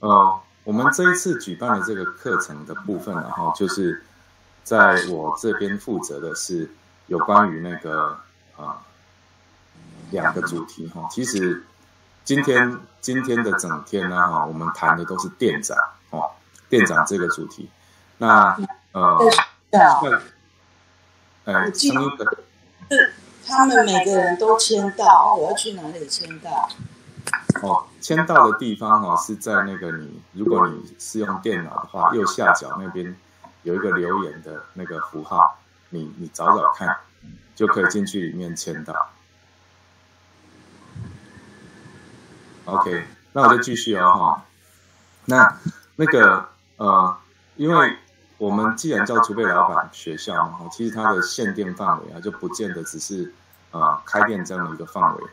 呃，我们这一次举办的这个课程的部分，然后就是在我这边负责的是有关于那个啊两个主题哈。其实今天今天的整天呢哈，我们谈的都是店长哦，店长这个主题。那呃，呃，第一个是他们每个人都签到，我要去哪里签到？哦，签到的地方哈是在那个你，如果你是用电脑的话，右下角那边有一个留言的那个符号，你你找找看，就可以进去里面签到。OK，那我就继续哦哈。那那个呃，因为我们既然叫储备老板学校嘛，其实它的限定范围啊，就不见得只是呃开店这样的一个范围。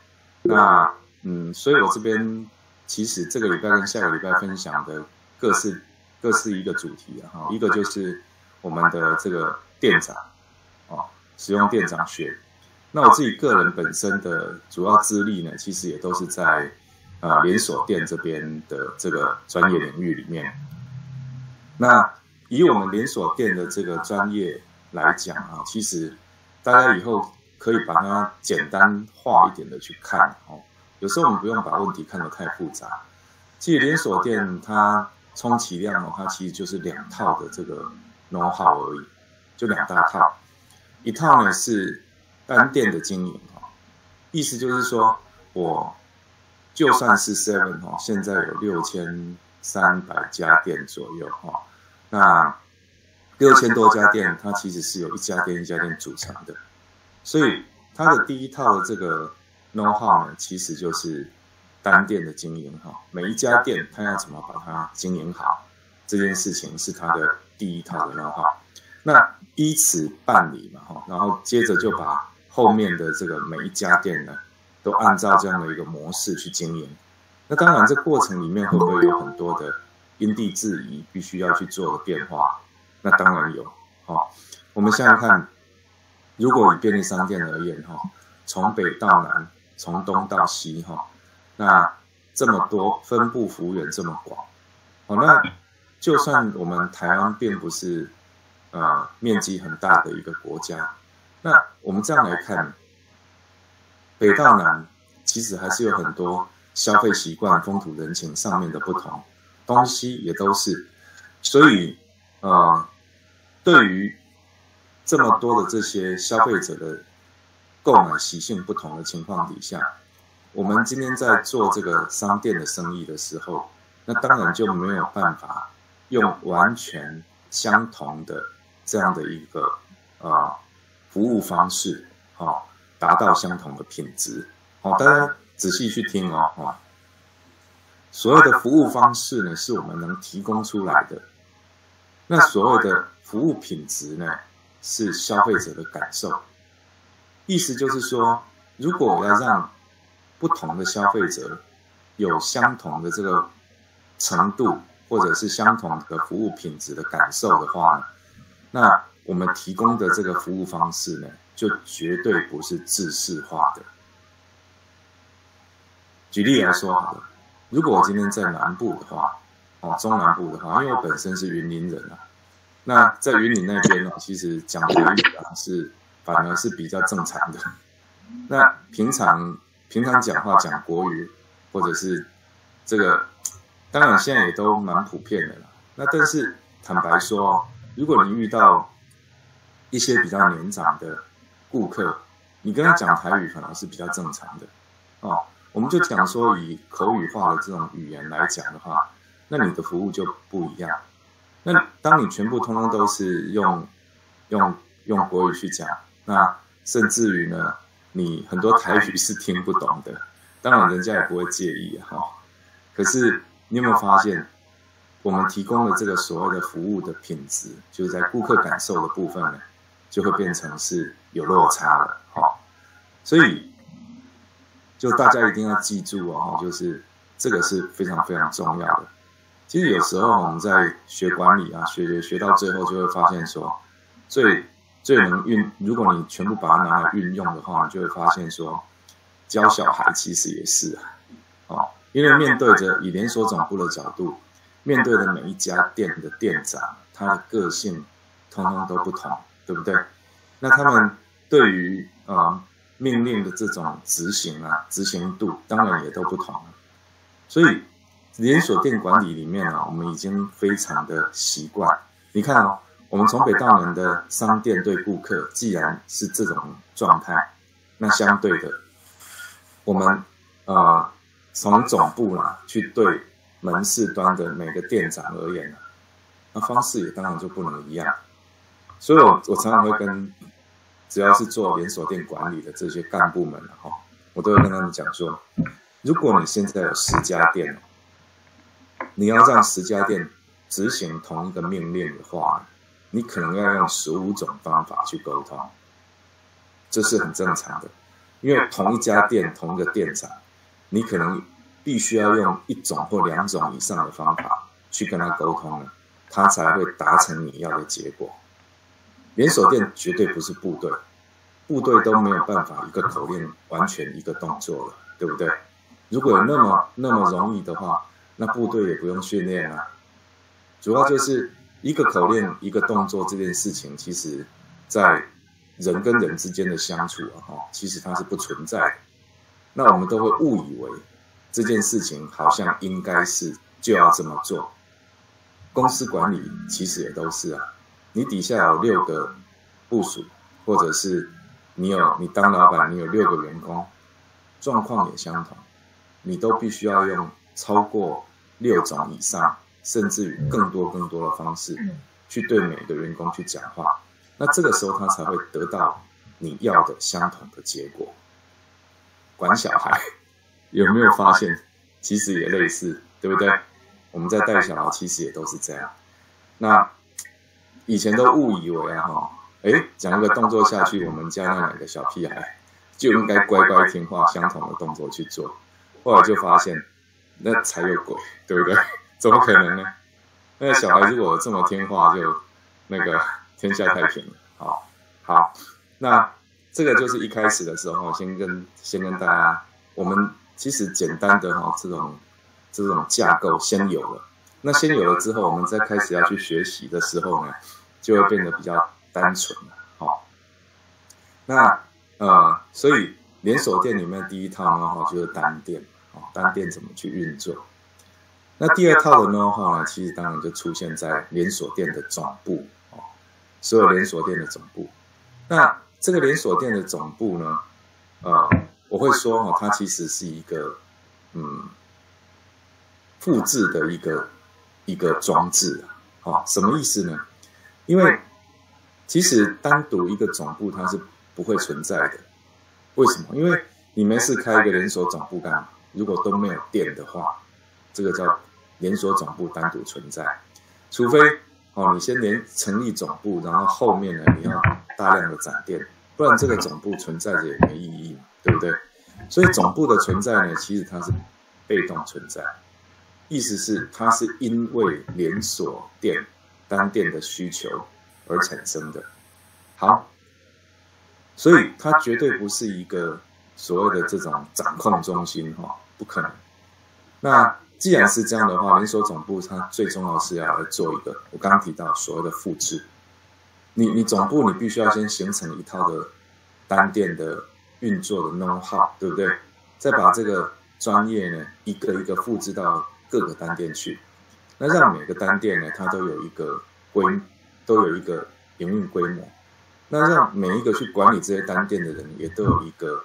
那嗯，所以我这边其实这个礼拜跟下个礼拜分享的各是各是一个主题啊，一个就是我们的这个店长，哦，使用店长学。那我自己个人本身的主要资历呢，其实也都是在啊连锁店这边的这个专业领域里面。那以我们连锁店的这个专业来讲啊，其实大家以后可以把它简单化一点的去看哦。有时候我们不用把问题看得太复杂。其实连锁店它充其量的话，其实就是两套的这个 know how 而已，就两大套。一套呢是单店的经营哈，意思就是说我就算是 seven 哈，现在有六千三百家店左右哈，那六千多家店，它其实是由一家店一家店组成的，所以它的第一套的这个。Know how 呢，其实就是单店的经营哈，每一家店他要怎么把它经营好，这件事情是他的第一套的 know how。那依此办理嘛哈，然后接着就把后面的这个每一家店呢，都按照这样的一个模式去经营。那当然这过程里面会不会有很多的因地制宜，必须要去做的变化？那当然有哈。我们想想看，如果以便利商店而言哈，从北到南。从东到西，哈，那这么多分布幅员这么广，哦，那就算我们台湾并不是呃面积很大的一个国家，那我们这样来看，北到南其实还是有很多消费习惯、风土人情上面的不同，东西也都是，所以呃，对于这么多的这些消费者的。购买习性不同的情况底下，我们今天在做这个商店的生意的时候，那当然就没有办法用完全相同的这样的一个啊服务方式，好达到相同的品质。好，大家仔细去听哦，哈，所有的服务方式呢，是我们能提供出来的。那所有的服务品质呢，是消费者的感受。意思就是说，如果要让不同的消费者有相同的这个程度，或者是相同的服务品质的感受的话，那我们提供的这个服务方式呢，就绝对不是制式化的。举例来说，好了，如果我今天在南部的话，哦，中南部的话，因为我本身是云林人啊，那在云林那边呢，其实讲台语啊是。反而是比较正常的。那平常平常讲话讲国语，或者是这个，当然现在也都蛮普遍的啦。那但是坦白说，如果你遇到一些比较年长的顾客，你跟他讲台语，反而是比较正常的。哦，我们就讲说以口语化的这种语言来讲的话，那你的服务就不一样。那当你全部通通都是用用用国语去讲。那甚至于呢，你很多台语是听不懂的，当然人家也不会介意哈。可是你有没有发现，我们提供的这个所谓的服务的品质，就是在顾客感受的部分呢，就会变成是有落差了哈。所以，就大家一定要记住哦，就是这个是非常非常重要的。其实有时候我们在学管理啊，学学学到最后就会发现说，最最能运，如果你全部把它拿来运用的话，你就会发现说，教小孩其实也是啊，哦，因为面对着以连锁总部的角度，面对的每一家店的店长，他的个性通通都不同，对不对？那他们对于呃命令的这种执行啊，执行度当然也都不同。所以连锁店管理里面啊，我们已经非常的习惯。你看哦，我们从北大门的商店对顾客，既然是这种状态，那相对的，我们呃从总部啦去对门市端的每个店长而言，那方式也当然就不能一样。所以我我常常会跟只要是做连锁店管理的这些干部们哈，我都会跟他们讲说，如果你现在有十家店，你要让十家店执行同一个命令的话，你可能要用十五种方法去沟通，这是很正常的。因为同一家店、同一个店长，你可能必须要用一种或两种以上的方法去跟他沟通了，他才会达成你要的结果。连锁店绝对不是部队，部队都没有办法一个口令完全一个动作了，对不对？如果有那么那么容易的话，那部队也不用训练了。主要就是一个口令一个动作这件事情，其实，在。人跟人之间的相处啊，哈，其实它是不存在的。那我们都会误以为这件事情好像应该是就要这么做。公司管理其实也都是啊，你底下有六个部署，或者是你有你当老板，你有六个员工，状况也相同，你都必须要用超过六种以上，甚至于更多更多的方式，去对每个员工去讲话。那这个时候他才会得到你要的相同的结果。管小孩 有没有发现，其实也类似，对不对？我们在带小孩，其实也都是这样。那以前都误以为啊，哈，哎，讲一个动作下去，我们家那两个小屁孩就应该乖乖听话，相同的动作去做。后来就发现，那才有鬼，对不对？怎么可能呢？那个小孩如果这么听话，就那个。天下太平了，好，好，那这个就是一开始的时候，先跟先跟大家，我们其实简单的哈这种这种架构先有了，那先有了之后，我们再开始要去学习的时候呢，就会变得比较单纯了，好，那呃，所以连锁店里面第一套呢哈就是单店，哦，单店怎么去运作？那第二套的呢话呢，其实当然就出现在连锁店的总部哦。所有连锁店的总部，那这个连锁店的总部呢？呃，我会说哈，它其实是一个嗯复制的一个一个装置啊。哦，什么意思呢？因为其实单独一个总部它是不会存在的。为什么？因为你没事开一个连锁总部干嘛？如果都没有店的话，这个叫连锁总部单独存在，除非。哦，你先连成立总部，然后后面呢，你要大量的展店，不然这个总部存在着也没意义，对不对？所以总部的存在呢，其实它是被动存在，意思是它是因为连锁店单店的需求而产生的。好，所以它绝对不是一个所谓的这种掌控中心，哈，不可能。那。既然是这样的话，连锁总部它最重要是要来做一个，我刚刚提到所谓的复制。你你总部你必须要先形成一套的单店的运作的 know how，对不对？再把这个专业呢一个一个复制到各个单店去，那让每个单店呢它都有一个规，都有一个营运规模，那让每一个去管理这些单店的人也都有一个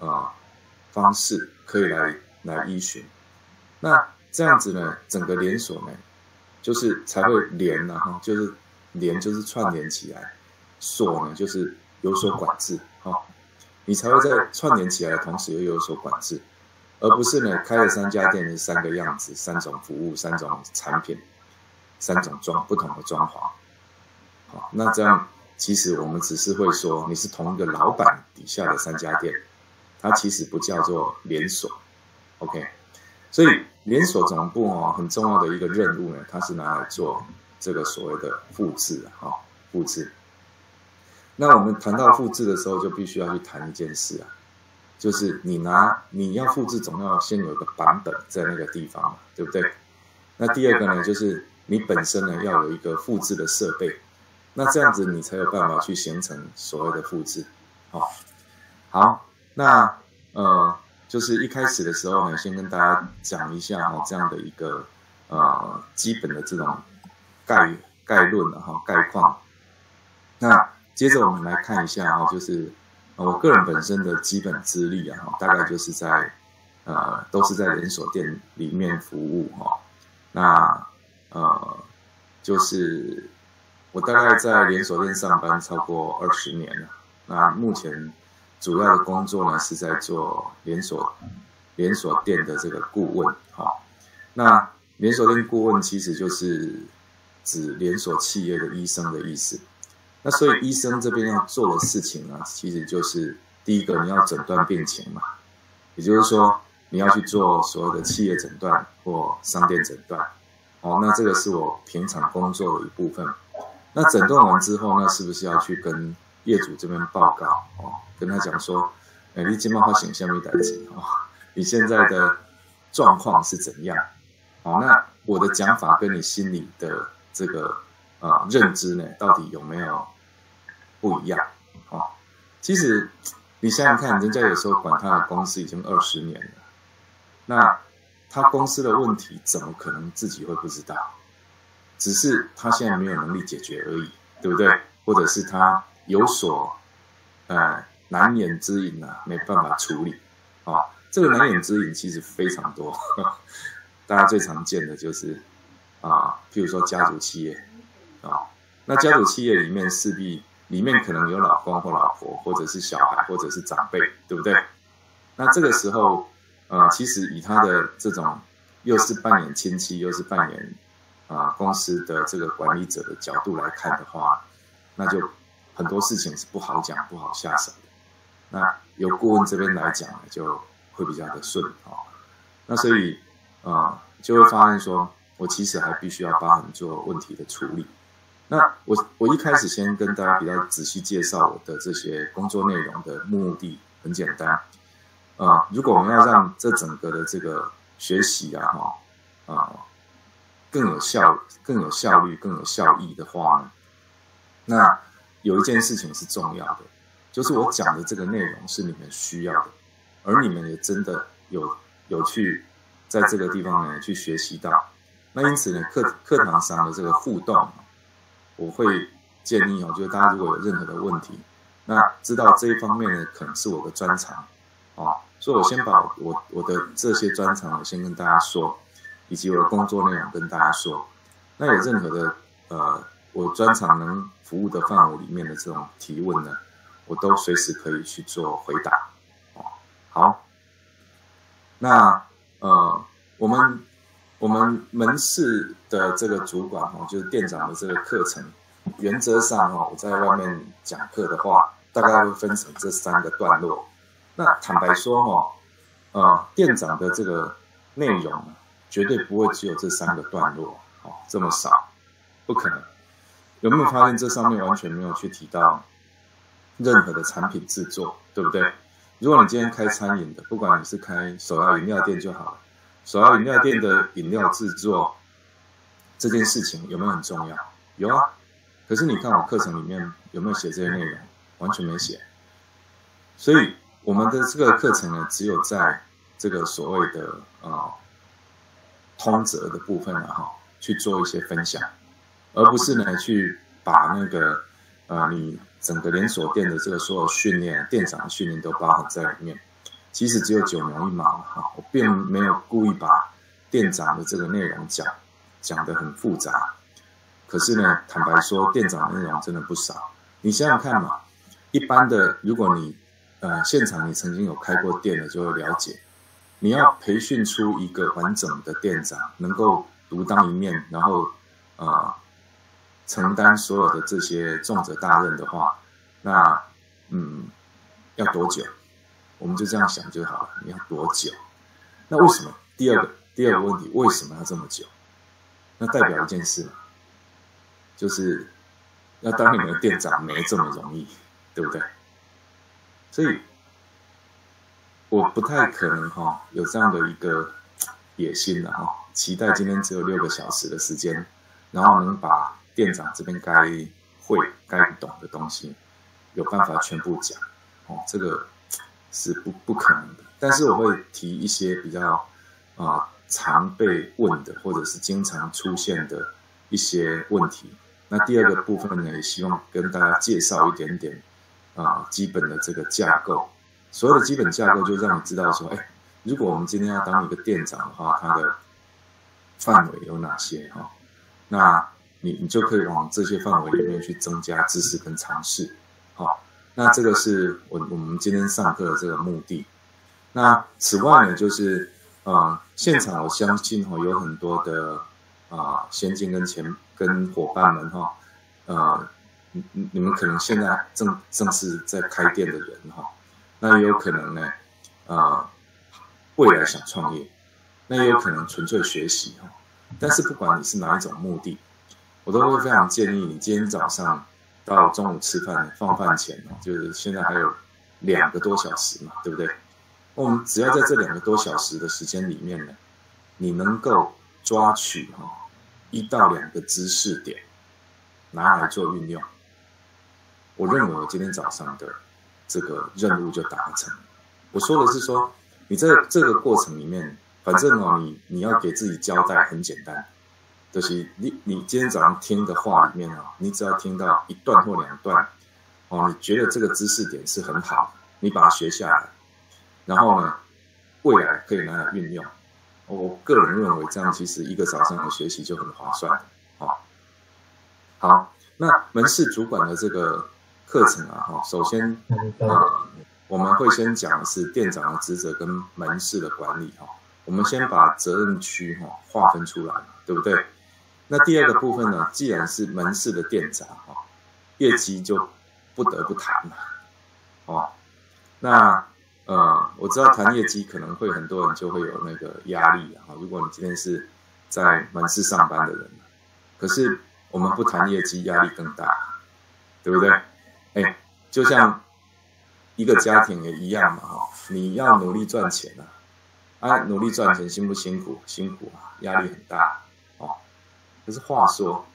啊方式可以来来依循。那这样子呢，整个连锁呢，就是才会连然后就是连就是串联起来，锁呢就是有所管制哈，你才会在串联起来的同时又有所管制，而不是呢开了三家店是三个样子，三种服务，三种产品，三种装不同的装潢，好，那这样其实我们只是会说你是同一个老板底下的三家店，它其实不叫做连锁，OK。所以连锁总部哦，很重要的一个任务呢，它是拿来做这个所谓的复制啊，复制。那我们谈到复制的时候，就必须要去谈一件事啊，就是你拿你要复制，总要先有一个版本在那个地方嘛，对不对？那第二个呢，就是你本身呢要有一个复制的设备，那这样子你才有办法去形成所谓的复制。好，好，那呃，就是一开始的时候呢，先跟大家讲一下哈，这样的一个呃基本的这种概概论的哈概况。那接着我们来看一下哈，就是我个人本身的基本资历啊，大概就是在呃都是在连锁店里面服务哈。那呃，就是我大概在连锁店上班超过二十年了。那目前主要的工作呢是在做连锁连锁店的这个顾问。哈，那连锁店顾问其实就是指连锁企业的医生的意思。那所以医生这边要做的事情呢，其实就是第一个你要诊断病情嘛，也就是说。你要去做所有的企业诊断或商店诊断，哦，那这个是我平常工作的一部分。那诊断完之后，那是不是要去跟业主这边报告？哦，跟他讲说，哎，你今麦发生什么代志？哦，你现在的状况是怎样？哦，那我的讲法跟你心里的这个呃认知呢，到底有没有不一样？哦，其实你想想看，人家有时候管他的公司已经二十年了。那他公司的问题怎么可能自己会不知道？只是他现在没有能力解决而已，对不对？或者是他有所呃难言之隐啊，没办法处理啊。这个难言之隐其实非常多，大家最常见的就是啊，譬如说家族企业啊，那家族企业里面势必里面可能有老公或老婆，或者是小孩，或者是长辈，对不对？那这个时候。呃，其实以他的这种，又是扮演亲戚，又是扮演啊公司的这个管理者的角度来看的话，那就很多事情是不好讲、不好下手的。那由顾问这边来讲呢，就会比较的顺啊。那所以啊，就会发现说，我其实还必须要帮你做问题的处理。那我我一开始先跟大家比较仔细介绍我的这些工作内容的目的，很简单。啊，如果我们要让这整个的这个学习啊，哈，啊，更有效、更有效率、更有效益的话呢，那有一件事情是重要的，就是我讲的这个内容是你们需要的，而你们也真的有有去在这个地方呢去学习到。那因此呢，课课堂上的这个互动，我会建议哦，就是大家如果有任何的问题，那知道这一方面呢，可能是我的专长，啊。所以，我先把我我的这些专长，我先跟大家说，以及我的工作内容跟大家说。那有任何的呃，我专场能服务的范围里面的这种提问呢，我都随时可以去做回答。哦，好。那呃，我们我们门市的这个主管哈，就是店长的这个课程，原则上哈，我在外面讲课的话，大概会分成这三个段落。那坦白说哈，呃，店长的这个内容绝对不会只有这三个段落，哦，这么少，不可能。有没有发现这上面完全没有去提到任何的产品制作，对不对？如果你今天开餐饮的，不管你是开手摇饮料店就好了，手摇饮料店的饮料制作这件事情有没有很重要？有啊。可是你看我课程里面有没有写这些内容？完全没写。所以。我们的这个课程呢，只有在这个所谓的啊通则的部分呢，哈，去做一些分享，而不是呢去把那个呃你整个连锁店的这个所有训练、店长的训练都包含在里面。其实只有九牛一毛哈，我并没有故意把店长的这个内容讲讲的很复杂。可是呢，坦白说，店长的内容真的不少。你想想看嘛，一般的如果你呃，现场你曾经有开过店的就会了解，你要培训出一个完整的店长，能够独当一面，然后呃承担所有的这些重责大任的话，那嗯要多久？我们就这样想就好了。你要多久？那为什么？第二个第二个问题，为什么要这么久？那代表一件事，就是要当你们店长没这么容易，对不对？所以，我不太可能哈有这样的一个野心的哈，期待今天只有六个小时的时间，然后能把店长这边该会、该懂的东西，有办法全部讲。哦，这个是不不可能的。但是我会提一些比较啊常被问的，或者是经常出现的一些问题。那第二个部分呢，也希望跟大家介绍一点点啊基本的这个架构。所有的基本架构就让你知道说，哎，如果我们今天要当一个店长的话，它的范围有哪些哈？那你你就可以往这些范围里面去增加知识跟尝试。好，那这个是我我们今天上课的这个目的。那此外呢，就是呃，现场我相信哈，有很多的啊先进跟前跟伙伴们哈，呃，你你们可能现在正正是在开店的人哈。那也有可能呢，啊，未来想创业，那也有可能纯粹学习哈。但是不管你是哪一种目的，我都会非常建议你今天早上到中午吃饭放饭前，就是现在还有两个多小时嘛，对不对？我们只要在这两个多小时的时间里面呢，你能够抓取一到两个知识点拿来做运用，我认为我今天早上的。这个任务就达成。我说的是说，你在这个过程里面，反正哦，你你要给自己交代很简单，就是你你今天早上听的话里面啊，你只要听到一段或两段，哦，你觉得这个知识点是很好，你把它学下来，然后呢，未来可以拿来运用。我个人认为这样其实一个早上的学习就很划算。好，好，那门市主管的这个。课程啊，哈，首先，呃，我们会先讲的是店长的职责跟门市的管理，哈，我们先把责任区哈划分出来，对不对？那第二个部分呢，既然是门市的店长，哈，业绩就不得不谈了，哦，那呃，我知道谈业绩可能会很多人就会有那个压力啊，如果你今天是在门市上班的人，可是我们不谈业绩，压力更大，对不对？哎，就像一个家庭也一样嘛，哈，你要努力赚钱啊，啊，努力赚钱辛不辛苦？辛苦啊，压力很大，哦。可是话说，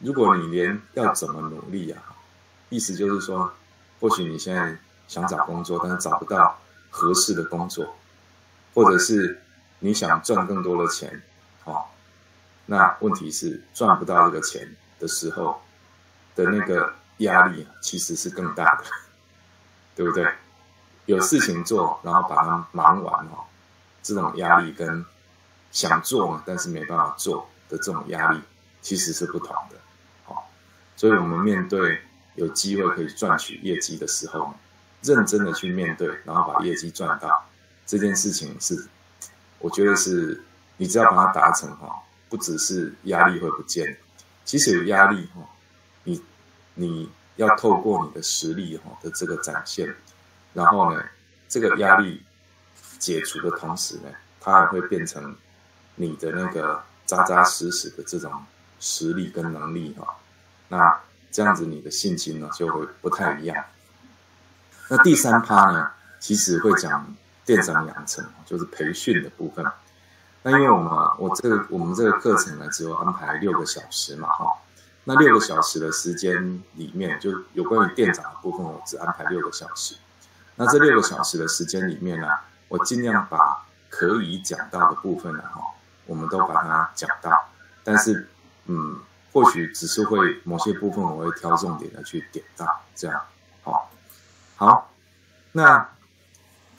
如果你连要怎么努力啊，意思就是说，或许你现在想找工作，但是找不到合适的工作，或者是你想赚更多的钱，哦，那问题是赚不到这个钱的时候的那个。压力其实是更大的，对不对？有事情做，然后把它忙完哦，这种压力跟想做但是没办法做的这种压力其实是不同的。好，所以我们面对有机会可以赚取业绩的时候，认真的去面对，然后把业绩赚到这件事情是，我觉得是你只要把它达成哈，不只是压力会不见，其实有压力哈，你。你要透过你的实力哈的这个展现，然后呢，这个压力解除的同时呢，它还会变成你的那个扎扎实实的这种实力跟能力哈。那这样子你的信心呢就会不太一样。那第三趴呢，其实会讲店长养成，就是培训的部分。那因为我们我这个我们这个课程呢，只有安排六个小时嘛哈。那六个小时的时间里面，就有关于店长的部分，我只安排六个小时。那这六个小时的时间里面呢，我尽量把可以讲到的部分呢，哈，我们都把它讲到。但是，嗯，或许只是会某些部分，我会挑重点的去点到，这样，好，好。那，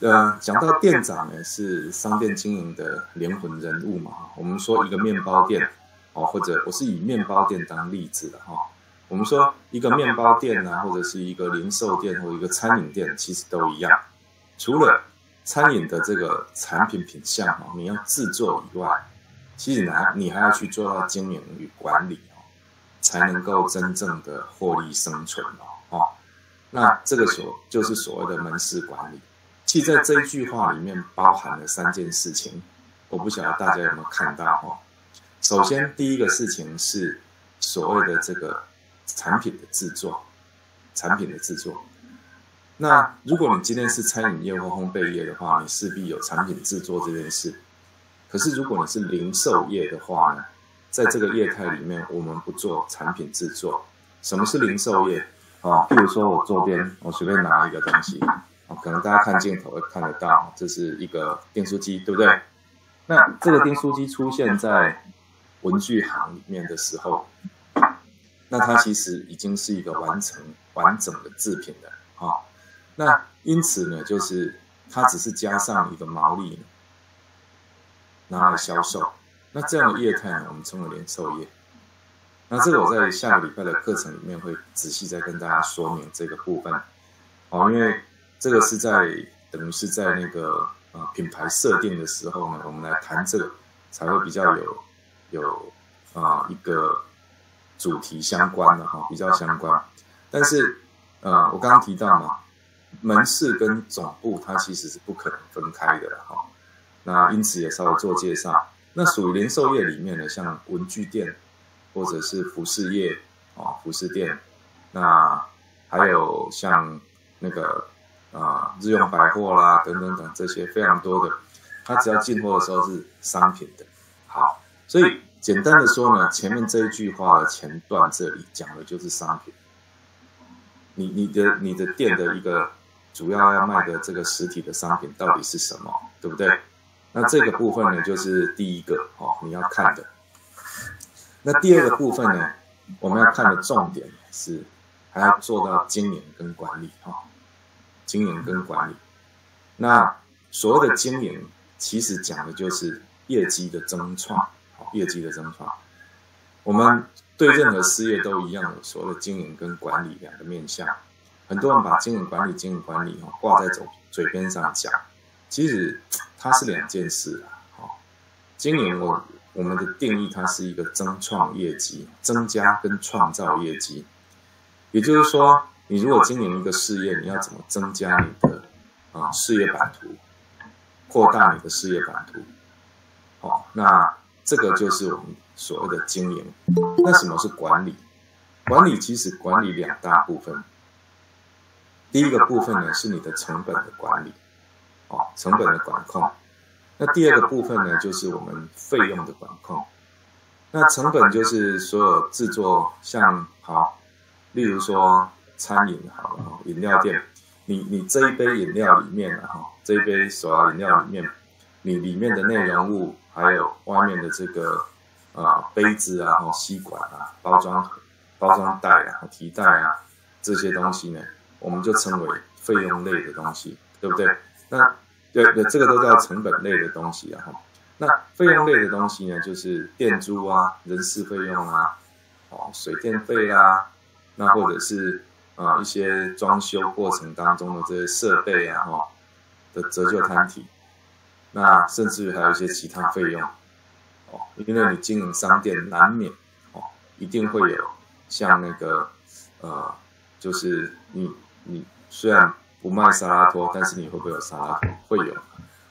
呃，讲到店长呢，是商店经营的灵魂人物嘛，我们说一个面包店。哦，或者我是以面包店当例子的哈。我们说一个面包店呢，或者是一个零售店或一个餐饮店，其实都一样。除了餐饮的这个产品品相哈，你要制作以外，其实呢，你还要去做到经营与管理哦，才能够真正的获利生存哦。哦，那这个所就是所谓的门市管理。其实在这一句话里面包含了三件事情，我不晓得大家有没有看到哈。首先，第一个事情是所谓的这个产品的制作，产品的制作。那如果你今天是餐饮业或烘焙业的话，你势必有产品制作这件事。可是如果你是零售业的话呢，在这个业态里面，我们不做产品制作。什么是零售业？啊，譬如说我左边，我随便拿一个东西，啊，可能大家看镜头会看得到，这是一个订书机，对不对？那这个订书机出现在文具行里面的时候，那它其实已经是一个完成完整的制品了，啊，那因此呢，就是它只是加上一个毛利，拿来销售。那这样的业态呢，我们称为零售业。那这个我在下个礼拜的课程里面会仔细再跟大家说明这个部分，哦，因为这个是在等于是在那个呃品牌设定的时候呢，我们来谈这个才会比较有有啊一个主题相关的哈，比较相关。但是呃，我刚刚提到嘛，门市跟总部它其实是不可能分开的哈。那因此也稍微做介绍。那属于零售业里面的，像文具店。或者是服饰业啊，服饰店，那还有像那个啊日用百货啦等等等这些非常多的，它只要进货的时候是商品的。好，所以简单的说呢，前面这一句话的前段这里讲的就是商品。你你的你的店的一个主要要卖的这个实体的商品到底是什么，对不对？那这个部分呢，就是第一个哦，你要看的。那第二个部分呢，我们要看的重点是还要做到经营跟管理哈，经营跟管理。那所谓的经营，其实讲的就是业绩的增创，业绩的增创。我们对任何事业都一样的，所谓的经营跟管理两个面向。很多人把经营管理、经营管理哈挂在嘴嘴边上讲，其实它是两件事啊。好，经营我。我们的定义，它是一个增创业绩、增加跟创造业绩。也就是说，你如果经营一个事业，你要怎么增加你的啊事业版图，扩大你的事业版图？好，那这个就是我们所谓的经营。那什么是管理？管理其实管理两大部分。第一个部分呢，是你的成本的管理，哦，成本的管控。那第二个部分呢，就是我们费用的管控。那成本就是所有制作，像好，例如说餐饮好了哈，饮料店，你你这一杯饮料里面哈，这一杯手摇饮料里面，你里面的内容物，还有外面的这个啊杯子啊、哈吸管啊、包装包装袋啊、提袋啊这些东西呢，我们就称为费用类的东西，对不对？那对对，这个都叫成本类的东西啊。那费用类的东西呢，就是店租啊、人事费用啊、哦水电费啊，那或者是啊一些装修过程当中的这些设备啊，哈的折旧摊体，那甚至于还有一些其他费用哦，因为你经营商店难免哦，一定会有像那个呃，就是你你虽然。不卖沙拉托，但是你会不会有沙拉托？会有，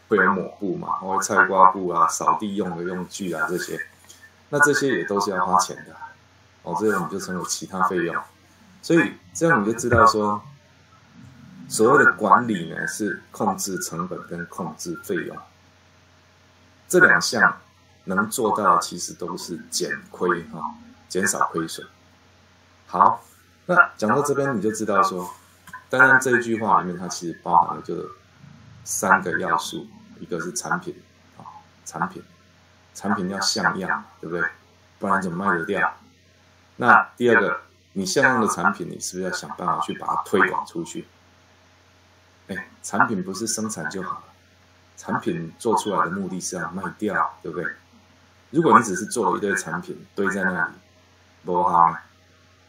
会有抹布嘛，或者菜瓜布啊、扫地用的用具啊这些，那这些也都是要花钱的，哦，这样你就成为其他费用。所以这样你就知道说，所谓的管理呢是控制成本跟控制费用，这两项能做到其实都是减亏哈，减少亏损。好，那讲到这边你就知道说。当然，这一句话里面，它其实包含了就是三个要素，一个是产品啊，产品，产品要像样，对不对？不然怎么卖得掉？那第二个，你像样的产品，你是不是要想办法去把它推广出去？哎，产品不是生产就好了，产品做出来的目的是要卖掉，对不对？如果你只是做了一堆产品堆在那里，不好，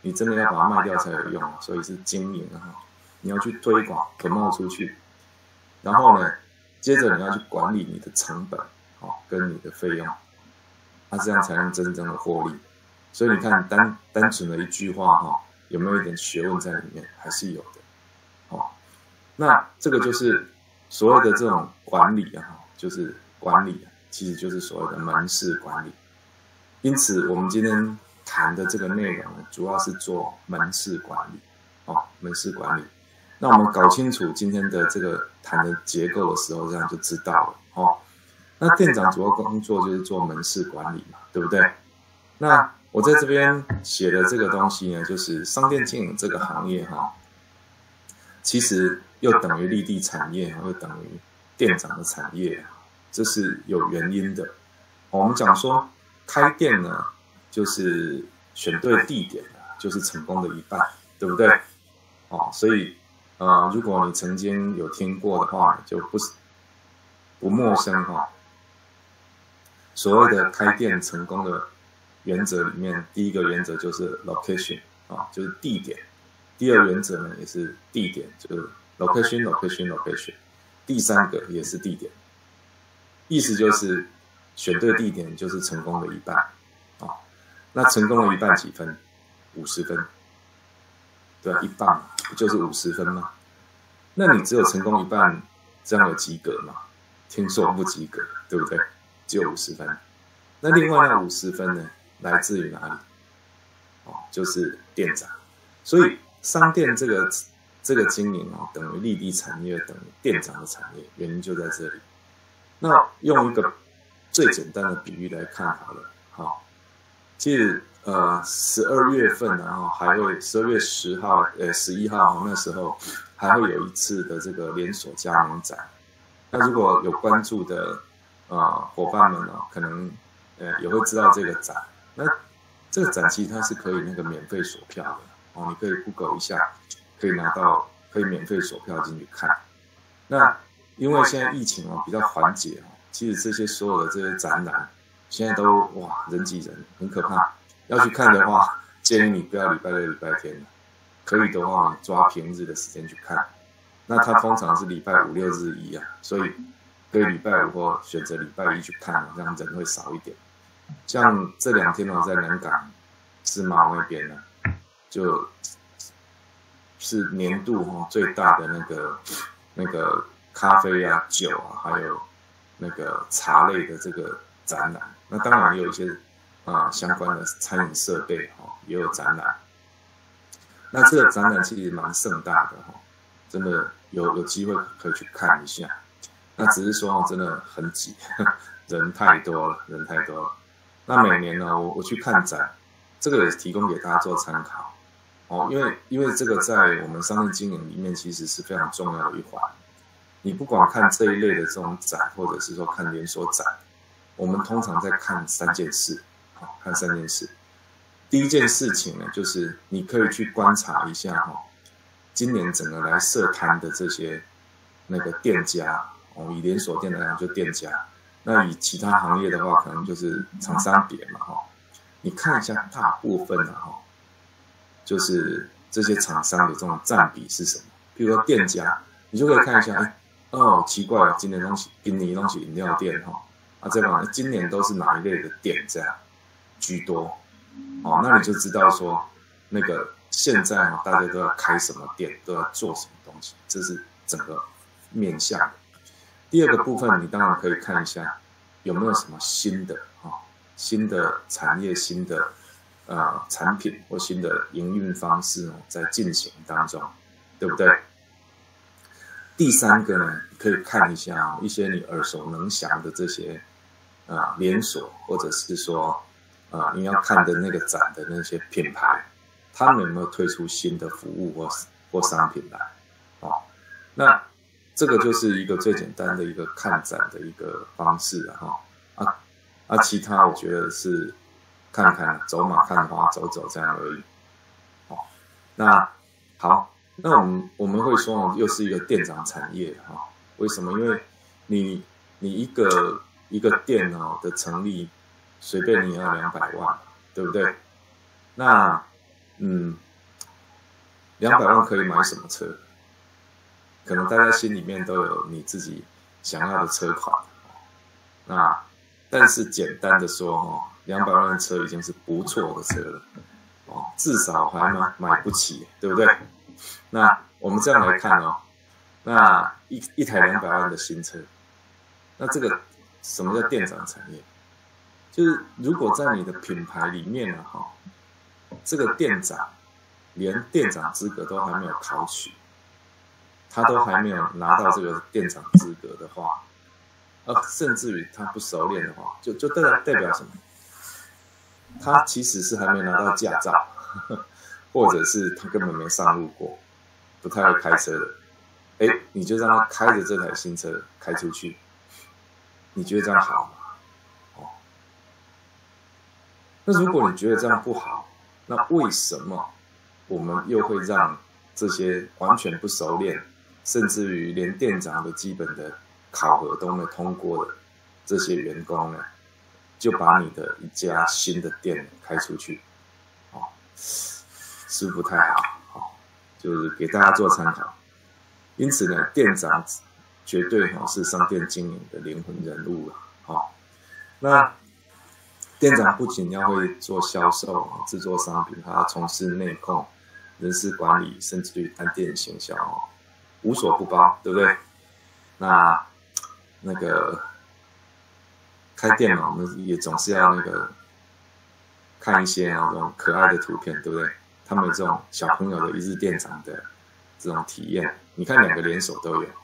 你真的要把它卖掉才有用，所以是经营哈。你要去推广、推冒出去，然后呢，接着你要去管理你的成本，哦，跟你的费用，那这样才能真正的获利。所以你看，单单纯的一句话，哈，有没有一点学问在里面？还是有的，哦。那这个就是所谓的这种管理啊，就是管理，其实就是所谓的门市管理。因此，我们今天谈的这个内容，主要是做门市管理，哦，门市管理。那我们搞清楚今天的这个谈的结构的时候，这样就知道了哦。那店长主要工作就是做门市管理嘛，对不对？那我在这边写的这个东西呢，就是商店经营这个行业哈，其实又等于立地产业，又等于店长的产业，这是有原因的。我们讲说开店呢，就是选对地点就是成功的一半，对不对？哦，所以呃，如果你曾经有听过的话，就不是不陌生哈。所谓的开店成功的原则里面，第一个原则就是 location 啊，就是地点；第二原则呢也是地点，就是 location，location，location；第三个也是地点，意思就是选对地点就是成功的一半啊。那成功的一半几分？五十分，对一半不就是五十分吗？那你只有成功一半，这样有及格吗？听说不及格，对不对？只有五十分，那另外那五十分呢，来自于哪里？哦，就是店长。所以商店这个这个经营啊，等于立地产业，等于店长的产业，原因就在这里。那用一个最简单的比喻来看好了，好，实呃十二月份然后还会十二月十号呃十一号那时候还会有一次的这个连锁加盟展。那如果有关注的。啊，伙伴们呢，可能呃也会知道这个展。那这个展其实它是可以那个免费锁票的哦，你可以 Google 一下，可以拿到可以免费锁票进去看。那因为现在疫情啊比较缓解啊，其实这些所有的这些展览现在都哇人挤人，很可怕。要去看的话，建议你不要礼拜六、礼拜天可以的话抓平日的时间去看。那它通常是礼拜五六日一啊，所以。可以礼拜五或选择礼拜一去看，这样人会少一点。像这两天呢，在南港世贸那边呢，就是年度哈最大的那个那个咖啡啊、酒啊，还有那个茶类的这个展览。那当然也有一些啊相关的餐饮设备哈也有展览。那这个展览其实蛮盛大的哈，真的有有机会可以去看一下。那只是说真的很挤，人太多了，人太多了。那每年呢，我我去看展，这个也提供给大家做参考哦。因为因为这个在我们商业经营里面其实是非常重要的一环。你不管看这一类的这种展，或者是说看连锁展，我们通常在看三件事，好看三件事。第一件事情呢，就是你可以去观察一下哈，今年整个来设摊的这些那个店家。哦，以连锁店来讲，就店家；那以其他行业的话，可能就是厂商别嘛，哈。你看一下，大部分的哈，就是这些厂商的这种占比是什么？比如说店家，你就可以看一下，哎，哦，奇怪了，今年东西，今年东西饮料店哈，啊，这样，今年都是哪一类的店这样居多？哦，那你就知道说，那个现在哈，大家都要开什么店，都要做什么东西，这是整个面向的。第二个部分，你当然可以看一下有没有什么新的啊，新的产业、新的呃产品或新的营运方式呢，在进行当中，对不对？第三个呢，可以看一下一些你耳熟能详的这些啊连锁，或者是说啊你要看的那个展的那些品牌，他们有没有推出新的服务或或商品来？哦，那。这个就是一个最简单的一个看展的一个方式哈啊啊，其他我觉得是看看走马看花走走这样而已。哦，那好，那我们我们会说又是一个店长产业哈？为什么？因为你你一个一个电脑的成立，随便你要两百万，对不对？那嗯，两百万可以买什么车？可能大家心里面都有你自己想要的车款，那但是简单的说哦，两百万的车已经是不错的车了，哦，至少还买买不起，对不对？那我们这样来看哦，那一一台两百万的新车，那这个什么叫店长产业？就是如果在你的品牌里面呢，哈，这个店长连店长资格都还没有考取。他都还没有拿到这个店长资格的话，呃，甚至于他不熟练的话，就就代代表什么？他其实是还没拿到驾照，或者是他根本没上路过，不太会开车的。哎，你就让他开着这台新车开出去，你觉得这样好吗？哦，那如果你觉得这样不好，那为什么我们又会让这些完全不熟练，甚至于连店长的基本的考核都没通过的这些员工呢，就把你的一家新的店开出去？哦，是不太好？哦，就是给大家做参考。因此呢，店长绝对哈是商店经营的灵魂人物了，好，那店长不仅要会做销售、制作商品，还要从事内控、人事管理，甚至于单店行销，无所不包，对不对？那那个开店嘛，我们也总是要那个看一些那种可爱的图片，对不对？他们这种小朋友的一日店长的这种体验。你看，两个连锁都有，好，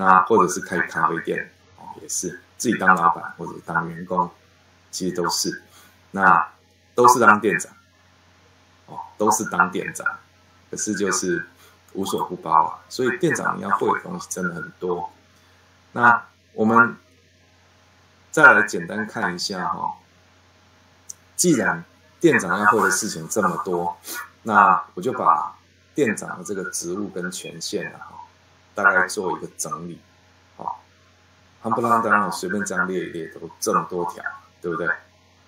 那或者是开咖啡店，哦，也是自己当老板或者当员工，其实都是，那都是当店长，哦，都是当店长，可是就是无所不包啊。所以店长你要会的东西真的很多。那我们再来简单看一下哈，既然店长要会的事情这么多，那我就把。店长的这个职务跟权限啊，大概做一个整理，好，夯不啷当哦，随便这样列一列都这么多条，对不对？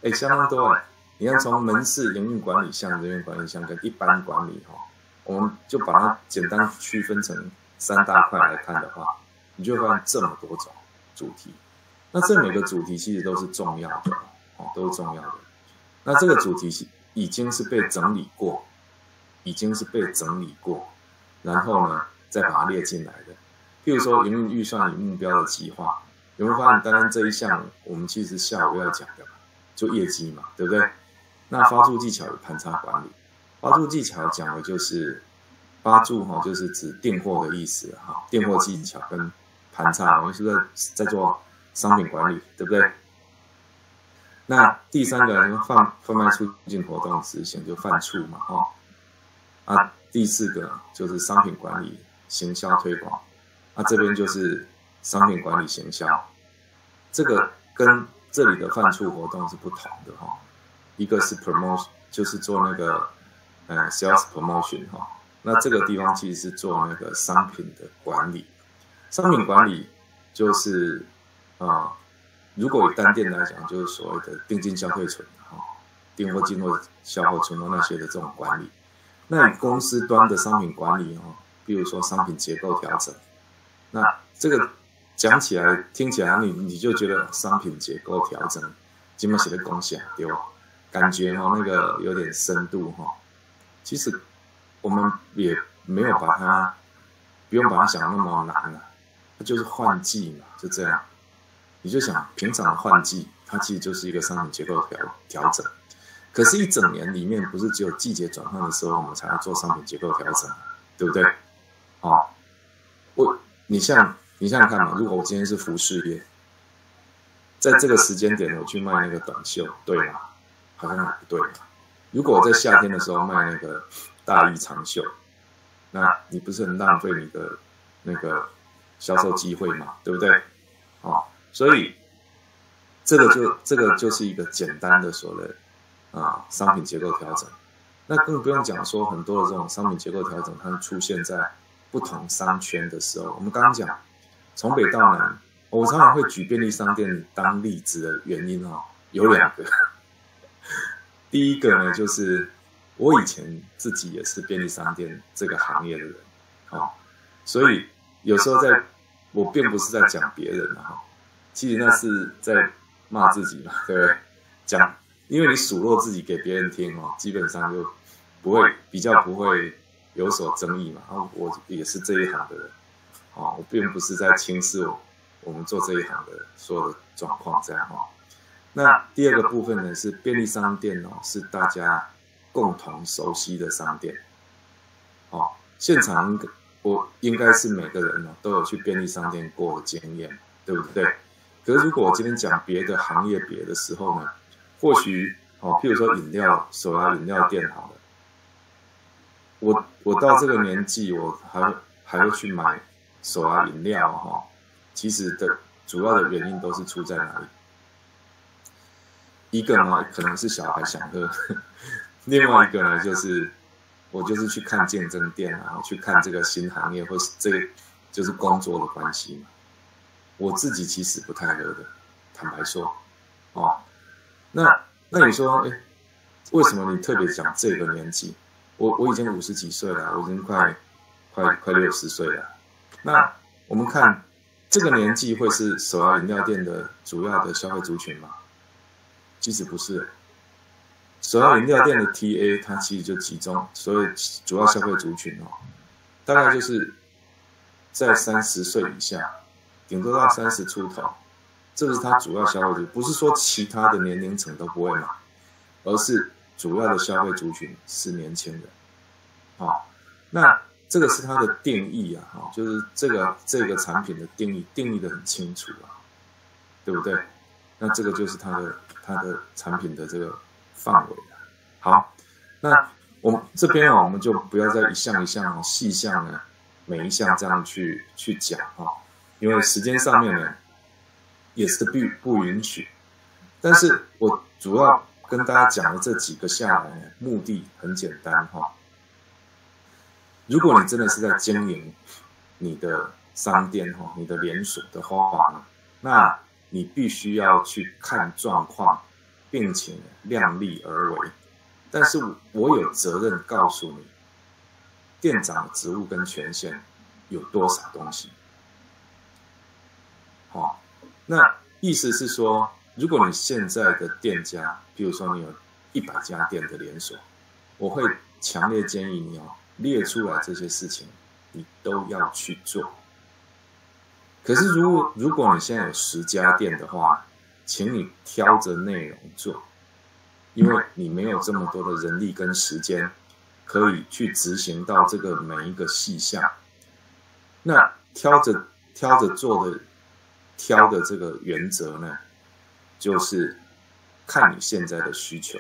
哎，相当多哎。你看，从门市营运管理项、人员管理项跟一般管理哈，我们就把它简单区分成三大块来看的话，你就会发现这么多种主题。那这每个主题其实都是重要的哦，都是重要的。那这个主题是已经是被整理过。已经是被整理过，然后呢，再把它列进来的。譬如说，营运预算与目标的计划，有没有发现？单单这一项，我们其实下午要讲的，就业绩嘛，对不对？那发注技巧与盘差管理，发注技巧讲的就是发注哈，就是指订货的意思哈。订货技巧跟盘差，我们是在在做商品管理，对不对？那第三个，放贩卖促进活动执行就犯促嘛，哈。啊，第四个就是商品管理、行销推广，那，这边就是商品管理、行销，这个跟这里的犯处活动是不同的哈。一个是 promotion，就是做那个呃 sales promotion 哈，那这个地方其实是做那个商品的管理。商品管理就是啊，如果以单店来讲，就是所谓的定金消费存哈，订货进货、销货存货那些的这种管理。那你公司端的商品管理哦，比如说商品结构调整，那这个讲起来听起来，你你就觉得商品结构调整，基本写的贡献对吧？感觉哈那个有点深度哈。其实我们也没有把它，不用把它想那么难了，它就是换季嘛，就这样。你就想平常的换季，它其实就是一个商品结构调调整。可是，一整年里面不是只有季节转换的时候，我们才要做商品结构调整，对不对？啊，我，你像你想想看嘛，如果我今天是服饰业，在这个时间点我去卖那个短袖，对吗？好像也不对。如果我在夏天的时候卖那个大衣长袖，那你不是很浪费你的那个销售机会嘛？对不对？哦，所以这个就这个就是一个简单的所谓。啊，商品结构调整，那更不用讲说很多的这种商品结构调整，它出现在不同商圈的时候。我们刚刚讲，从北到南，我常常会举便利商店当例子的原因哦，有两个。第一个呢，就是我以前自己也是便利商店这个行业的人，哦，所以有时候在，我并不是在讲别人啊，其实那是在骂自己嘛，对不对？讲。因为你数落自己给别人听哦，基本上就不会比较不会有所争议嘛。啊我也是这一行的人，啊，我并不是在轻视我们做这一行的所有的状况这样哈。那第二个部分呢是便利商店哦，是大家共同熟悉的商店，哦，现场我应该是每个人呢都有去便利商店过的经验，对不对？可是如果我今天讲别的行业别的时候呢，或许哦，譬如说饮料手摇饮料店好了，我我到这个年纪，我还还会去买手摇饮料哈。其实的主要的原因都是出在哪里？一个呢，可能是小孩想喝；另外一个呢，就是我就是去看见证店啊，去看这个新行业，或是这个就是工作的关系嘛。我自己其实不太喝的，坦白说，哦，那那你说，哎，为什么你特别讲这个年纪？我我已经五十几岁了，我已经快快快六十岁了。那我们看这个年纪会是手摇饮料店的主要的消费族群吗？其实不是，手摇饮料店的 TA 它其实就集中所有主要消费族群哦，大概就是在三十岁以下，顶多到三十出头，这是它主要消费族，不是说其他的年龄层都不会买，而是主要的消费族群是年轻人，好，那这个是它的定义啊，哈，就是这个这个产品的定义定义的很清楚啊，对不对？那这个就是它的。它的产品的这个范围好，那我们这边啊，我们就不要再一项一项细项呢，每一项这样去去讲哈，因为时间上面呢也是不不允许。但是我主要跟大家讲的这几个下来，目的很简单哈。如果你真的是在经营你的商店哈，你的连锁的话，那你必须要去看状况，并且量力而为。但是我有责任告诉你，店长职务跟权限有多少东西。好，那意思是说，如果你现在的店家，比如说你有一百家店的连锁，我会强烈建议你哦，列出来这些事情，你都要去做。可是，如果如果你现在有十家店的话，请你挑着内容做，因为你没有这么多的人力跟时间，可以去执行到这个每一个细项。那挑着挑着做的，挑的这个原则呢，就是看你现在的需求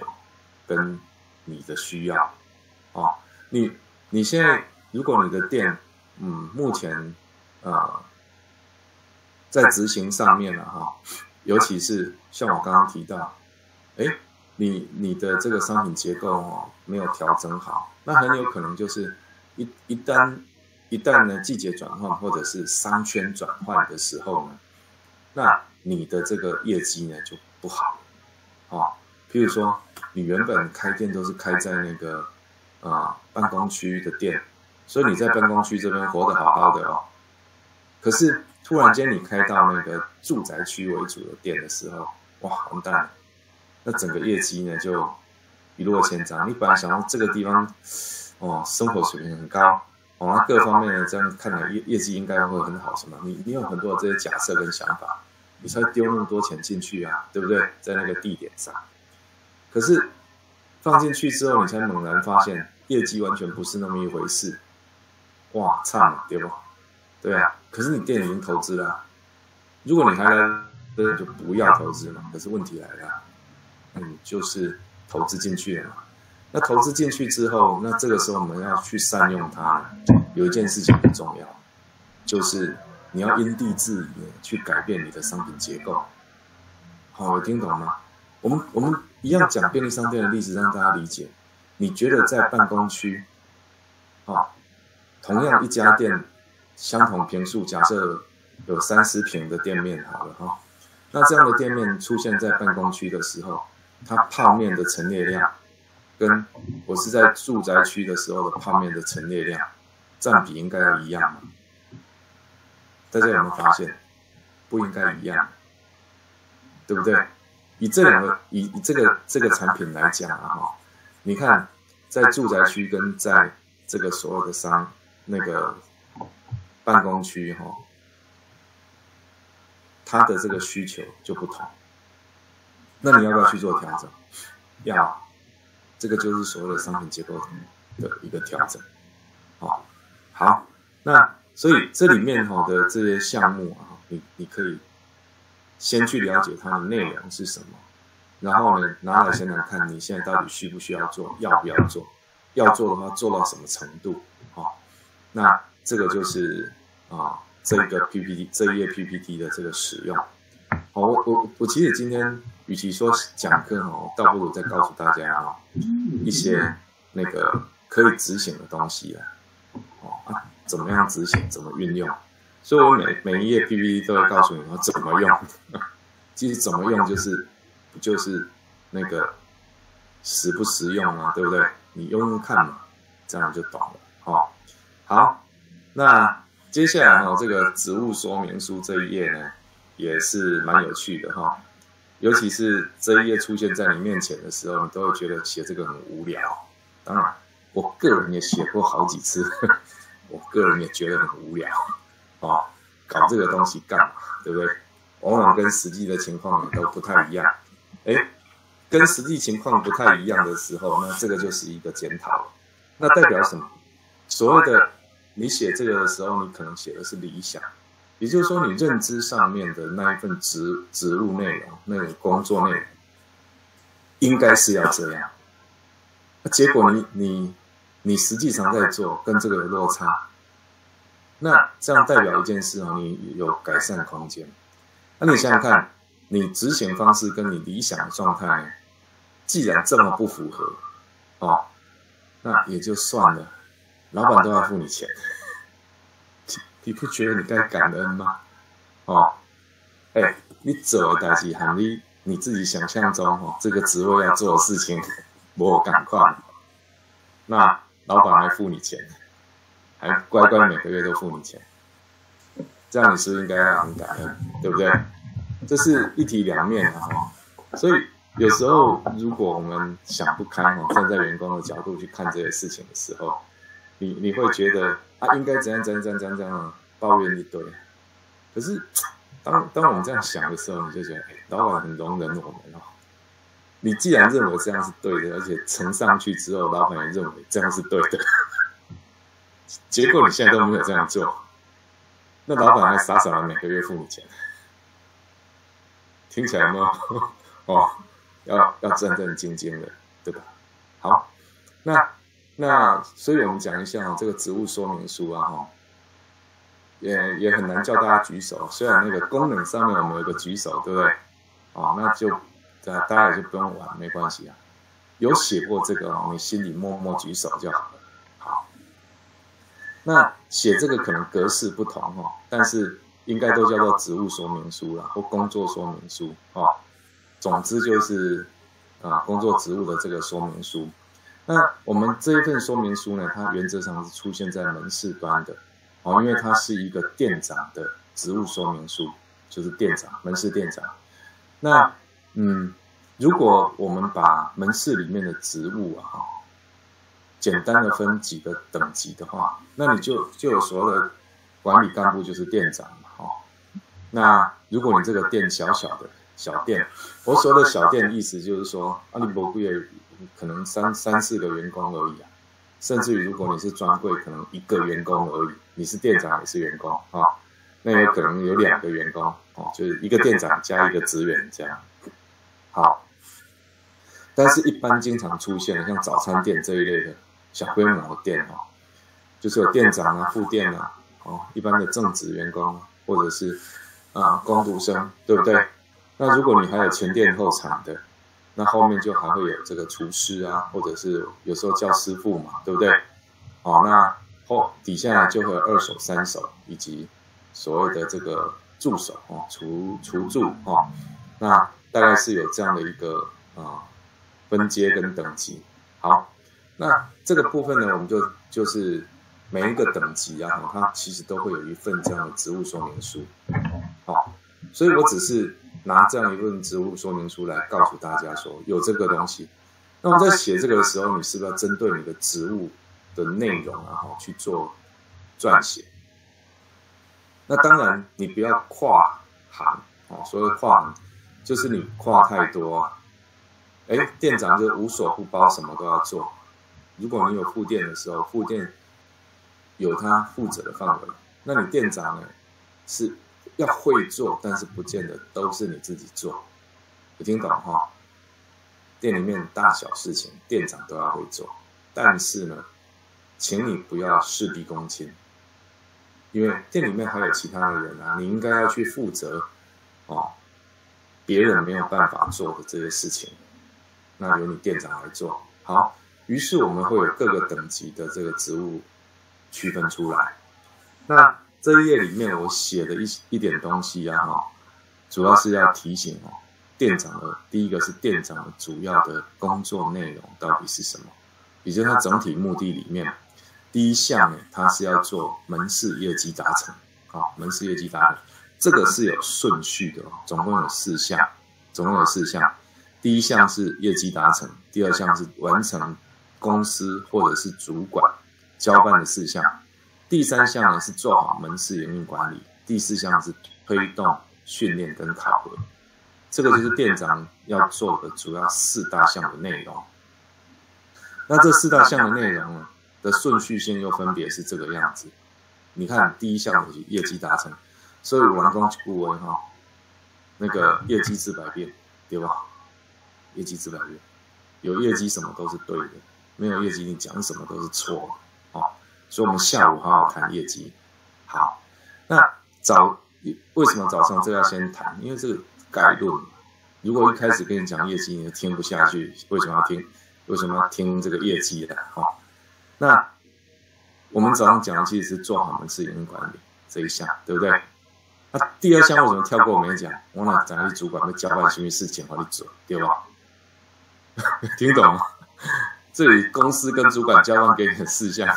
跟你的需要。哦，你你现在如果你的店，嗯，目前，呃。在执行上面了哈，尤其是像我刚刚提到，哎，你你的这个商品结构哦没有调整好，那很有可能就是一一旦一旦呢季节转换或者是商圈转换的时候呢，那你的这个业绩呢就不好，啊，譬如说你原本开店都是开在那个啊办公区的店，所以你在办公区这边活得好好的哦，可是。突然间，你开到那个住宅区为主的店的时候，哇，完蛋了！那整个业绩呢就一落千丈。你本来想到这个地方，哦，生活水平很高，哦，那各方面呢这样看来业业绩应该会很好，什么？你你有很多的这些假设跟想法，你才丢那么多钱进去啊，对不对？在那个地点上，可是放进去之后，你才猛然发现业绩完全不是那么一回事，哇，差了，对不？对啊，可是你店已经投资了，如果你还来，那就不要投资嘛。可是问题来了，那你，就是投资进去了嘛。那投资进去之后，那这个时候我们要去善用它。有一件事情很重要，就是你要因地制宜去改变你的商品结构。好，听懂吗？我们我们一样讲便利商店的例子，让大家理解。你觉得在办公区，啊，同样一家店。相同平数，假设有三十平的店面好了哈，那这样的店面出现在办公区的时候，它泡面的陈列量，跟我是在住宅区的时候的泡面的陈列量占比应该要一样吗？大家有没有发现，不应该一样，对不对？以这两个以以这个这个产品来讲啊哈，你看在住宅区跟在这个所有的商那个。办公区哈，它的这个需求就不同，那你要不要去做调整？要，这个就是所谓的商品结构的一个调整。好，好，那所以这里面哈的这些项目。啊，你你可以先去了解它的内容是什么，然后呢，拿来想想看你现在到底需不需要做，要不要做，要做的话做到什么程度，啊，那这个就是啊这个 PPT 这一页 PPT 的这个使用。好，我我我其实今天与其说讲课哦，倒不如再告诉大家哈一些那个可以执行的东西啊，哦啊，怎么样执行，怎么运用，所以我每每一页 PPT 都会告诉你要怎么用。其实怎么用就是不就是那个实不实用啊，对不对？你用用看嘛，这样就懂了。哦，好，那接下来哈，这个植物说明书这一页呢？也是蛮有趣的哈，尤其是这一页出现在你面前的时候，你都会觉得写这个很无聊。当然，我个人也写过好几次，我个人也觉得很无聊。啊，搞这个东西干嘛？对不对？往往跟实际的情况都不太一样。哎，跟实际情况不太一样的时候，那这个就是一个检讨。那代表什么？所谓的你写这个的时候，你可能写的是理想。也就是说，你认知上面的那一份职职务内容、那个工作内容，应该是要这样。结果你你你实际上在做，跟这个有落差。那这样代表一件事啊，你有改善空间。那你想想看，你执行方式跟你理想的状态，既然这么不符合，哦，那也就算了，老板都要付你钱。你不觉得你该感恩吗？哦，哎，你做的代志和你你自己想象中哦，这个职位要做的事情，我赶快，那老板还付你钱，还乖乖每个月都付你钱，这样你是不是应该要很感恩，对不对？这是一体两面啊。所以有时候如果我们想不开哦，站在员工的角度去看这些事情的时候，你你会觉得。啊应该怎样怎样怎样怎样怎样抱怨一堆，可是当当我们这样想的时候，你就觉得，哎，老板很容忍我们哦。你既然认为这样是对的，而且呈上去之后，老板也认为这样是对的，结果你现在都没有这样做，那老板还傻傻的每个月付你钱，听起来吗？哦，要要战战兢兢的，对吧？好，那。那所以我们讲一下这个植物说明书啊，哈，也也很难叫大家举手。虽然那个功能上面我们有一个举手，对不对？哦，那就大大家也就不用玩，没关系啊。有写过这个，你心里默默举手就好了。好，那写这个可能格式不同哦，但是应该都叫做职务说明书啦，或工作说明书哦。总之就是啊，工作职务的这个说明书。那我们这一份说明书呢，它原则上是出现在门市端的，哦，因为它是一个店长的职务说明书，就是店长门市店长。那嗯，如果我们把门市里面的职务啊，简单的分几个等级的话，那你就就有所谓的管理干部，就是店长嘛，哦。那如果你这个店小小的小店，我说的小店意思就是说，阿里伯贵。可能三三四个员工而已啊，甚至于如果你是专柜，可能一个员工而已。你是店长也是员工啊，那也可能有两个员工哦，就是一个店长加一个职员这样。好，但是一般经常出现的像早餐店这一类的小规模的店哦，就是有店长啊、副店啊，哦，一般的正职员工或者是啊工读生，对不对？那如果你还有前店后厂的。那后面就还会有这个厨师啊，或者是有时候叫师傅嘛，对不对？哦，那后底下就会有二手、三手，以及所谓的这个助手哦，厨厨助哦，那大概是有这样的一个啊分阶跟等级。好，那这个部分呢，我们就就是每一个等级啊，它其实都会有一份这样的职务说明书。好，所以我只是。拿这样一份职务说明书来告诉大家说有这个东西，那我在写这个的时候，你是不是要针对你的职务的内容啊，去做撰写？那当然你不要跨行啊，所谓跨行就是你跨太多，哎，店长就无所不包，什么都要做。如果你有副店的时候，副店有他负责的范围，那你店长呢是要会做，但是不见得都是你自己做。有听懂哈？店里面大小事情，店长都要会做，但是呢，请你不要事必躬亲，因为店里面还有其他的人啊，你应该要去负责哦，别人没有办法做的这些事情，那由你店长来做好。于是我们会有各个等级的这个职务区分出来。那这一页里面我写的一一点东西啊，哈，主要是要提醒哦，店长的第一个是店长的主要的工作内容到底是什么，也就是他整体目的里面，第一项呢，他是要做门市业绩达成，好，门市业绩达成，这个是有顺序的，总共有四项，总共有四项，第一项是业绩达成，第二项是完成。公司或者是主管交办的事项，第三项呢是做好门市营运管理，第四项是推动训练跟考核，这个就是店长要做的主要四大项的内容。那这四大项的内容呢的顺序性又分别是这个样子。你看第一项是业绩达成，所以完工顾问哈，那个业绩治百变，对吧？业绩治百变，有业绩什么都是对的。没有业绩，你讲什么都是错哦。所以，我们下午好好谈业绩。好，那早为什么早上这要先谈？因为这个概论。如果一开始跟你讲业绩，你听不下去。为什么要听？为什么要听这个业绩的？哦，那我们早上讲的其实是做好我们自营管理这一项，对不对？那第二项为什么跳过我没讲？我哪讲是主管会交办什么事情和你做，对吧？听懂吗？这里公司跟主管交办给你的事项，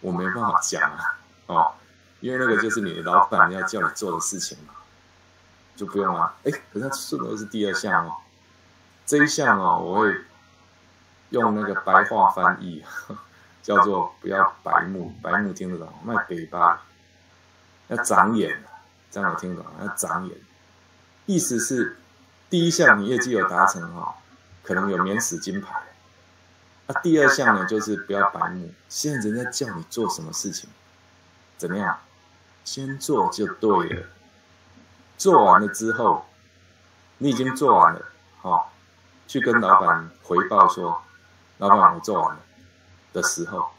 我没办法讲啊，哦，因为那个就是你的老板要叫你做的事情嘛，就不用啊。哎，可是顺的是第二项哦，这一项哦，我会用那个白话翻译，叫做不要白目，白目听得懂，卖北巴，要长眼，这样我听懂，要长眼，意思是第一项你业绩有达成哈，可能有免死金牌。那第二项呢，就是不要白目。现在人家叫你做什么事情，怎么样？先做就对了。做完了之后，你已经做完了，好，去跟老板回报说：“老板，我做完了。”的时候，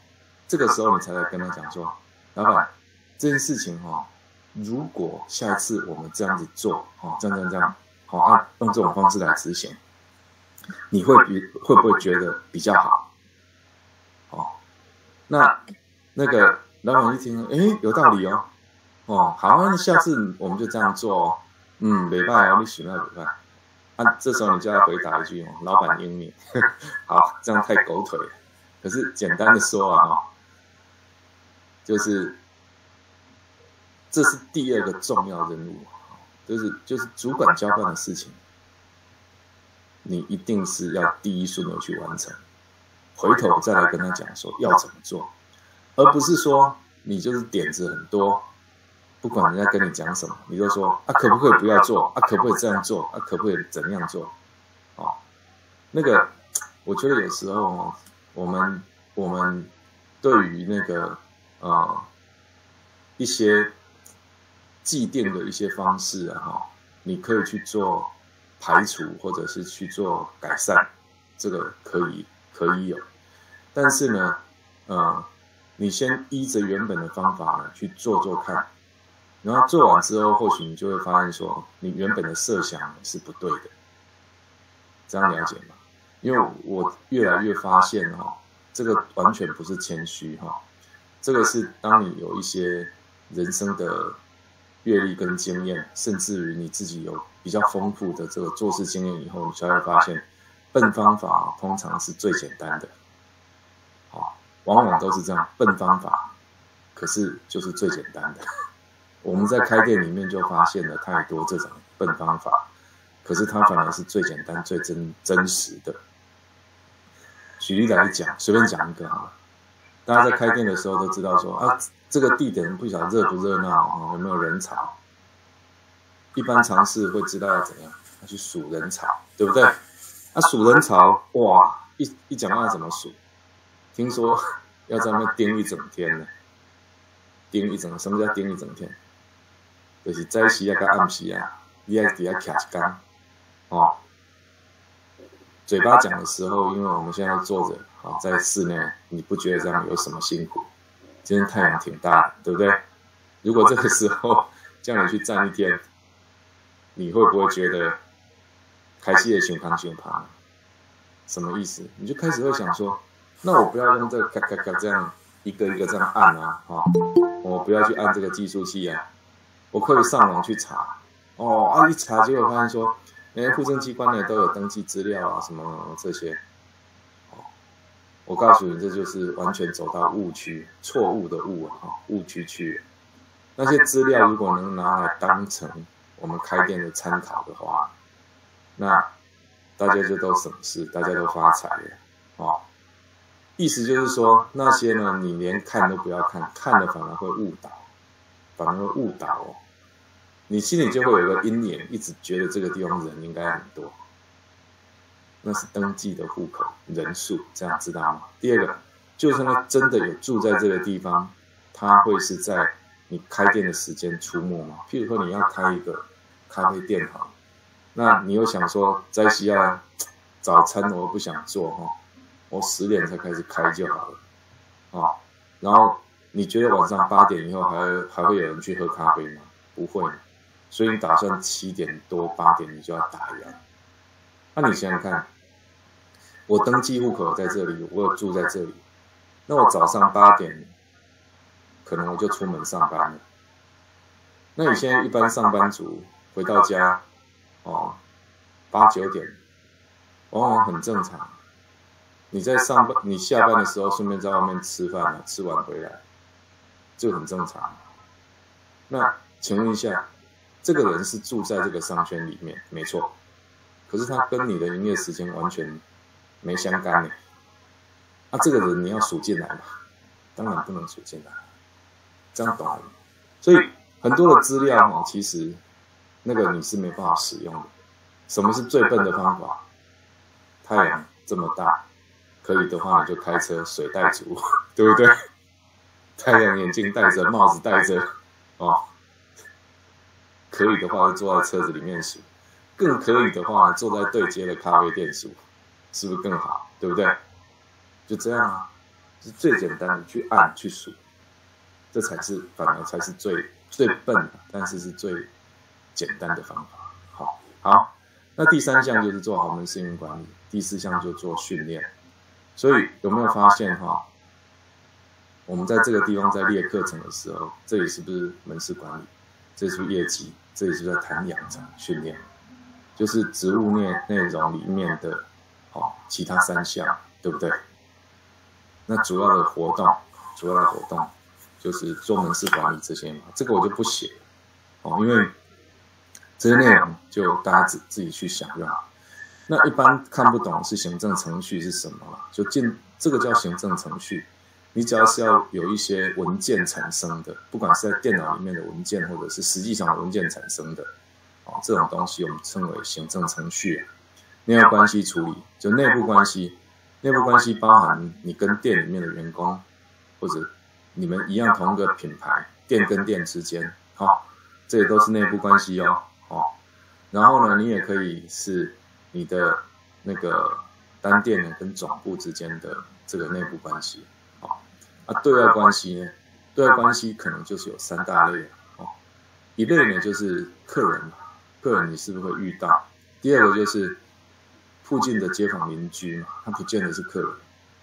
这个时候你才来跟他讲说：“老板，这件事情哈，如果下次我们这样子做，哦，这样这样，好啊，用这种方式来执行。”你会比会不会觉得比较好？哦，那那个老板一听，哎，有道理哦，哦，好，那下次我们就这样做哦。嗯，没办法，你选那没办法。啊，这时候你就要回答一句哦，老板英明。好，这样太狗腿了。可是简单的说啊，哈，就是这是第二个重要任务，就是就是主管交办的事情。你一定是要第一顺位去完成，回头再来跟他讲说要怎么做，而不是说你就是点子很多，不管人家跟你讲什么，你就说啊可不可以不要做？啊可不可以这样做？啊可不可以怎样做，啊，那个我觉得有时候我们我们对于那个呃一些祭奠的一些方式啊哈，你可以去做。排除或者是去做改善，这个可以可以有，但是呢，呃，你先依着原本的方法呢去做做看，然后做完之后，或许你就会发现说，你原本的设想是不对的，这样了解吗？因为我越来越发现哈，这个完全不是谦虚哈，这个是当你有一些人生的。阅历跟经验，甚至于你自己有比较丰富的这个做事经验以后，你才会发现，笨方法通常是最简单的，好，往往都是这样，笨方法，可是就是最简单的。我们在开店里面就发现了太多这种笨方法，可是它反而是最简单、最真真实的。举例来讲，随便讲一个好了。大家在开店的时候都知道说啊，这个地点不晓得热不热闹啊，有没有人潮？一般尝试会知道要怎样，要去数人潮，对不对？啊，数人潮，哇，一一讲要怎么数？听说要在那盯一整天呢，盯一整，什么叫盯一整天？就是早时啊，跟暗时啊，你爱底下卡一竿，哦。嘴巴讲的时候，因为我们现在坐着，好在室内，你不觉得这样有什么辛苦？今天太阳挺大，对不对？如果这个时候 叫你去站一天，你会不会觉得开心的胸膛胸膛？什么意思？你就开始会想说，那我不要用这个咔咔咔这样一个一个这样按啊，啊，我不要去按这个计数器啊，我可以上网去查，哦，啊一查结果发现说。连，户政机关呢都有登记资料啊，什么这些，我告诉你，这就是完全走到误区、错误的误啊，误区去。那些资料如果能拿来当成我们开店的参考的话，那大家就都省事，大家都发财了，哦。意思就是说，那些呢，你连看都不要看，看了反而会误导，反而会误导哦。你心里就会有个阴影，一直觉得这个地方人应该很多，那是登记的户口人数，这样知道吗？第二个，就算他真的有住在这个地方，他会是在你开店的时间出没吗？譬如说你要开一个咖啡店哈，那你又想说在西亚早餐我不想做哈，我十点才开始开就好了，啊，然后你觉得晚上八点以后还还会有人去喝咖啡吗？不会。所以你打算七点多八点你就要打烊？那你想想看，我登记户口在这里，我有住在这里，那我早上八点可能我就出门上班了。那你现在一般上班族回到家，哦，八九点，往往很正常。你在上班，你下班的时候顺便在外面吃饭了，吃完回来，就很正常。那请问一下？这个人是住在这个商圈里面，没错，可是他跟你的营业时间完全没相干呢。那这个人你要数进来吗？当然不能数进来，这样懂了。所以很多的资料哈，其实那个你是没办法使用的。什么是最笨的方法？太阳这么大，可以的话你就开车水带足，对不对？太阳眼镜戴着，帽子戴着，哦。可以的话，就坐在车子里面数；更可以的话，坐在对接的咖啡店数，是不是更好？对不对？就这样啊，是最简单的，去按去数，这才是反而才是最最笨，但是是最简单的方法。好，好，那第三项就是做好门市营管理，第四项就做训练。所以有没有发现哈？我们在这个地方在列课程的时候，这里是不是门市管理？这是业绩？这里是在谈养成训练，就是职务内内容里面的哦，其他三项，对不对？那主要的活动，主要的活动就是做门市管理这些嘛，这个我就不写哦，因为这些内容就大家自自己去想就好。那一般看不懂是行政程序是什么，就进这个叫行政程序。你只要是要有一些文件产生的，不管是在电脑里面的文件，或者是实际上文件产生的，这种东西我们称为行政程序。内部关系处理就内部关系，内部关系包含你跟店里面的员工，或者你们一样同一个品牌，店跟店之间，好，这也都是内部关系哦，哦。然后呢，你也可以是你的那个单店呢跟总部之间的这个内部关系。啊，对外关系呢？对外关系可能就是有三大类哦。一类呢就是客人，客人你是不是会遇到？第二个就是附近的街坊邻居嘛，他不见得是客人，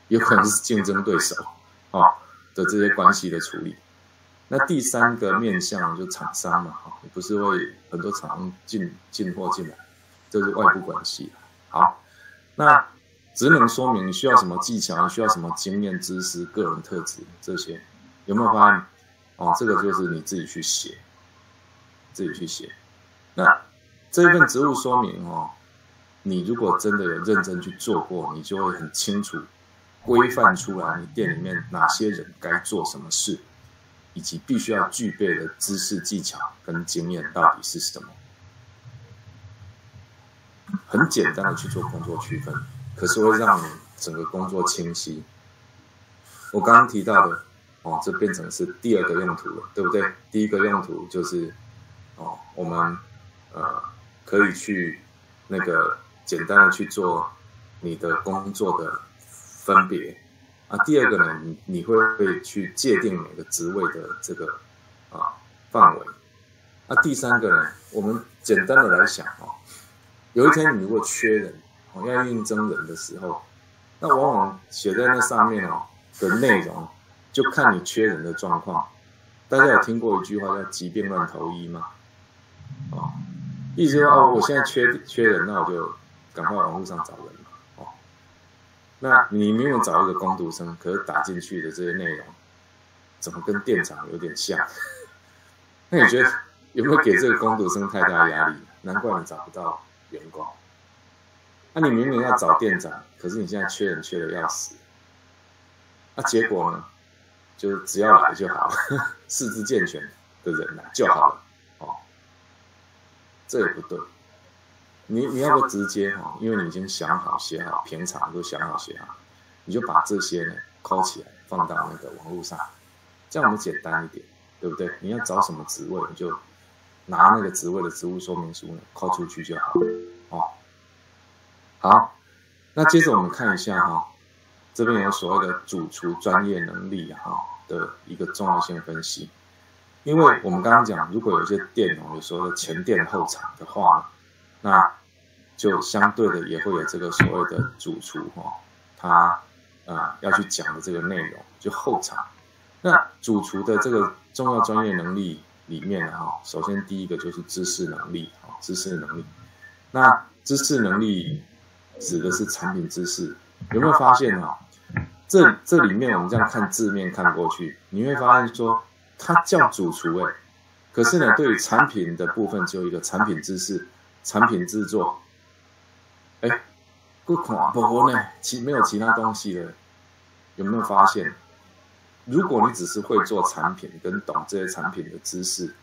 有可能是竞争对手啊的这些关系的处理。那第三个面向就厂商嘛，哈，不是会很多厂商进进货进来，这是外部关系。好，那。只能说明需要什么技巧，需要什么经验、知识、个人特质这些，有没有发现？哦，这个就是你自己去写，自己去写。那这一份职务说明哦，你如果真的有认真去做过，你就会很清楚规范出来你店里面哪些人该做什么事，以及必须要具备的知识、技巧跟经验到底是什么。很简单的去做工作区分。可是会让你整个工作清晰。我刚刚提到的，哦，这变成是第二个用途了，对不对？第一个用途就是哦，我们呃可以去那个简单的去做你的工作的分别啊。第二个呢，你你会会去界定每个职位的这个啊范围。那第三个呢，我们简单的来想哦，有一天你如果缺人，哦要应征人的时候，那往往写在那上面哦的内容，就看你缺人的状况。大家有听过一句话叫“疾病乱投医”吗？哦，意思说哦，我现在缺缺人，那我就赶快网络上找人嘛。哦，那你明明找一个工读生，可是打进去的这些内容，怎么跟店长有点像？那你觉得有没有给这个工读生太大压力？难怪你找不到员工。那你明明要找店长，可是你现在缺人缺的要死。那结果呢？就只要来就好，四肢健全的人来就好了。这也不对。你你要不直接哈，因为你已经想好写好，平常都想好写好，你就把这些呢抠起来放到那个网络上，这样我们简单一点，对不对？你要找什么职位，你就拿那个职位的职务说明书呢抠出去就好了。哦，好，那接着我们看一下哈。这边有所谓的主厨专业能力哈的一个重要性分析，因为我们刚刚讲，如果有些店哦，有时候的前店后厂的话，那就相对的也会有这个所谓的主厨哈，他啊要去讲的这个内容，就后场。那主厨的这个重要专业能力里面呢哈，首先第一个就是知识能力啊，知识能力。那知识能力指的是产品知识，有没有发现啊？这这里面我们这样看字面看过去，你会发现说，它叫主厨哎，可是呢，对于产品的部分只有一个产品知识、产品制作，哎，不可不呢，其没有其他东西了。有没有发现？如果你只是会做产品跟懂这些产品的知识，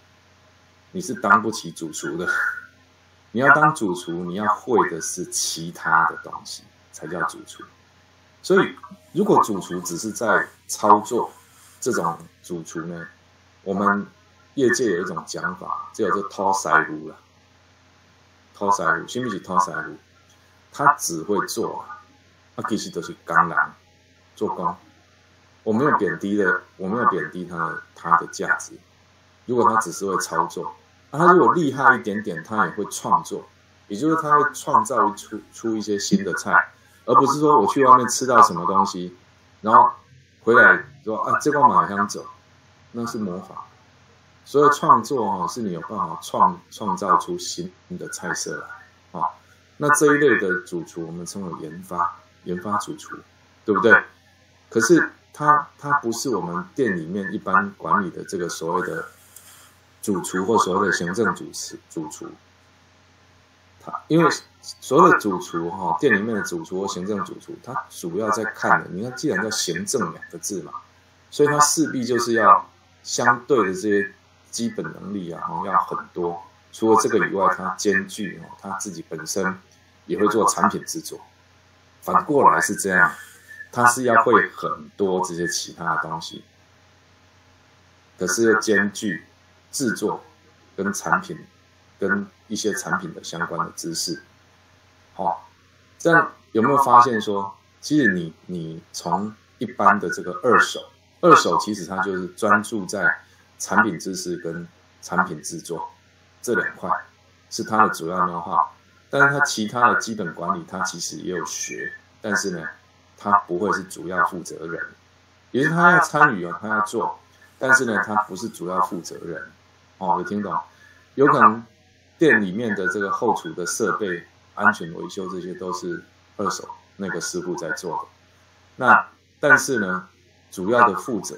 你是当不起主厨的。你要当主厨，你要会的是其他的东西，才叫主厨。所以，如果主厨只是在操作，这种主厨呢，我们业界有一种讲法，叫做掏腮胡了。掏腮胡，信不信掏腮胡？他只会做，他其实都是钢男做工。我没有贬低的，我没有贬低他的他的价值。如果他只是会操作，啊他如果厉害一点点，他也会创作，也就是他会创造出出一些新的菜。而不是说我去外面吃到什么东西，然后回来说啊，这个马上走，那是魔法。所以创作哈，是你有办法创创造出新的菜色来啊。那这一类的主厨，我们称为研发研发主厨，对不对？可是他他不是我们店里面一般管理的这个所谓的主厨或所谓的行政主持主厨，他因为。所有的主厨哈，店里面的主厨或行政主厨，他主要在看的。你看，既然叫行政两个字嘛，所以他势必就是要相对的这些基本能力啊，要很多。除了这个以外，他兼具哦，他自己本身也会做产品制作。反过来是这样，他是要会很多这些其他的东西，可是要兼具制作跟产品跟一些产品的相关的知识。好，这样有没有发现说，其实你你从一般的这个二手，二手其实它就是专注在产品知识跟产品制作这两块，是它的主要内化。但是它其他的基本管理，它其实也有学，但是呢，它不会是主要负责人，也是他要参与啊，他要做，但是呢，他不是主要负责人。哦，有听懂？有可能店里面的这个后厨的设备。安全维修这些都是二手那个师傅在做的，那但是呢，主要的负责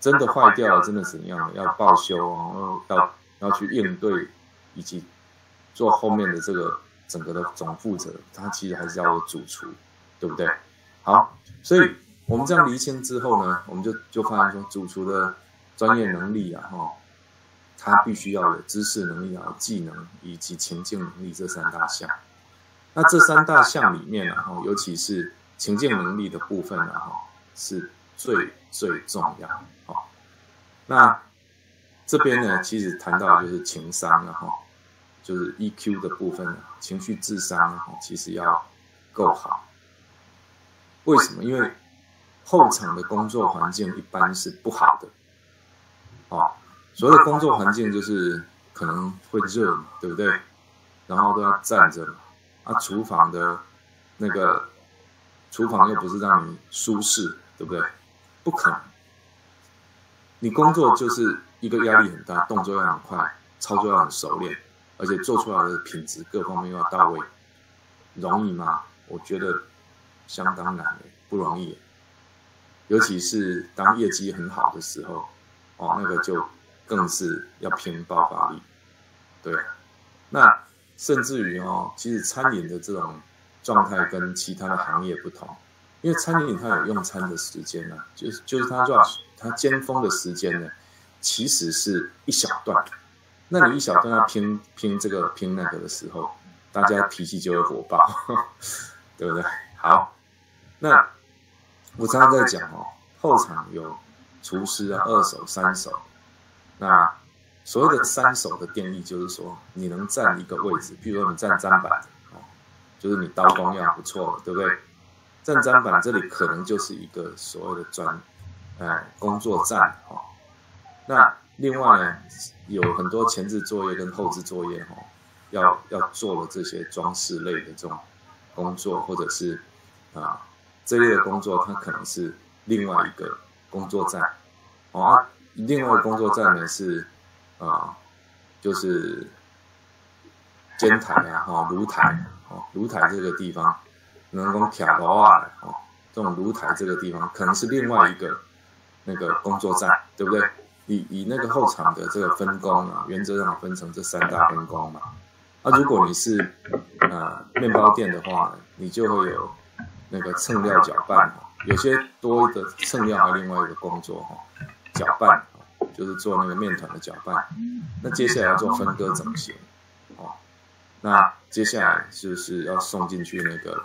真的坏掉了，真的怎样要报修，然后要要去应对，以及做后面的这个整个的总负责，他其实还是要有主厨，对不对？好，所以我们这样厘清之后呢，我们就就发现说，主厨的专业能力啊，哈，他必须要有知识能力啊、技能以及情境能力这三大项。那这三大项里面呢，哈，尤其是情境能力的部分呢，哈，是最最重要。好，那这边呢，其实谈到就是情商了哈，就是 EQ 的部分情绪智商其实要够好。为什么？因为后场的工作环境一般是不好的，哦，所谓的工作环境就是可能会热，对不对？然后都要站着嘛，啊，厨房的那个厨房又不是让你舒适，对不对？不可能，你工作就是一个压力很大，动作要很快，操作要很熟练，而且做出来的品质各方面要到位，容易吗？我觉得相当难的，不容易。尤其是当业绩很好的时候，哦，那个就更是要拼爆发力。对，那甚至于哦，其实餐饮的这种状态跟其他的行业不同。因为餐饮它有用餐的时间呢，就是就是它做它尖峰的时间呢，其实是一小段。那你一小段要拼拼这个拼那个的时候，大家脾气就会火爆，对不对？好，那我常常在讲哦，后场有厨师啊，二手、三手。那所谓的三手的定义就是说，你能站一个位置，比如说你站砧板，哦，就是你刀工要不错，对不对？站砧板这里可能就是一个所谓的专，哎，工作站哦。那另外呢，有很多前置作业跟后置作业哈，要要做的这些装饰类的这种工作，或者是啊这类的工作，它可能是另外一个工作站哦。另外一个工作站呢是啊，就是煎台啊，哈炉台哦，炉台这个地方。能够卡楼啊，哦，这种炉台这个地方可能是另外一个那个工作站，对不对？以以那个后场的这个分工啊，原则上分成这三大分工嘛。那如果你是呃面包店的话，你就会有那个称料搅拌，有些多的称料还有另外一个工作哈，搅拌，就是做那个面团的搅拌。那接下来要做分割整形，哦，那接下来就是要送进去那个。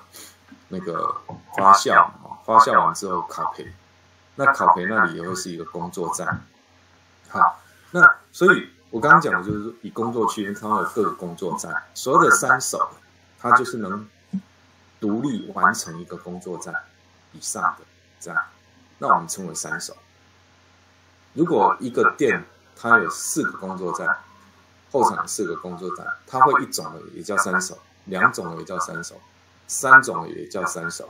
那个发酵，发酵完之后烤焙，那烤焙那里也会是一个工作站。好，那所以我刚刚讲的就是以工作区，它有各个工作站，所有的三手，它就是能独立完成一个工作站以上的这样，那我们称为三手。如果一个店它有四个工作站，后场四个工作站，它会一种的也叫三手，两种的也叫三手。三种也叫三手，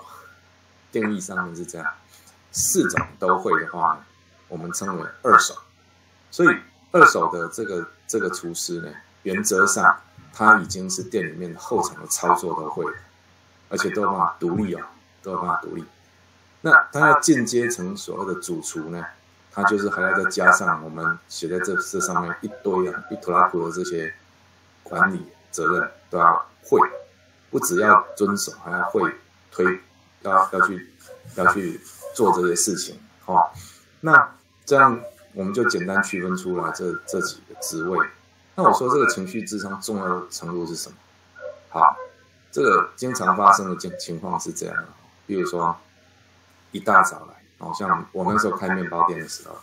定义上面是这样。四种都会的话，我们称为二手。所以二手的这个这个厨师呢，原则上他已经是店里面后场的操作都会了，而且都有办法独立哦，都有办法独立。那他要进阶成所谓的主厨呢，他就是还要再加上我们写在这这上面一堆啊一拖拉库的这些管理责任都要会。不只要遵守，还要会推，要要去要去做这些事情，哦。那这样我们就简单区分出来这这几个职位。那我说这个情绪智商重要程度是什么？好，这个经常发生的情情况是这样的，比如说一大早来，好像我那时候开面包店的时候，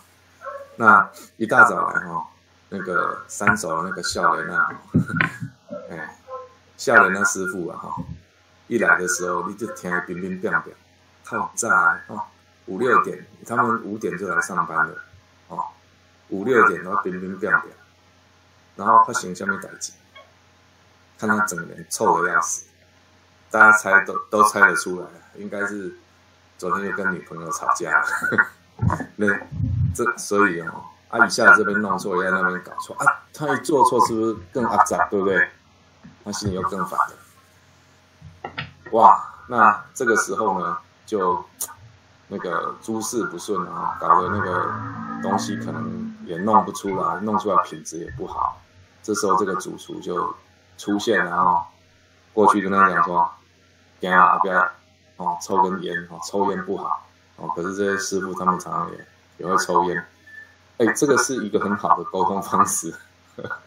那一大早来哈，那个三手那个笑脸啊，哎。下人那师傅啊，哈，一来的时候你就听冰冰冰冰，好在哦，五六点，他们五点就来上班了，哦，五六点然后冰冰冰冰，然后发生什么代志？看他整个人臭的要死，大家猜都都猜得出来，应该是昨天又跟女朋友吵架了，那这所以哦，啊一下这边弄错，在那边搞错啊，他一做错是不是更阿杂，对不对？他心里又更烦了，哇！那这个时候呢，就那个诸事不顺啊，搞得那个东西可能也弄不出来，弄出来品质也不好。这时候这个主厨就出现，然后过去跟他讲说：“不要不要哦，抽根烟哦，抽烟不好哦。”可是这些师傅他们常常也也会抽烟，哎，这个是一个很好的沟通方式。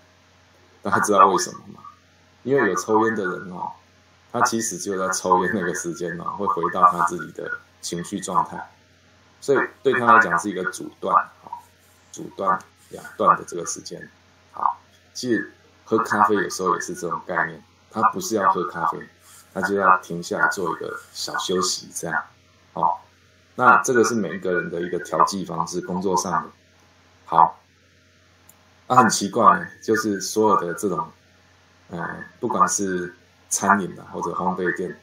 大家知道为什么吗？因为有抽烟的人哦，他其实只有在抽烟那个时间呢，会回到他自己的情绪状态，所以对他来讲是一个阻断，阻断两段的这个时间。好，其实喝咖啡有时候也是这种概念，他不是要喝咖啡，他就要停下来做一个小休息，这样。好，那这个是每一个人的一个调剂方式，工作上的。好，啊，很奇怪，就是所有的这种，呃，不管是餐饮的或者烘焙店，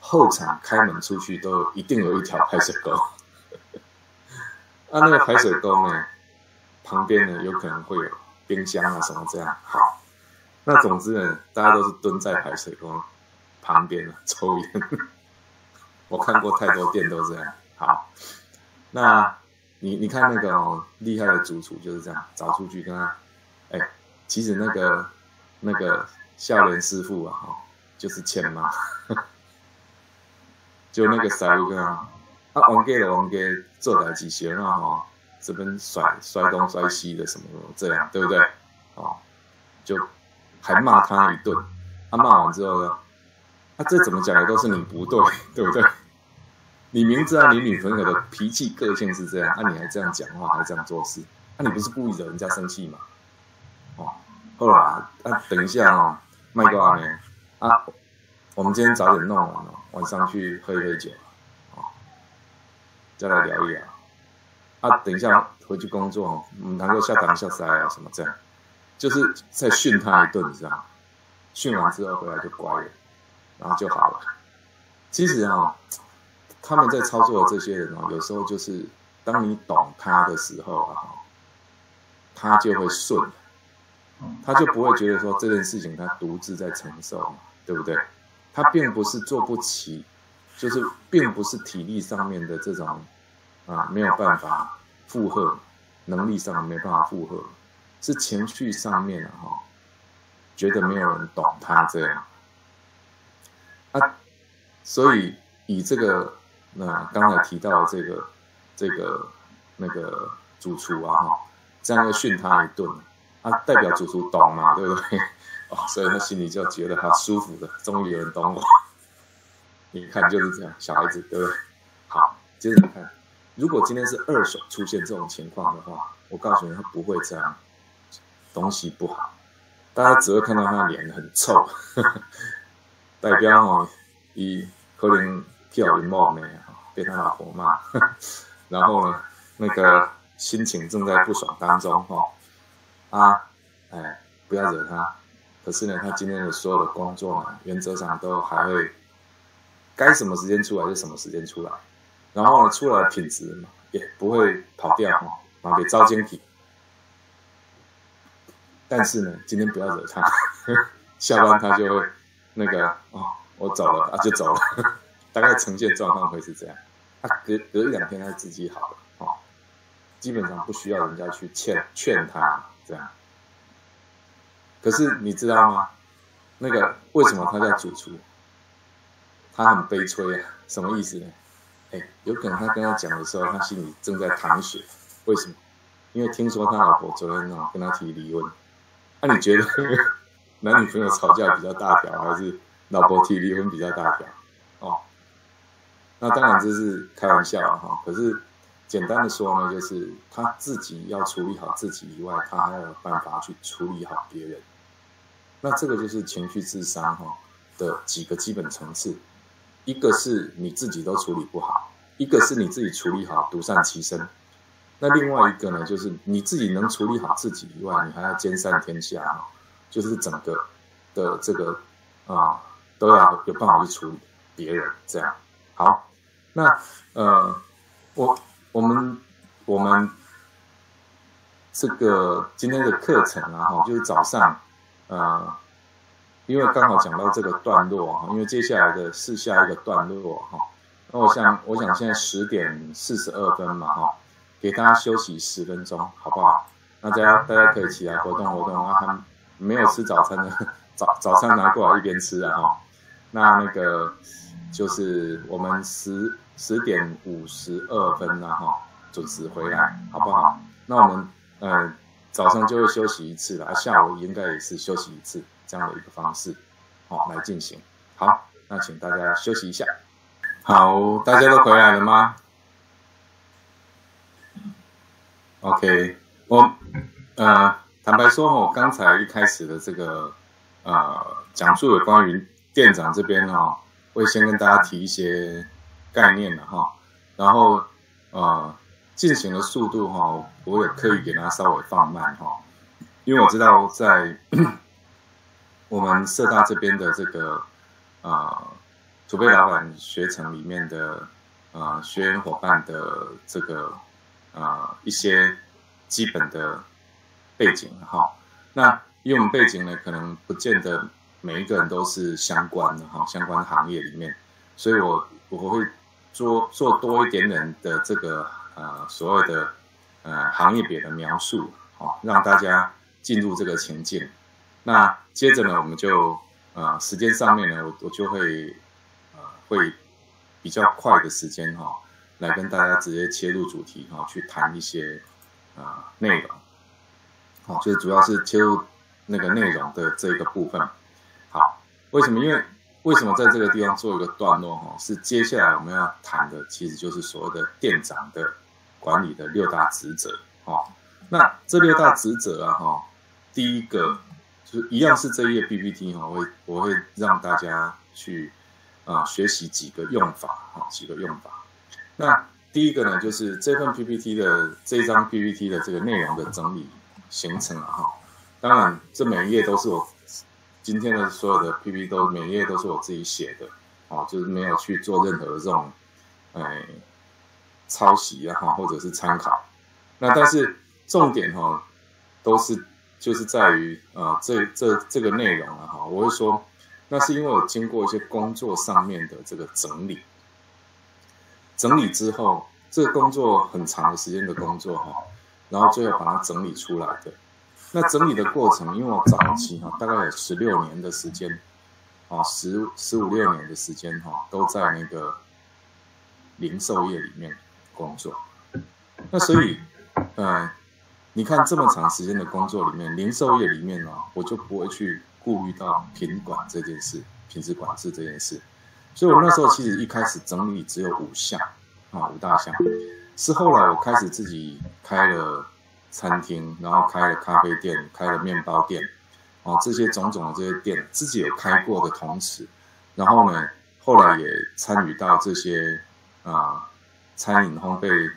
后场开门出去都一定有一条排水沟。啊，那个排水沟呢，旁边呢有可能会有冰箱啊什么这样。好，那总之呢，大家都是蹲在排水沟旁边啊抽烟。我看过太多店都这样。好，那。你你看那个，厉害的主厨就是这样找出去跟他，哎，其实那个那个笑脸师傅啊，哈，就是欠骂，就那个师傅跟他，啊，王给了王给做台机器人啊，哈，这边甩摔东摔西的什么什么这样，对不对？哦，就还骂他一顿，他骂完之后呢，啊，这怎么讲的都是你不对，对不对？你明知道你女朋友的脾气个性是这样，那你还这样讲话，还这样做事，那你不是故意惹人家生气吗？哦，后来啊，等一下哦，麦哥阿妹啊，我们今天早点弄完了，晚上去喝一杯酒，哦，再来聊一聊。啊，等一下回去工作，嗯，能够下岗下塞啊什么这样，就是再训他一顿，你知道训完之后回来就乖了，然后就好了。其实啊。他们在操作的这些人哦，有时候就是当你懂他的时候啊，他就会顺，他就不会觉得说这件事情他独自在承受，对不对？他并不是做不起，就是并不是体力上面的这种啊没有办法负荷，能力上没办法负荷，是情绪上面啊，觉得没有人懂他这样，啊，所以以这个。那刚才提到的这个这个那个主厨啊，这样要训他一顿，他代表主厨懂嘛，对不对？哦，所以他心里就觉得他舒服的，终于有人懂我。你看就是这样，小孩子对不对？好，接着看，如果今天是二手出现这种情况的话，我告诉你，他不会这样，东西不好，大家只会看到他脸很臭，代表哦，以可能。跳林冒昧啊，被他老婆骂，然后呢，那个心情正在不爽当中哈，啊，哎，不要惹他。可是呢，他今天的所有的工作呢，原则上都还会该什么时间出来就什么时间出来，然后呢，出来的品质嘛也不会跑掉哈，啊，别招奸体。但是呢，今天不要惹他，下班他就会那个哦，我走了啊，就走了。大概呈现状况会是这样，他隔隔一两天他自己好了，哦，基本上不需要人家去劝劝他这样。可是你知道吗？那个为什么他叫主厨？他很悲催啊，什么意思呢？哎，有可能他跟他讲的时候，他心里正在淌血。为什么？因为听说他老婆昨天呢跟他提离婚。那你觉得 男女朋友吵架比较大条，还是老婆提离婚比较大条？哦？那当然这是开玩笑哈，可是简单的说呢，就是他自己要处理好自己以外，他还要有办法去处理好别人。那这个就是情绪智商哈的几个基本层次，一个是你自己都处理不好，一个是你自己处理好独善其身，那另外一个呢，就是你自己能处理好自己以外，你还要兼善天下哈，就是整个的这个啊都要有办法去处理别人，这样好。那呃，我我们我们这个今天的课程啊，哈，就是早上，呃，因为刚好讲到这个段落哈，因为接下来的是下一个段落哈，那我想我想现在十点四十二分嘛哈，给大家休息十分钟，好不好？那大家大家可以起来活动活动啊，还没有吃早餐的 早早餐拿过来一边吃啊哈，那那个就是我们十。十点五十二分了哈，准时回来，好不好？那我们呃早上就会休息一次了，下午应该也是休息一次，这样的一个方式，好来进行。好，那请大家休息一下。好，大家都回来了吗？OK，我呃，坦白说我，刚才一开始的这个呃讲述有关于店长这边哈，会先跟大家提一些概念的哈，然后呃进行的速度哈，我也刻意给他稍微放慢哈，因为我知道在 我们社大这边的这个啊储备老板学程里面的啊学员伙伴的这个啊一些基本的。背景哈，那因为我们背景呢，可能不见得每一个人都是相关的哈，相关行业里面，所以我我会做做多一点点的这个呃所谓的呃行业别的描述，好让大家进入这个情境。那接着呢，我们就呃时间上面呢，我我就会呃会比较快的时间哈，来跟大家直接切入主题哈，去谈一些啊内容。好，就是主要是切入那个内容的这个部分。好，为什么？因为为什么在这个地方做一个段落？哈，是接下来我们要谈的，其实就是所谓的店长的管理的六大职责。哈，那这六大职责啊，哈，第一个就是一样是这一页 PPT 哈，我会我会让大家去啊学习几个用法，哈，几个用法。那第一个呢，就是这份 PPT 的这张 PPT 的这个内容的整理。形成了哈，当然这每一页都是我今天的所有的 PPT 都每一页都是我自己写的，哦，就是没有去做任何的这种，哎，抄袭啊哈，或者是参考。那但是重点哈，都是就是在于啊这这这个内容啊哈，我会说，那是因为我经过一些工作上面的这个整理，整理之后，这个工作很长的时间的工作哈。然后最后把它整理出来的，那整理的过程，因为我早期哈，大概有十六年的时间，啊，十十五六年的时间哈，都在那个零售业里面工作。那所以，呃，你看这么长时间的工作里面，零售业里面呢，我就不会去顾虑到品管这件事，品质管制这件事。所以我那时候其实一开始整理只有五项，啊，五大项。是后来我开始自己开了餐厅，然后开了咖啡店，开了面包店，哦，这些种种的这些店自己有开过的同时，然后呢，后来也参与到这些啊餐饮烘焙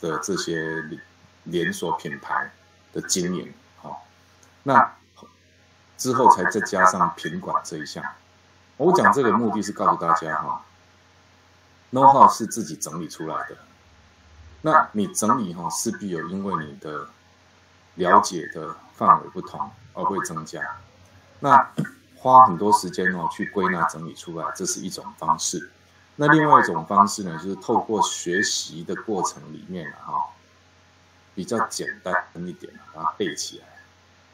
的这些连锁品牌的经营，好，那之后才再加上品管这一项。我讲这个目的是告诉大家哈，know how 是自己整理出来的。那你整理哈，势必有因为你的了解的范围不同而会增加。那花很多时间哦去归纳整理出来，这是一种方式。那另外一种方式呢，就是透过学习的过程里面哈，比较简单一点把它背起来。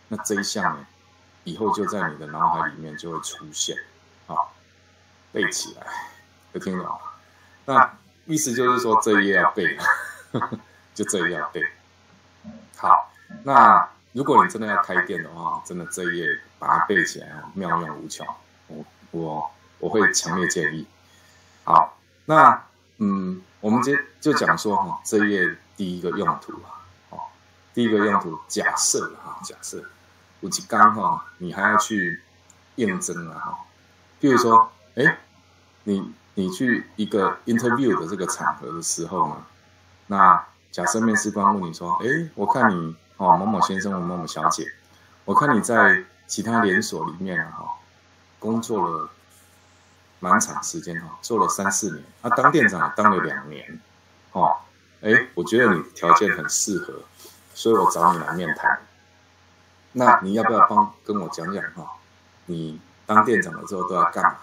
那这一项呢，以后就在你的脑海里面就会出现，好，背起来，有听懂？那意思就是说这一页要背。就这一页对，好，那如果你真的要开店的话，真的这一页把它背起来哦，妙用无穷。我我我会强烈建议。好，那嗯，我们接就讲说哈，这一页第一个用途啊，哦，第一个用途，假设哈，假设，五级刚哈，你还要去验证啊哈，比如说，哎，你你去一个 interview 的这个场合的时候呢？那假设面试官问你说：“哎，我看你哦，某某先生或某某小姐，我看你在其他连锁里面啊，工作了蛮长时间哈，做了三四年，啊，当店长当了两年，哦，哎，我觉得你条件很适合，所以我找你来面谈。那你要不要帮跟我讲讲哈？你当店长了之后都要干嘛？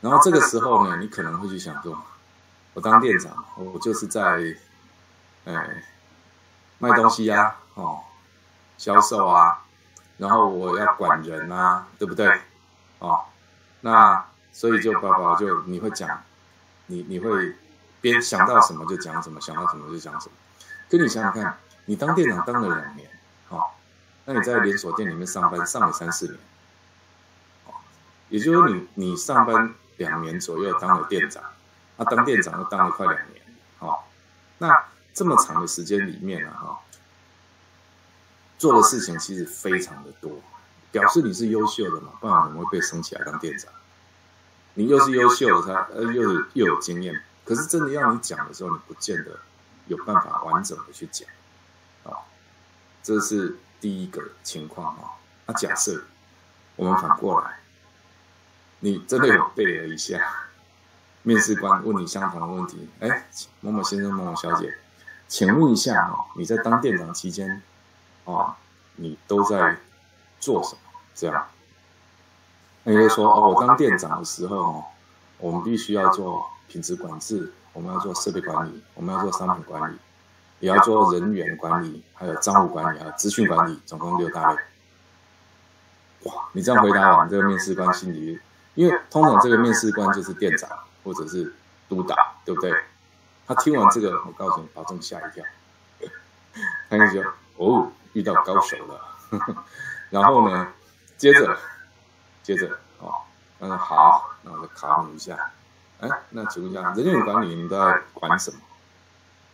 然后这个时候呢，你可能会去想说。”我当店长，我就是在，哎，卖东西呀，哦，销售啊，然后我要管人啊，对不对？哦，那所以就爸爸就你会讲，你你会边想到什么就讲什么，想到什么就讲什么。跟你想想看，你当店长当了两年，哦，那你在连锁店里面上班上了三四年，哦，也就是说你你上班两年左右当了店长。他当店长又当了快两年，好，那这么长的时间里面呢，哈，做的事情其实非常的多，表示你是优秀的嘛，不然怎么会被升起来当店长？你又是优秀的，他呃又又有经验，可是真的要你讲的时候，你不见得有办法完整的去讲，啊，这是第一个情况啊。那假设我们反过来，你真的有背了一下，面试官问你相同的问题，哎，某某先生、某某小姐，请问一下哈，你在当店长期间，啊，你都在做什么？这样。那你就说哦，我当店长的时候哦，我们必须要做品质管制，我们要做设备管理，我们要做商品管理，也要做人员管理，还有账务管理，还有资讯管理，总共六大类。哇，你这样回答完，这个面试官心里，因为通常这个面试官就是店长或者是督导，对不对？他听完这个，我告诉你，保证吓一跳。他就说哦，遇到高手了。然后呢，接着。接着，哦，嗯，好，那我就考你一下，哎，那请问一下，人员管理你们都在管什么？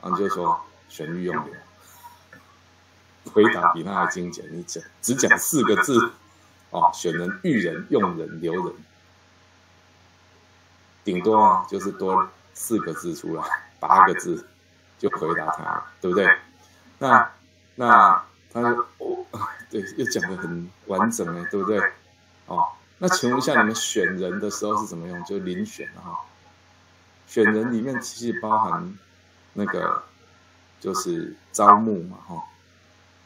然后就说选育用人，回答比那还精简，你讲只讲四个字，哦，选人、育人、用人、留人，顶多啊就是多四个字出来，八个字就回答他，对不对？那那他说，哦，对，又讲的很完整哎，对不对？哦。那请问一下，你们选人的时候是怎么用？就遴选哈。选人里面其实包含那个，就是招募嘛哈。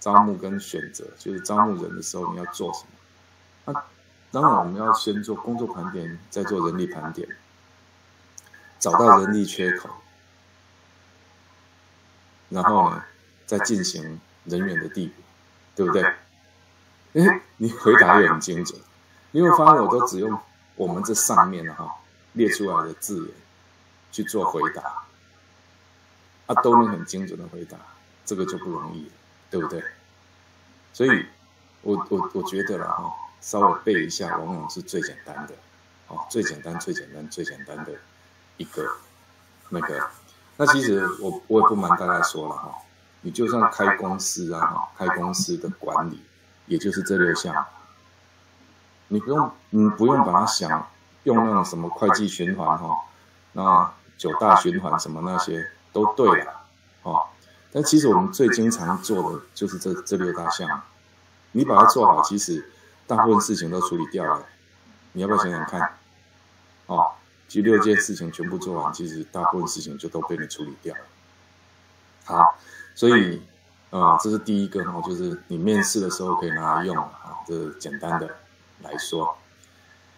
招募跟选择，就是招募人的时候你要做什么？那当然我们要先做工作盘点，再做人力盘点，找到人力缺口，然后呢再进行人员的递补，对不对？哎，你回答也很精准。你会发现，我都只用我们这上面的哈列出来的字眼去做回答，啊，都能很精准的回答，这个就不容易，对不对？所以，我我我觉得了哈，稍微背一下，往往是最简单的，哦，最简单、最简单、最简单的一个那个。那其实我我也不瞒大家说了哈，你就算开公司啊，开公司的管理，也就是这六项。你不用，你不用把它想用那种什么会计循环哈，那九大循环什么那些都对了，哦，但其实我们最经常做的就是这这六大项，你把它做好，其实大部分事情都处理掉了。你要不要想想看？哦，其实六件事情全部做完，其实大部分事情就都被你处理掉了。好，所以啊，这是第一个哈，就是你面试的时候可以拿来用啊，这是简单的。来说，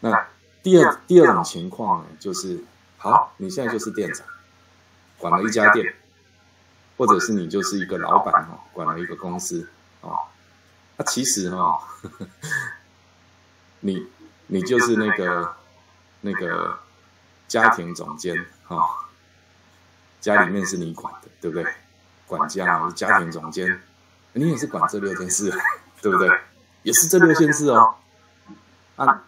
那第二第二种情况，就是好，你现在就是店长，管了一家店，或者是你就是一个老板哈，管了一个公司啊，那其实哈，你你就是那个那个家庭总监哈，家里面是你管的，对不对？管家是家庭总监，你也是管这六件事，对不对？也是这六件事哦。啊，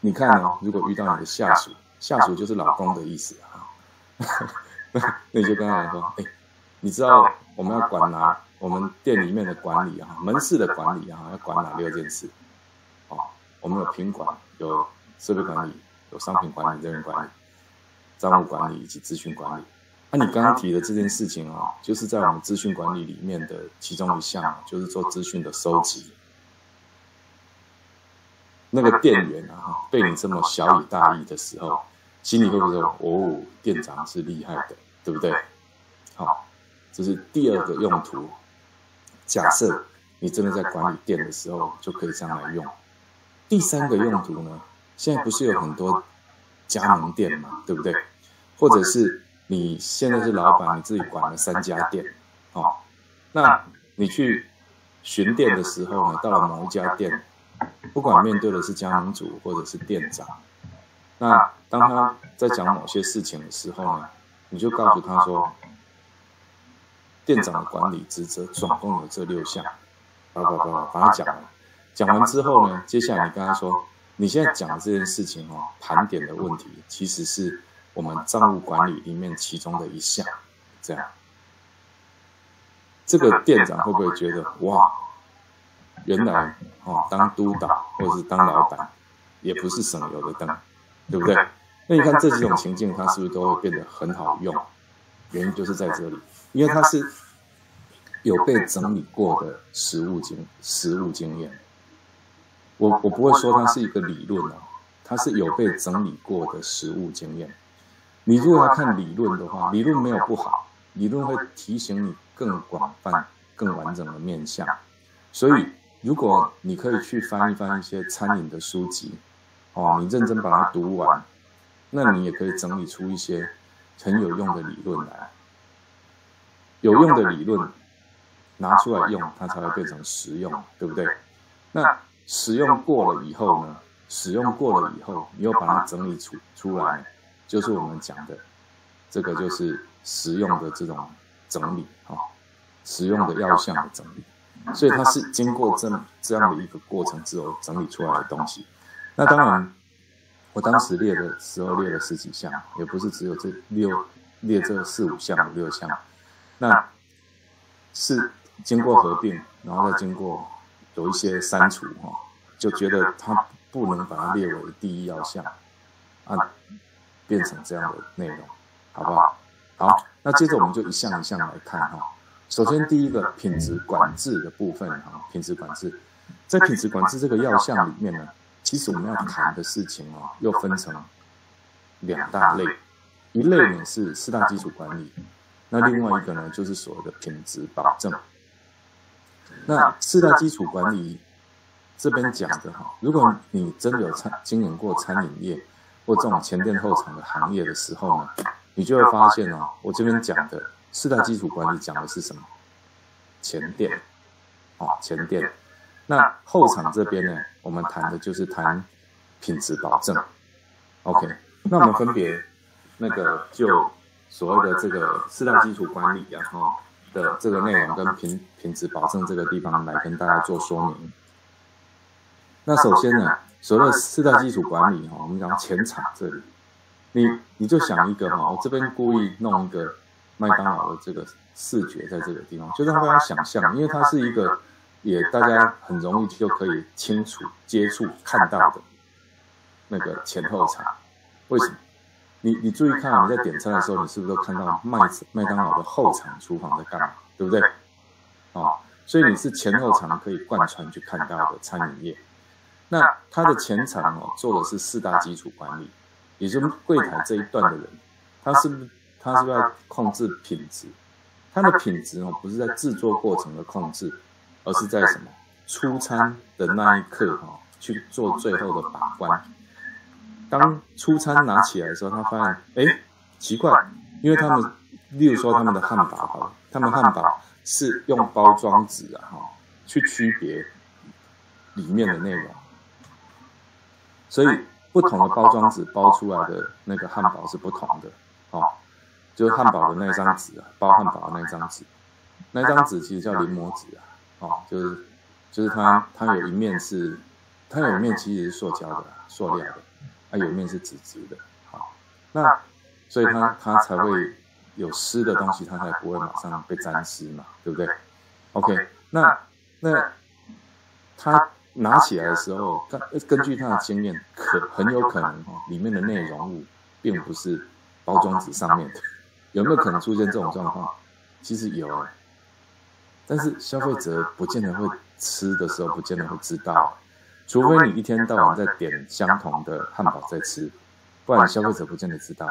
你看哦，如果遇到你的下属，下属就是老公的意思啊，那你就跟他说，哎，你知道我们要管哪？我们店里面的管理啊，门市的管理啊，要管哪六件事？哦，我们有品管，有设备管理，有商品管理、人员管理、账务管理以及资讯管理。那你刚刚提的这件事情啊，就是在我们资讯管理里面的其中一项，就是做资讯的收集。那个店员啊，被你这么小以大义的时候，心里会不会说：“哦，店长是厉害的，对不对？”好，这是第二个用途。假设你真的在管理店的时候，就可以这样来用。第三个用途呢？现在不是有很多加盟店嘛，对不对？或者是你现在是老板，你自己管了三家店，哦，那你去巡店的时候呢，到了某一家店。不管面对的是加盟主或者是店长，那当他在讲某些事情的时候呢，你就告诉他说，店长的管理职责总共有这六项，叭叭叭把他讲了。讲完之后呢，接下来你跟他说，你现在讲的这件事情哦，盘点的问题其实是我们账务管理里面其中的一项，这样。这个店长会不会觉得哇，原来哦，当督导或者是当老板，也不是省油的灯，对不对？那你看这几种情境，它是不是都会变得很好用？原因就是在这里，因为它是有被整理过的实物经实物经验。我我不会说它是一个理论哦，它是有被整理过的实物经验。你如果要看理论的话，理论没有不好，理论会提醒你更广泛、更完整的面向。所以，如果你可以去翻一翻一些餐饮的书籍，哦，你认真把它读完，那你也可以整理出一些很有用的理论来。有用的理论拿出来用，它才会变成实用，对不对？那使用过了以后呢？使用过了以后，你又把它整理出出来，就是我们讲的这个，就是使用的这种整理啊，使用的要项的整理。所以它是经过这这样的一个过程之后整理出来的东西。那当然，我当时列的时候列了十几项，也不是只有这六列这四五项五六项，那是经过合并，然后再经过。有一些删除哈，就觉得它不能把它列为第一要项，啊，变成这样的内容，好不好？好，那接着我们就一项一项来看哈。首先第一个品质管制的部分哈，品质管制，在品质管制这个要项里面呢，其实我们要谈的事情哦，又分成两大类，一类呢是四大基础管理，那另外一个呢就是所谓的品质保证。那四大基础管理这边讲的哈，如果你真的有餐经营过餐饮业或这种前店后厂的行业的时候呢，你就会发现哦，我这边讲的四大基础管理讲的是什么？前店，哦，前店。那后厂这边呢，我们谈的就是谈品质保证。OK，那我们分别那个就所谓的这个四大基础管理然后。的这个内容跟品品质保证这个地方来跟大家做说明。那首先呢，所谓的四大基础管理哈，我们讲前场这里，你你就想一个哈，我这边故意弄一个麦当劳的这个视觉在这个地方，就让大家想象，因为它是一个也大家很容易就可以清楚接触看到的那个前后场，为什么？你你注意看你，在点餐的时候，你是不是都看到麦麦当劳的后场厨房在干嘛？对不对？哦，所以你是前后场可以贯穿去看到的餐饮业。那它的前场哦，做的是四大基础管理，也就是柜台这一段的人，他是不是他是不是要控制品质？它的品质哦，不是在制作过程的控制，而是在什么出餐的那一刻哈，去做最后的把关。当出餐拿起来的时候，他发现，哎，奇怪，因为他们，例如说他们的汉堡哈，他们汉堡是用包装纸啊哈，去区别里面的内容，所以不同的包装纸包出来的那个汉堡是不同的，哦，就是汉堡的那张纸啊，包汉堡的那张纸，那张纸其实叫临摹纸啊，哦，就是就是它它有一面是，它有一面其实是塑胶的，塑料的。它有一面是直直的，好，那所以它它才会有湿的东西，它才不会马上被沾湿嘛，对不对？OK，那那它拿起来的时候，根根据它的经验，可很有可能哦，里面的内容物并不是包装纸上面的，有没有可能出现这种状况？其实有，但是消费者不见得会吃的时候，不见得会知道。除非你一天到晚在点相同的汉堡在吃，不然消费者不见得知道。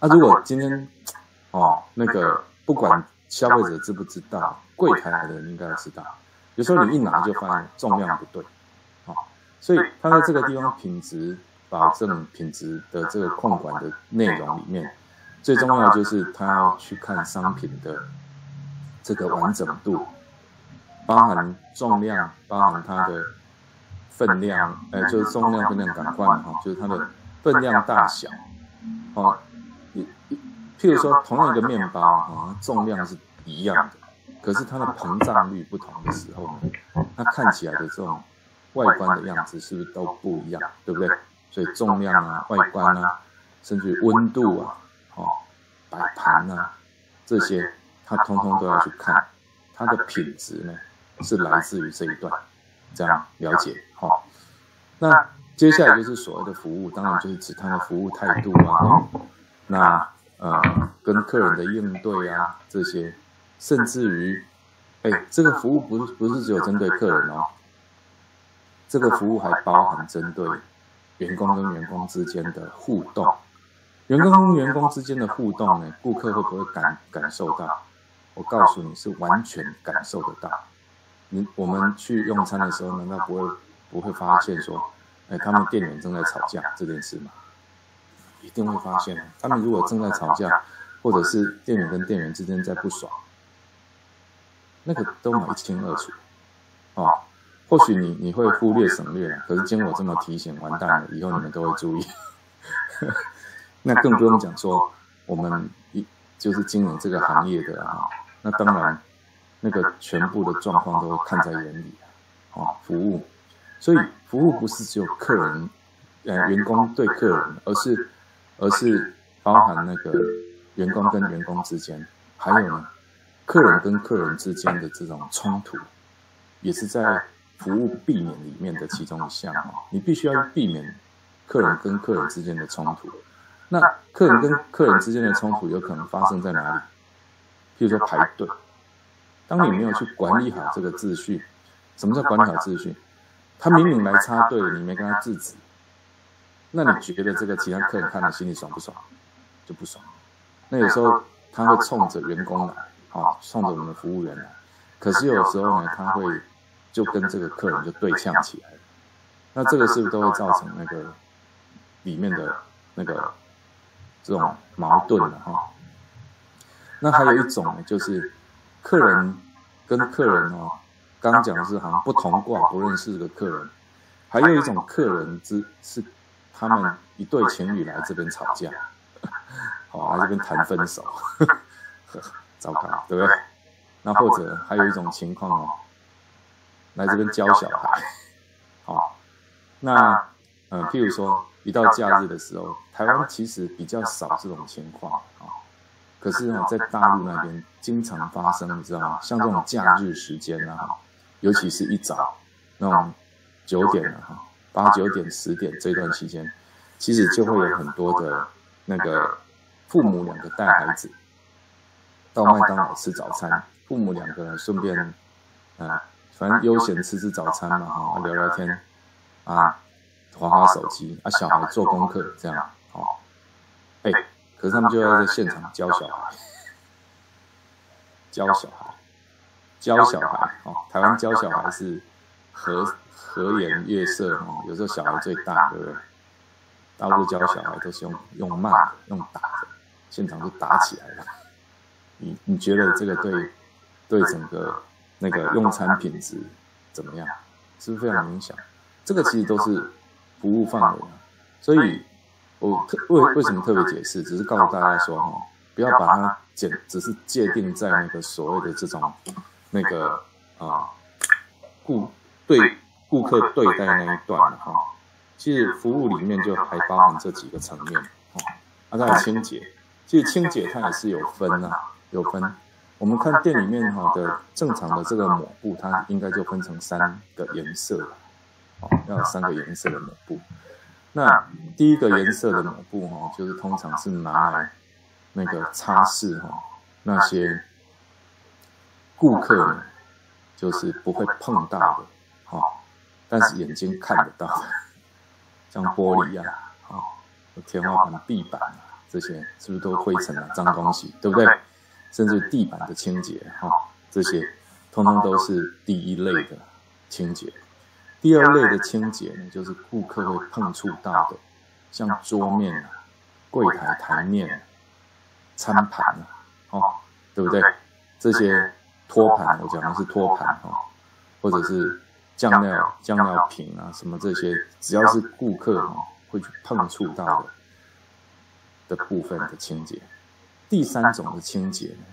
啊，如果今天哦，那个不管消费者知不知道，柜台的人应该要知道。有时候你一拿就发现重量不对，啊，所以它在这个地方品质保证品质的这个控管的内容里面，最重要就是他要去看商品的这个完整度，包含重量，包含它的。分量，哎，就是重量、分量感官哈，就是它的分量大小，哦，你譬如说同样一个面包啊，重量是一样的，可是它的膨胀率不同的时候呢，它看起来的这种外观的样子是不是都不一样，对不对？所以重量啊、外观啊，甚至温度啊、哦、摆盘啊这些，它通通都要去看。它的品质呢是来自于这一段，这样了解好。那接下来就是所谓的服务，当然就是指他的服务态度啊，那呃跟客人的应对啊这些，甚至于，哎，这个服务不是不是只有针对客人哦，这个服务还包含针对员工跟员工之间的互动。员工跟员工之间的互动呢，顾客会不会感感受到？我告诉你是完全感受得到。你我们去用餐的时候，难道不会不会发现说，哎，他们店员正在吵架这件事吗？一定会发现。他们如果正在吵架，或者是店员跟店员之间在不爽，那个都一清二楚。哦，或许你你会忽略省略了，可是经我这么提醒，完蛋了，以后你们都会注意。那更不用讲说，我们一就是经营这个行业的啊，那当然，那个全部的状况都看在眼里啊，服务，所以服务不是只有客人，呃，员工对客人，而是，而是包含那个员工跟员工之间，还有呢，客人跟客人之间的这种冲突，也是在服务避免里面的其中一项啊，你必须要避免客人跟客人之间的冲突。那客人跟客人之间的冲突有可能发生在哪里？譬如说排队，当你没有去管理好这个秩序，什么叫管理好秩序？他明明来插队，你没跟他制止，那你觉得这个其他客人看了心里爽不爽？就不爽。那有时候他会冲着员工来，啊，冲着我们的服务员来，可是有时候呢，他会就跟这个客人就对呛起来那这个是不是都会造成那个里面的那个？这种矛盾了哈，那还有一种呢，就是客人跟客人哦，刚讲的是好像不同卦不认识的客人，还有一种客人之是他们一对情侣来这边吵架，好来这边谈分手，糟糕，对不对？那或者还有一种情况哦，来这边教小孩，好，那嗯，譬如说。一到假日的时候，台湾其实比较少这种情况啊。可是呢，在大陆那边经常发生，你知道吗？像这种假日时间啊，尤其是一早那种九点了哈，八九点、十点这段期间，其实就会有很多的那个父母两个带孩子到麦当劳吃早餐，父母两个人顺便啊，反正悠闲吃吃早餐嘛哈，聊聊天啊。划划手机啊，小孩做功课这样，哦，哎，可是他们就要在现场教小孩，教小孩，教小孩，哦，台湾教小孩是和和颜悦色哦，有时候小孩最大，对不对？大陆教小孩都是用用骂的，用打的，现场就打起来了。你你觉得这个对对整个那个用餐品质怎么样？是不是非常影响？这个其实都是。服务范围，所以我特为为什么特别解释，只是告诉大家说哈，不要把它简只是界定在那个所谓的这种那个啊顾对顾客对待那一段哈，其实服务里面就还包含这几个层面哦，啊，再清洁，其实清洁它也是有分呐，有分。我们看店里面哈的正常的这个抹布，它应该就分成三个颜色。哦，要有三个颜色的抹布。那第一个颜色的抹布哈，就是通常是拿来那个擦拭哈那些顾客呢，就是不会碰到的哈，但是眼睛看得到的，像玻璃啊、啊天花板、地板啊这些，是不是都灰尘啊、脏东西，对不对？甚至地板的清洁哈，这些通通都是第一类的清洁。第二类的清洁呢，就是顾客会碰触到的，像桌面啊、柜台台面、餐盘啊，哦，对不对？这些托盘，我讲的是托盘哦，或者是酱料、酱料瓶啊，什么这些，只要是顾客哦会去碰触到的的部分的清洁。第三种的清洁呢，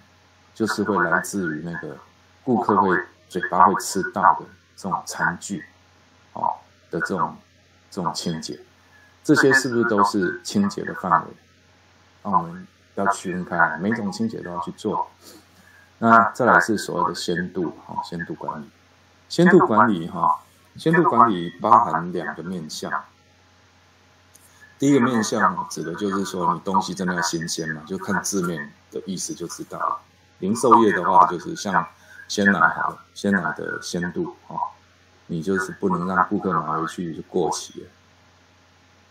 就是会来自于那个顾客会嘴巴会吃到的这种餐具。哦的这种这种清洁，这些是不是都是清洁的范围？那我们要区分开，每种清洁都要去做。那再来是所谓的鲜度哈，鲜度管理。鲜度管理哈，鲜度管理包含两个面向。第一个面向指的就是说，你东西真的要新鲜嘛，就看字面的意思就知道了。零售业的话，就是像鲜奶好了，鲜奶的鲜度哈，你就是不能让顾客拿回去就过期了。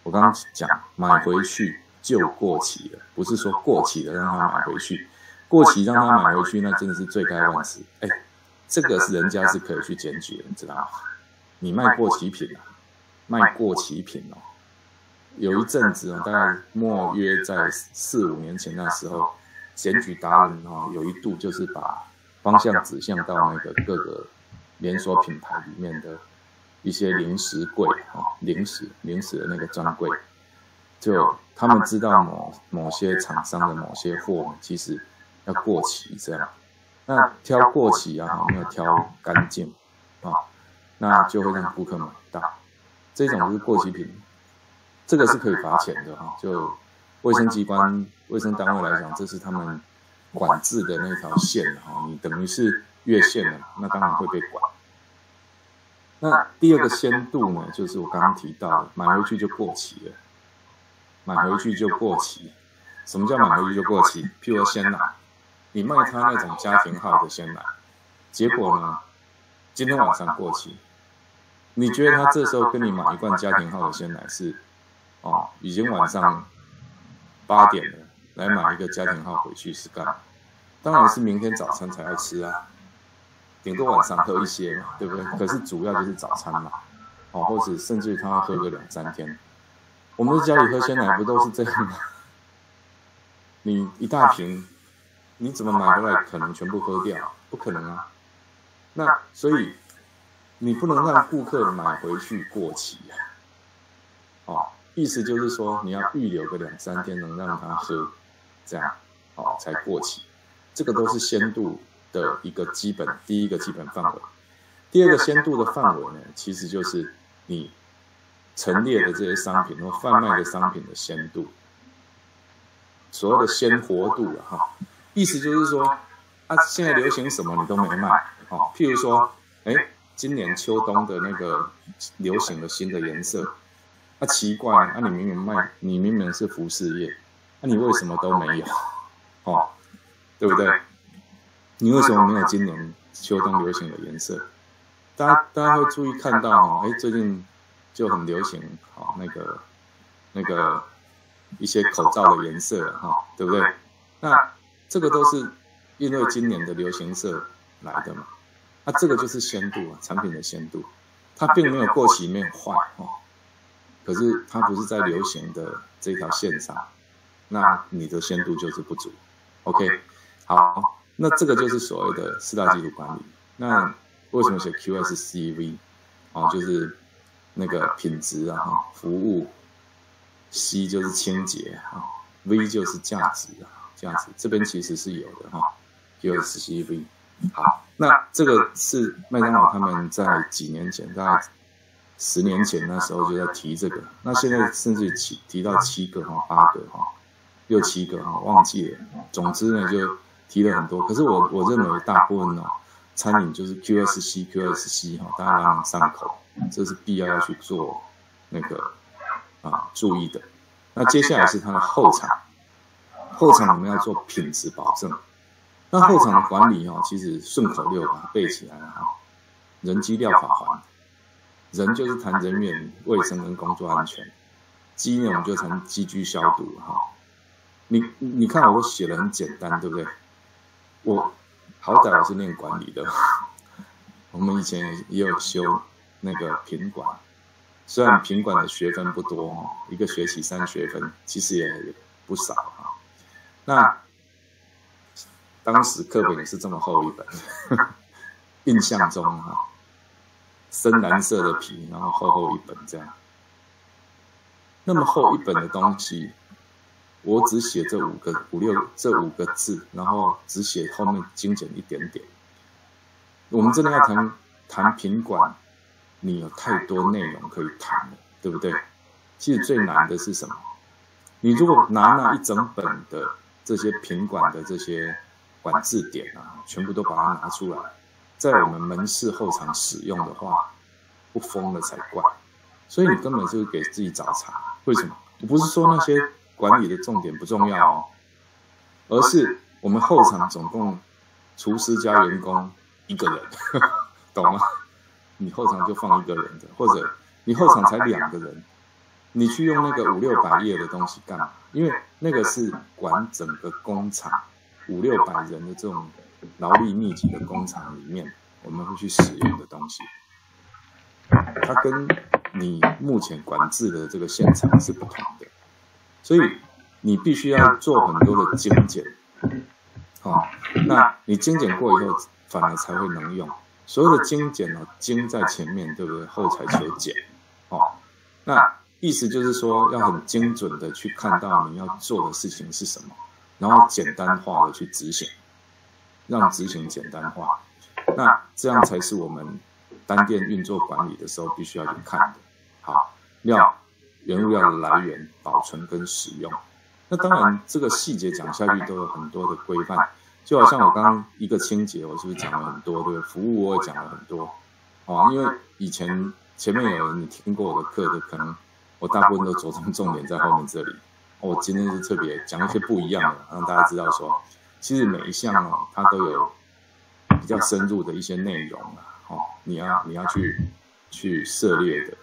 我刚刚讲买回去就过期了，不是说过期了让他买回去，过期让他买回去那真的是罪该万死。哎，这个是人家是可以去检举的，你知道吗？你卖过期品啊，卖过期品哦。有一阵子啊，大概莫约在四五年前那时候，检举达人哈，有一度就是把方向指向到那个各个连锁品牌里面的一些零食柜啊，零食零食的那个专柜，就他们知道某某些厂商的某些货其实要过期这样，那挑过期啊，没有挑干净啊，那就会让顾客买到，这种是过期品。这个是可以罚钱的哈，就卫生机关、卫生单位来讲，这是他们管制的那条线哈。你等于是越线了，那当然会被管。那第二个鲜度呢，就是我刚刚提到的，买回去就过期了，买回去就过期。什么叫买回去就过期？譬如鲜奶，你卖他那种家庭号的鲜奶，结果呢，今天晚上过期，你觉得他这时候跟你买一罐家庭号的鲜奶是？哦，已经晚上八点了，来买一个家庭号回去是干？当然是明天早餐才要吃啊，顶多晚上喝一些嘛，对不对？可是主要就是早餐嘛，哦，或者甚至他要喝个两三天。我们在家里喝鲜奶不都是这样吗？你一大瓶，你怎么买回来可能全部喝掉？不可能啊。那所以你不能让顾客买回去过期啊，哦。意思就是说，你要预留个两三天，能让他喝，这样，哦，才过期。这个都是鲜度的一个基本，第一个基本范围。第二个鲜度的范围呢，其实就是你陈列的这些商品或贩卖的商品的鲜度，所谓的鲜活度了哈。意思就是说，啊，现在流行什么你都没卖，哦，譬如说，哎，今年秋冬的那个流行的新的颜色。啊奇怪，那你明明卖，你明明是服饰业，那你为什么都没有？哦，对不对？你为什么没有今年秋冬流行的颜色？大家大家会注意看到哦，哎，最近就很流行哦，那个那个一些口罩的颜色哈，对不对？那这个都是因为今年的流行色来的嘛？那这个就是鲜度啊，产品的鲜度，它并没有过期，没有坏哦。可是它不是在流行的这条线上，那你的鲜度就是不足。OK，好，那这个就是所谓的四大基础管理。那为什么写 QSCV？啊，就是那个品质啊，服务，C 就是清洁啊，V 就是价值啊，价值这边其实是有的哈，QSCV。好，那这个是麦当劳他们在几年前大概。十年前那时候就在提这个，那现在甚至提提到七个哈、八个哈、六七个哈，忘记了。总之呢，就提了很多。可是我我认为大部分呢，餐饮就是 QSC、QSC 哈，大家朗上口，这是必要要去做那个啊注意的。那接下来是它的后场，后场我们要做品质保证。那后场的管理哈，其实顺口溜把它背起来了哈，人机料法环。人就是谈人员卫生跟工作安全，机呢我们就谈机具消毒哈。你你看我写的很简单，对不对？我好歹我是念管理的，我们以前也有修那个品管，虽然品管的学分不多，一个学期三学分，其实也不少哈。那当时课本也是这么厚一本，印象中哈。深蓝色的皮，然后厚厚一本这样，那么厚一本的东西，我只写这五个五六这五个字，然后只写后面精简一点点。我们真的要谈谈品管，你有太多内容可以谈了，对不对？其实最难的是什么？你如果拿那一整本的这些品管的这些管制点啊，全部都把它拿出来，在我们门市后场使用的话，不疯了才怪。所以你根本就是给自己找茬。为什么？我不是说那些管理的重点不重要哦，而是我们后场总共厨师加员工一个人，懂吗？你后场就放一个人的，或者你后场才两个人，你去用那个五六百页的东西干嘛？因为那个是管整个工厂五六百人的这种劳力密集的工厂里面，我们会去使用的东西。它跟你目前管制的这个现场是不同的，所以你必须要做很多的精简。哦，那你精简过以后，反而才会能用。所有的精简呢，精在前面，对不对？后才求简。哦，那意思就是说，要很精准的去看到你要做的事情是什么，然后简单化的去执行，让执行简单化。那这样才是我们单店运作管理的时候必须要去看的。好，料原物料的来源、保存跟使用。那当然，这个细节讲下去都有很多的规范。就好像我刚刚一个清洁，我是不是讲了很多？对，服务我也讲了很多。哦，因为以前前面有你听过我的课的，可能我大部分都着重重点在后面这里。我今天是特别讲一些不一样的，让大家知道说，其实每一项哦，它都有比较深入的一些内容啊。哦，你要你要去去涉猎的。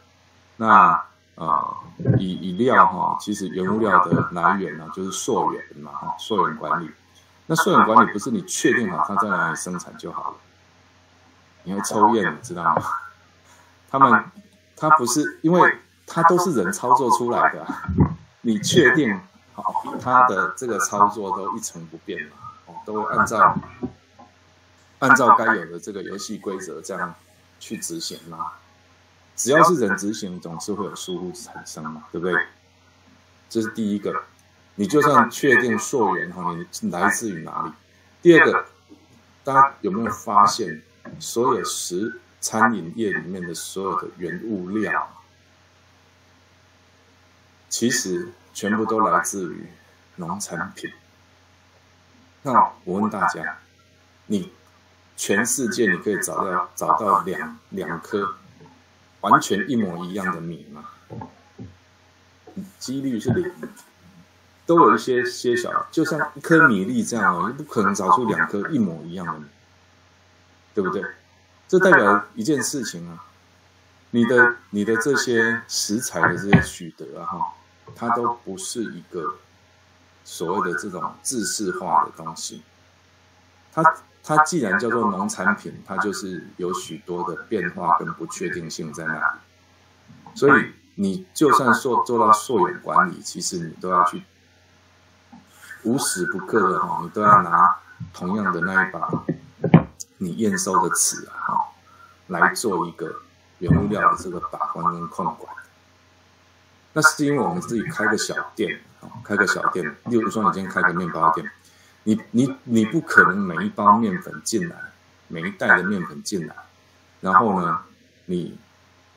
那呃，以以料哈，其实原物料的来源呢，就是溯源嘛，哈，溯源管理。那溯源管理不是你确定好它在哪里生产就好了，你要抽验，你知道吗？他们他不是，因为他都是人操作出来的，你确定好他的这个操作都一成不变嘛？都按照按照该有的这个游戏规则这样去执行吗？只要是人执行，总是会有疏忽产生嘛，对不对？这是第一个，你就算确定溯源哈，你来自于哪里？第二个，大家有没有发现，所有食餐饮业里面的所有的原物料，其实全部都来自于农产品。那我问大家，你全世界你可以找到找到两两颗？完全一模一样的米嘛，几率是零，都有一些些小，就像一颗米粒这样哦，你不可能找出两颗一模一样的米，对不对？这代表一件事情啊，你的你的这些食材的这些取得啊，哈，它都不是一个所谓的这种制式化的东西，它。它既然叫做农产品，它就是有许多的变化跟不确定性在那里。所以你就算做做到溯源管理，其实你都要去无时不刻的哈，你都要拿同样的那一把你验收的尺啊哈，来做一个原物料的这个把关跟控管。那是因为我们自己开个小店啊，开个小店，例如说你今天开个面包店。你你你不可能每一包面粉进来，每一袋的面粉进来，然后呢，你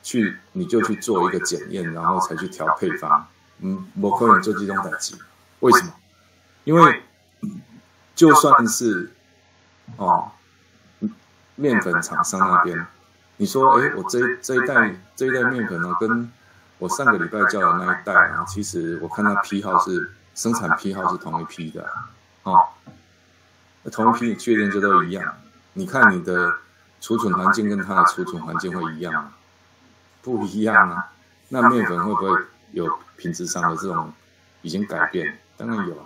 去你就去做一个检验，然后才去调配方。嗯，我可能做这种等级，为什么？因为就算是哦，面粉厂商那边，你说，哎，我这这一袋这一袋面粉呢，跟我上个礼拜叫的那一袋啊，其实我看它批号是生产批号是同一批的。哦，那同一批你确定这都一样？你看你的储存环境跟它的储存环境会一样吗？不一样啊。那面粉会不会有品质上的这种已经改变？当然有。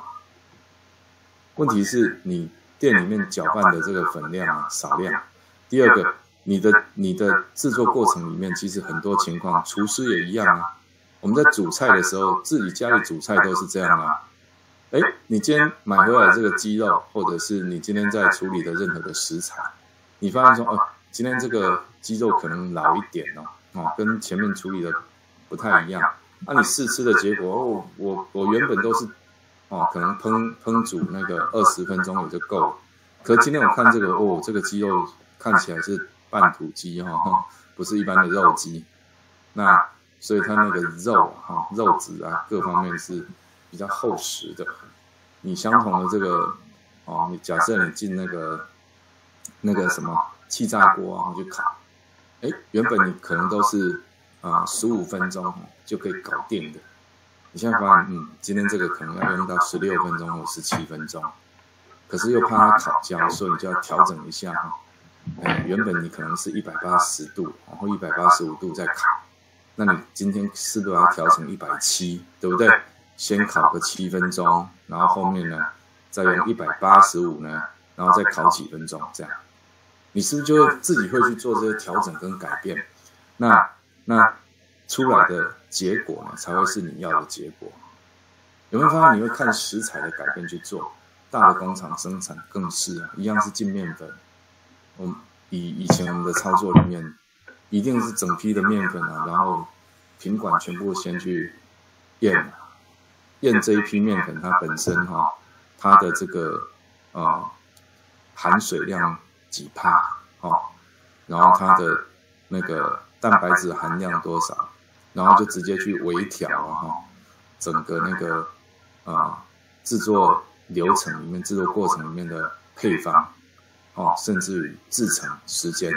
问题是你店里面搅拌的这个粉量啊少量。第二个，你的你的制作过程里面其实很多情况，厨师也一样啊。我们在煮菜的时候，自己家里煮菜都是这样啊。哎，你今天买回来这个鸡肉，或者是你今天在处理的任何的食材，你发现说，哦，今天这个鸡肉可能老一点哦，哦，跟前面处理的不太一样。那你试吃的结果，哦，我我原本都是，哦，可能烹烹煮那个二十分钟也就够了。可今天我看这个，哦，这个鸡肉看起来是半土鸡哈，不是一般的肉鸡。那所以它那个肉哈，肉质啊，各方面是。比较厚实的，你相同的这个哦，你假设你进那个那个什么气炸锅啊你去烤，哎，原本你可能都是啊十五分钟就可以搞定的，你现在发现，嗯，今天这个可能要用到十六分钟或十七分钟，可是又怕它烤焦，所以你就要调整一下哈。哎，原本你可能是一百八十度，然后一百八十五度再烤，那你今天是不是要调成一百七，对不对？先烤个七分钟，然后后面呢，再用一百八十五呢，然后再烤几分钟，这样，你是不是就自己会去做这些调整跟改变？那那出来的结果呢，才会是你要的结果。有没有发现你会看食材的改变去做？大的工厂生产更是啊，一样是进面粉。我以以前我们的操作里面，一定是整批的面粉啊，然后品管全部先去验，验这一批面粉它本身哈，它的这个啊含水量几帕哦，然后它的那个蛋白质含量多少，然后就直接去微调哈，整个那个啊制作流程里面、制作过程里面的配方。哦，甚至于制成时间，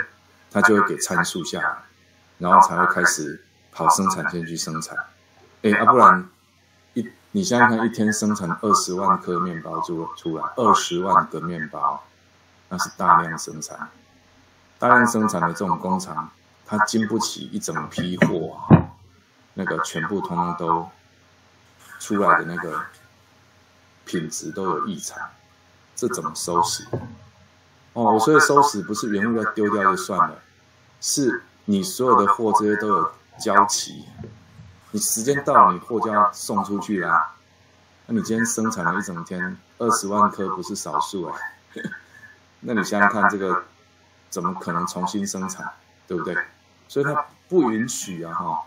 它就会给参数下来，然后才会开始跑生产线去生产。哎，啊，不然你想想看，一天生产二十万颗面包就出来，二十万个面包，那是大量生产。大量生产的这种工厂，它经不起一整批货，那个全部通通都出来的那个品质都有异常，这怎么收拾？哦，所以收拾不是原物料丢掉就算了，是你所有的货这些都有交期，你时间到了，你货就要送出去啦。那你今天生产了一整天，二十万颗不是少数哎，那你想想看，这个怎么可能重新生产，对不对？所以它不允许啊哈，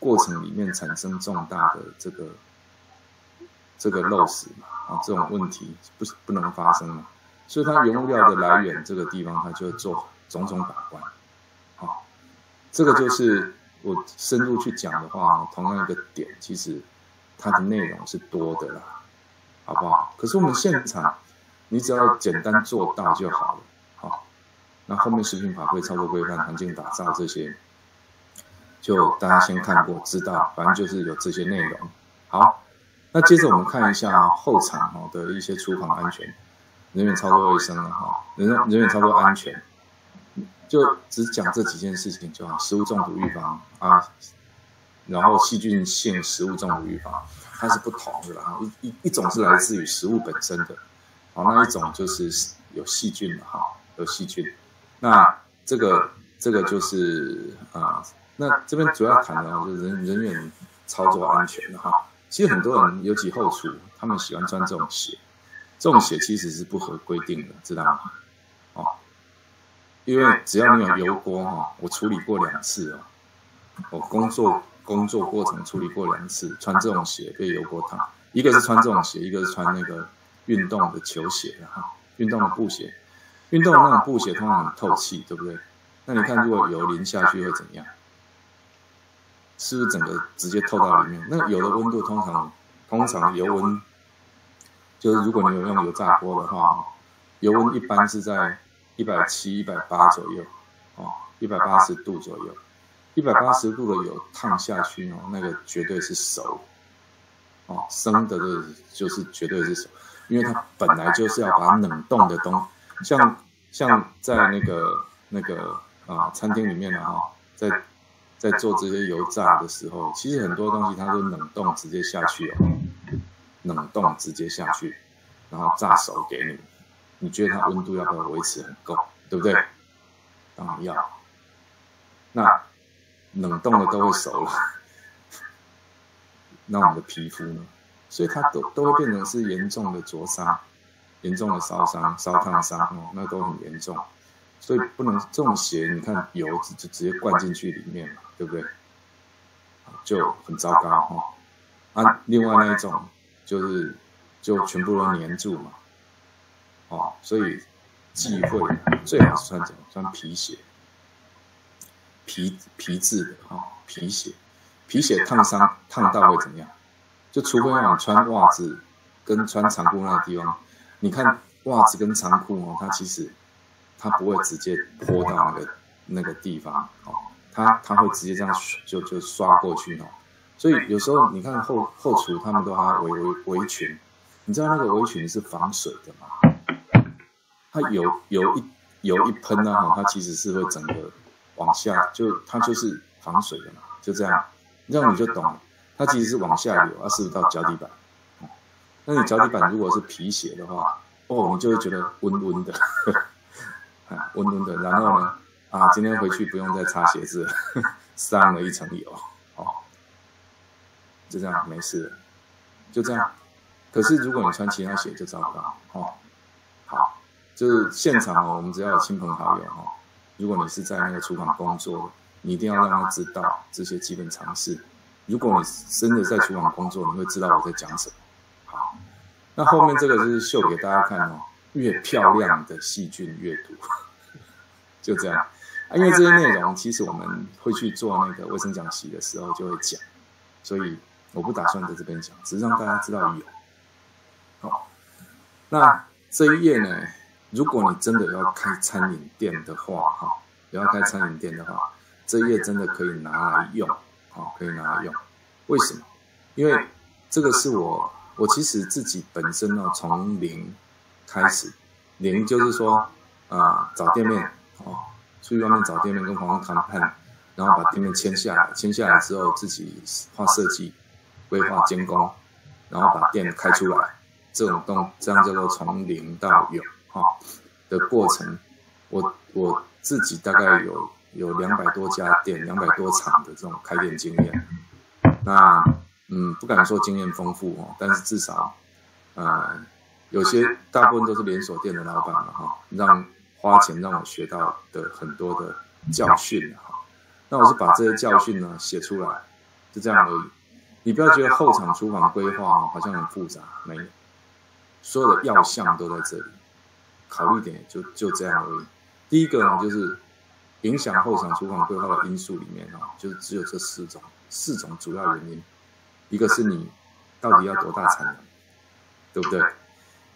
过程里面产生重大的这个这个漏失啊，这种问题不不能发生嘛。所以它原物料的来源这个地方，它就做种种把关，好，这个就是我深入去讲的话，同样一个点，其实它的内容是多的啦，好不好？可是我们现场，你只要简单做到就好了，好，那后面食品法规、操作规范、环境打造这些，就大家先看过知道，反正就是有这些内容。好，那接着我们看一下后场哈的一些厨房安全。人员操作卫生了哈，人人员操作安全，就只讲这几件事情就好。食物中毒预防啊，然后细菌性食物中毒预防，它是不同的啦。一一一种是来自于食物本身的，好，那一种就是有细菌的哈，有细菌。那这个这个就是啊，那这边主要谈的就是人人员操作安全的哈。其实很多人尤其后厨，他们喜欢穿这种鞋。这种鞋其实是不合规定的，知道吗？哦，因为只要你有油锅哈，我处理过两次哦，我工作工作过程处理过两次，穿这种鞋被油锅烫。一个是穿这种鞋，一个是穿那个运动的球鞋哈，运动的布鞋。运动的那种布鞋通常很透气，对不对？那你看，如果油淋下去会怎么样？是不是整个直接透到里面？那有的温度通常通常油温。就是如果你有用油炸锅的话，油温一般是在一百七、一百八左右，哦，一百八十度左右，一百八十度的油烫下去哦，那个绝对是熟，哦，生的这就是绝对是熟，因为它本来就是要把冷冻的东，像像在那个那个啊餐厅里面的哈，在在做这些油炸的时候，其实很多东西它都冷冻直接下去哦。冷冻直接下去，然后炸熟给你。你觉得它温度要不要维持很够？对不对？当然要。那冷冻的都会熟了，那我们的皮肤呢？所以它都都会变成是严重的灼伤、严重的烧伤、烧烫伤哦，那都很严重。所以不能这种鞋，你看油就直接灌进去里面嘛，对不对？就很糟糕哈。啊，另外那一种。就是就全部都粘住嘛，哦，所以忌讳最好是穿什么？穿皮鞋，皮皮质的哈，皮鞋，皮鞋烫伤烫到会怎么样？就除非你穿袜子跟穿长裤那个地方，你看袜子跟长裤哦，它其实它不会直接泼到那个那个地方哦，它它会直接这样就就刷过去哦。所以有时候你看后后厨他们都还围围围裙，你知道那个围裙是防水的吗？它有有一有一喷呢哈，它其实是会整个往下，就它就是防水的嘛，就这样，这样你就懂了。它其实是往下流，它是到脚底板。那你脚底板如果是皮鞋的话，哦，你就会觉得温温的，温温的。然后呢，啊，今天回去不用再擦鞋子了，上了一层油，哦，就这样没事了，就这样。可是如果你穿其他鞋就糟糕，哦，就是现场，我们只要有亲朋好友哈，如果你是在那个厨房工作，你一定要让他知道这些基本常识。如果你真的在厨房工作，你会知道我在讲什么。好，那后面这个就是秀给大家看哦。越漂亮的细菌越毒，就这样。啊，因为这些内容其实我们会去做那个卫生讲习的时候就会讲，所以我不打算在这边讲，只是让大家知道有。好，那这一页呢，如果你真的要开餐饮店的话，哈，要开餐饮店的话，这一页真的可以拿来用。啊，可以拿来用，为什么？因为这个是我，我其实自己本身呢，从零开始，零就是说，啊，找店面，哦，去外面找店面，跟房东谈判，然后把店面签下来，签下来之后自己画设计、规划、监工，然后把店开出来，这种动，这样叫做从零到有，哈的过程，我我自己大概有。有两百多家店，两百多场的这种开店经验，那嗯，不敢说经验丰富哦，但是至少，呃，有些大部分都是连锁店的老板了哈，让花钱让我学到的很多的教训哈，那我是把这些教训呢写出来，就这样而已。你不要觉得后场厨房规划好像很复杂，没有，所有的要项都在这里，考虑点就就这样而已。第一个呢就是。影响后场厨房规划的因素里面啊，就只有这四种，四种主要原因。一个是你到底要多大产能，对不对？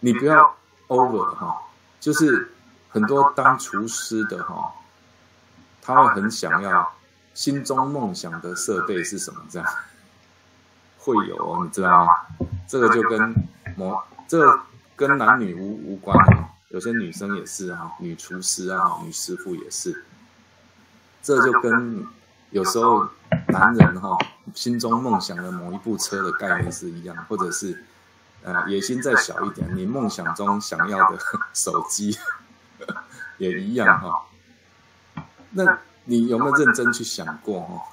你不要 over 哈，就是很多当厨师的哈，他会很想要心中梦想的设备是什么？这样会有哦，你知道吗？这个就跟模，这个跟男女无无关哦。有些女生也是啊，女厨师啊，女师傅也是。这就跟有时候男人哈心中梦想的某一部车的概念是一样，或者是呃野心再小一点，你梦想中想要的 手机也一样哈。那你有没有认真去想过哈？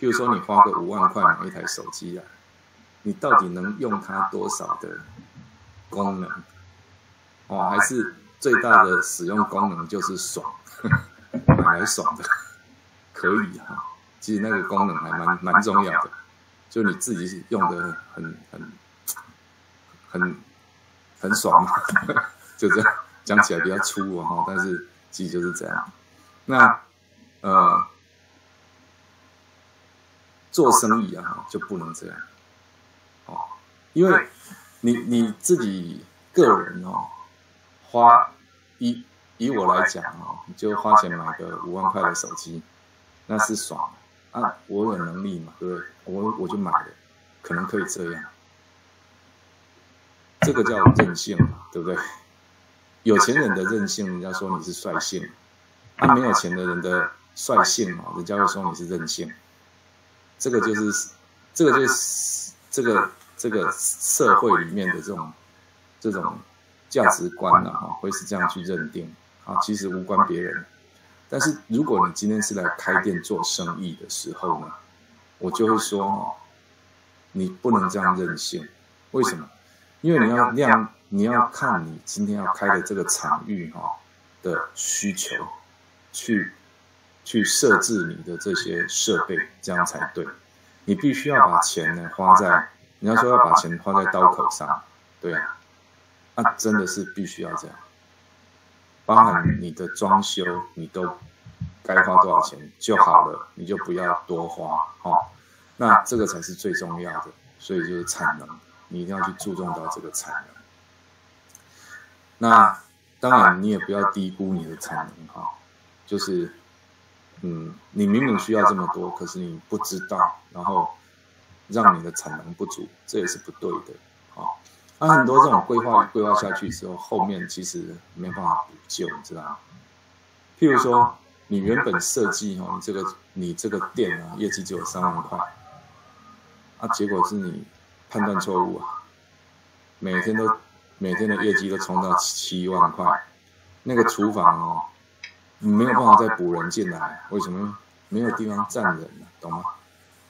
譬如说你花个五万块买一台手机啊，你到底能用它多少的功能？哦，还是最大的使用功能就是爽，买来爽的。可以哈，其实那个功能还蛮蛮重要的，就你自己用的很很很很爽，就这样讲起来比较粗哦哈，但是其实就是这样。那呃，做生意啊就不能这样，哦，因为你你自己个人哦，花以以我来讲哦，就花钱买个五万块的手机。那是爽啊！我有能力嘛，对不对？我我就买了，可能可以这样。这个叫任性嘛，对不对？有钱人的任性，人家说你是率性；，啊，没有钱的人的率性嘛，人家会说你是任性。这个就是，这个就是这个这个社会里面的这种这种价值观呢，哈，会是这样去认定啊，其实无关别人。但是如果你今天是来开店做生意的时候呢，我就会说，你不能这样任性。为什么？因为你要量，你要看你今天要开的这个场域哈的需求，去去设置你的这些设备，这样才对。你必须要把钱呢花在，你要说要把钱花在刀口上，对啊，那真的是必须要这样。包含你的装修，你都该花多少钱就好了，你就不要多花哈。那这个才是最重要的，所以就是产能，你一定要去注重到这个产能。那当然你也不要低估你的产能哈，就是嗯，你明明需要这么多，可是你不知道，然后让你的产能不足，这也是不对的啊。那很多这种规划规划下去之后，后面其实没办法补救，你知道吗？譬如说，你原本设计哦，你这个你这个店啊，业绩只有三万块，啊，结果是你判断错误啊，每天都每天的业绩都冲到七万块，那个厨房哦，没有办法再补人进来，为什么？没有地方站人了，懂吗？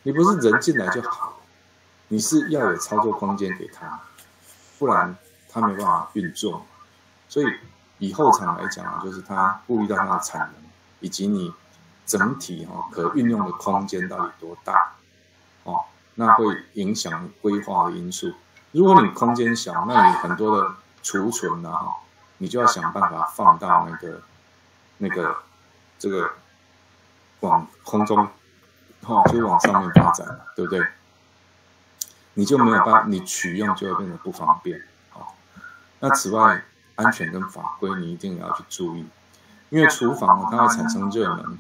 你不是人进来就好，你是要有操作空间给他。不然他没办法运作，所以以后场来讲，就是他顾虑到它的产能，以及你整体哦可运用的空间到底多大，哦，那会影响规划的因素。如果你空间小，那你很多的储存呢，哈，你就要想办法放到那个那个这个往空中，哈，就往上面发展，对不对？你就没有办法，你取用就会变得不方便。好，那此外，安全跟法规你一定要去注意，因为厨房它会产生热能，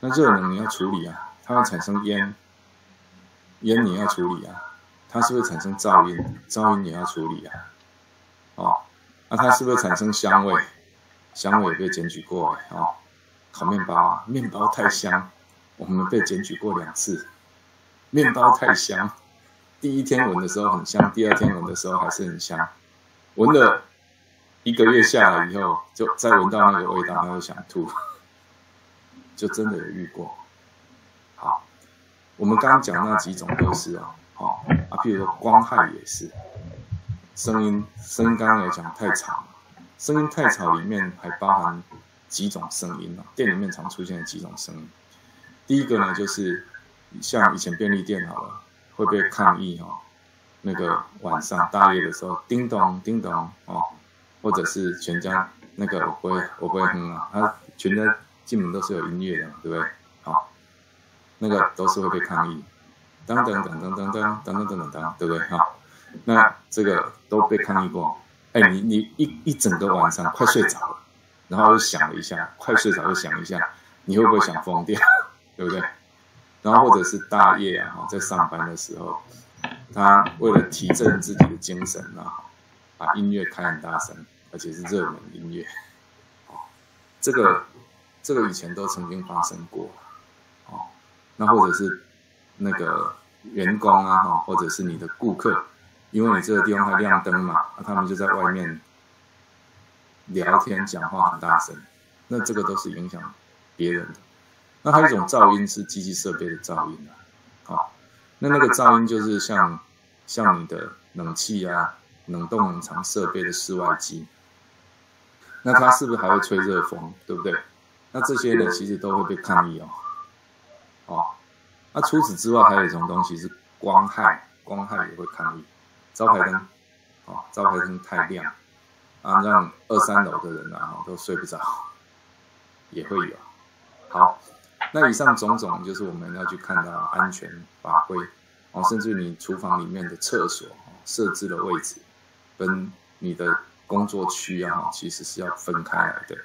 那热能你要处理啊，它会产生烟，烟你要处理啊，它是会产生噪音，噪音你要处理啊，哦，那它是不是产生香味？香味也被检举过哎，哦，烤面包，面包太香，我们被检举过两次。面包太香，第一天闻的时候很香，第二天闻的时候还是很香。闻了一个月下来以后，就再闻到那个味道，他就想吐，就真的有遇过。好，我们刚刚讲那几种都是啊，好啊，譬如说光害也是，声音声音刚刚也讲太吵，声音太吵里面还包含几种声音啊，店里面常出现的几种声音。第一个呢就是。像以前便利店好了，会被抗议哦。那个晚上大夜的时候，叮咚叮咚哦，或者是全家那个我不会我不会哼啊，他全家基本都是有音乐的，对不对？好，那个都是会被抗议，噔噔噔噔噔噔噔噔噔噔，对不对？哈，那这个都被抗议过。哎，你你一一整个晚上快睡着了，然后又想了一下，快睡着又想一下，你会不会想疯掉？对不对？然后或者是大夜啊，在上班的时候，他为了提振自己的精神啊，把音乐开很大声，而且是热门音乐，哦，这个这个以前都曾经发生过，哦，那或者是那个员工啊，哈，或者是你的顾客，因为你这个地方还亮灯嘛，他们就在外面聊天讲话很大声，那这个都是影响别人的。那还有一种噪音是机器设备的噪音啊，好，那那个噪音就是像像你的冷气啊、冷冻冷藏设备的室外机，那它是不是还会吹热风，对不对？那这些呢，其实都会被抗议哦，哦，那除此之外还有一种东西是光害，光害也会抗议，招牌灯，哦，招牌灯太亮，啊，让二三楼的人啊都睡不着，也会有，好。那以上种种就是我们要去看到安全法规哦，甚至你厨房里面的厕所设置的位置，跟你的工作区啊，其实是要分开来的。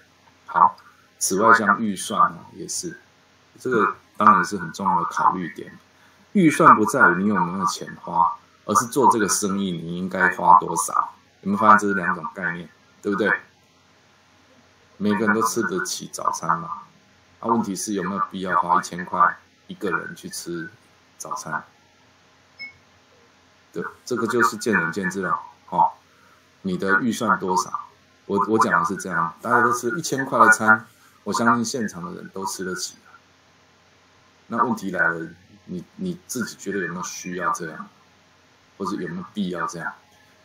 好，此外像预算啊也是，这个当然是很重要的考虑点。预算不在于你有没有钱花，而是做这个生意你应该花多少。有没有发现这是两种概念，对不对？每个人都吃得起早餐嘛？那问题是有没有必要花一千块一个人去吃早餐？对，这个就是见仁见智了。哦，你的预算多少？我我讲的是这样，大家都吃一千块的餐，我相信现场的人都吃得起。那问题来了，你你自己觉得有没有需要这样，或者有没有必要这样？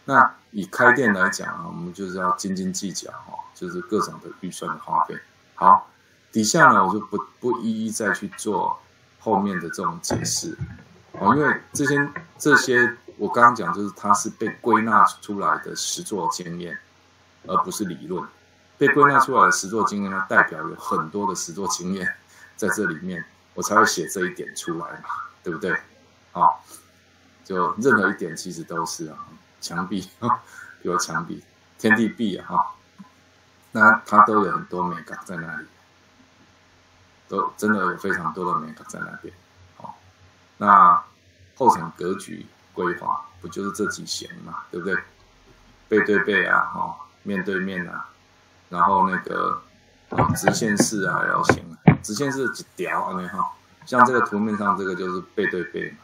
那以开店来讲啊，我们就是要斤斤计较哈，就是各种的预算的花费。好。底下呢，我就不不一一再去做后面的这种解释哦，因为这些这些我刚刚讲，就是它是被归纳出来的实作经验，而不是理论。被归纳出来的实作经验呢，代表有很多的实作经验在这里面，我才会写这一点出来嘛，对不对？啊，就任何一点其实都是啊，墙壁，比如墙壁，天地壁啊哈，那它都有很多美感在那里，都真的有非常多的美感在那边。好，那后场格局规划不就是这几型嘛，对不对？背对背啊，哈，面对面啊，然后那个直线式啊，L 型，直线式几条啊，那哈，像这个图面上这个就是背对背嘛，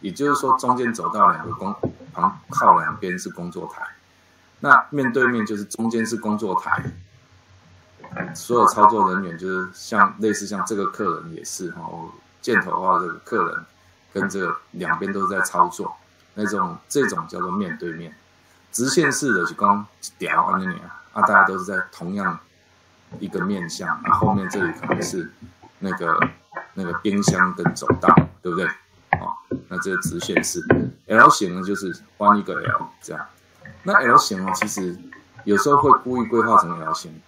也就是说中间走道两个工旁靠两边是工作台，那面对面就是中间是工作台，所有操作人员就是像类似像这个客人也是哈，箭头画这个客人跟这两边都在操作，那种这种叫做面对面。直线式的就光条啊，那里啊，大家都是在同样一个面向，那后面这里可能是那个那个冰箱跟走道，对不对？哦，那这个直线式 L 型呢，就是弯一个 L 这样。那 L 型呢，其实有时候会故意规划成 L 型，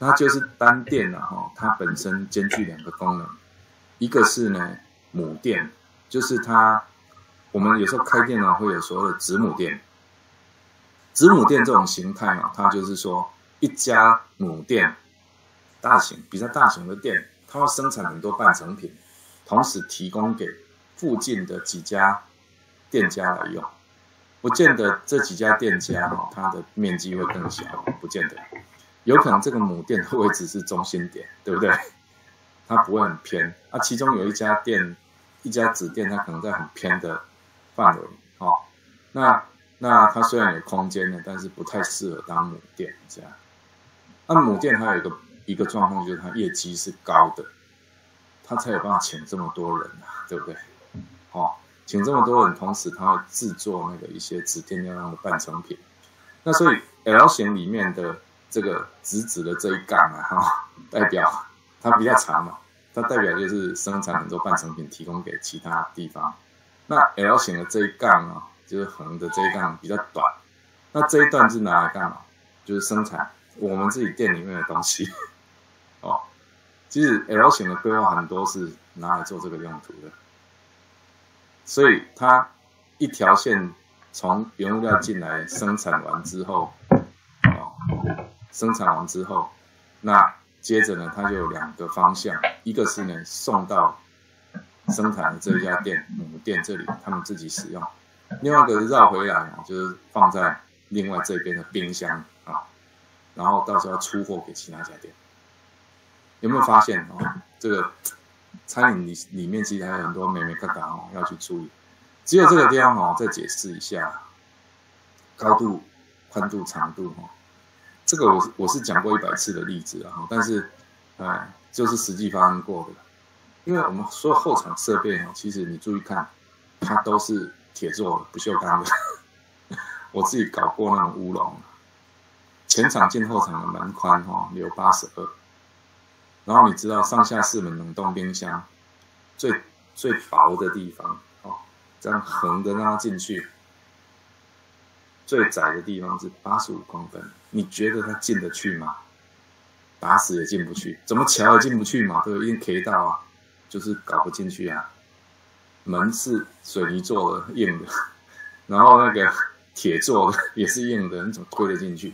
它就是单电的哈，它本身兼具两个功能，一个是呢母电，就是它我们有时候开电脑会有所谓的子母电。子母店这种形态啊，它就是说一家母店，大型比较大型的店，它会生产很多半成品，同时提供给附近的几家店家来用。不见得这几家店家，它的面积会更小，不见得，有可能这个母店的位置是中心点，对不对？它不会很偏。啊，其中有一家店，一家子店，它可能在很偏的范围，哦，那。那它虽然有空间呢，但是不太适合当母店这样。那母店它有一个一个状况，就是它业绩是高的，它才有办法请这么多人啊，对不对？哦，请这么多人，同时它会制作那个一些指定要用的半成品。那所以 L 型里面的这个直直的这一杠啊，哈，代表它比较长嘛，它代表就是生产很多半成品提供给其他地方。那 L 型的这一杠啊。就是横的这一杠比较短，那这一段是拿来干嘛？就是生产我们自己店里面的东西哦。其实 L 型的规划很多是拿来做这个用途的，所以它一条线从原物料进来生产完之后，哦，生产完之后，那接着呢，它就有两个方向，一个是呢送到生产的这一家店母店这里，他们自己使用。另外一个绕回来，就是放在另外这边的冰箱啊，然后到时候出货给其他家店。有没有发现哦？这个餐饮里里面其实还有很多美美嘎嘎哦，要去注意。只有这个地方哦，再解释一下，高度、宽度、长度哈。这个我我是讲过一百次的例子了哈，但是哎，就是实际发生过的。因为我们所有后场设备哦，其实你注意看，它都是。铁做的不锈钢的，我自己搞过那种乌龙，前场进后场的门宽哈有八十二，然后你知道上下四门冷冻冰箱最最薄的地方哦，这样横的让它进去，最窄的地方是八十五公分，你觉得它进得去吗？打死也进不去，怎么桥也进不去嘛，对，一定 K 到啊，就是搞不进去啊。门是水泥做的硬的，然后那个铁做的也是硬的，你怎么推得进去？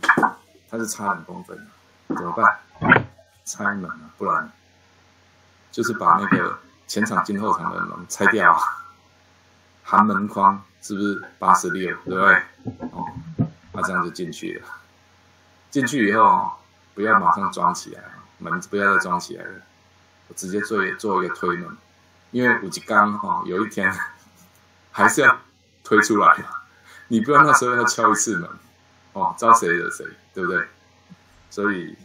它是差两公分，怎么办？拆门啊，不然就是把那个前场进后场的门拆掉，含门框是不是八十六？对不对？哦，那这样就进去了。进去以后不要马上装起来，门不要再装起来了，我直接做做一个推门。因为五级钢哈，有一天还是要推出来，你不知道那时候要敲一次门，哦，招谁惹谁，对不对？所以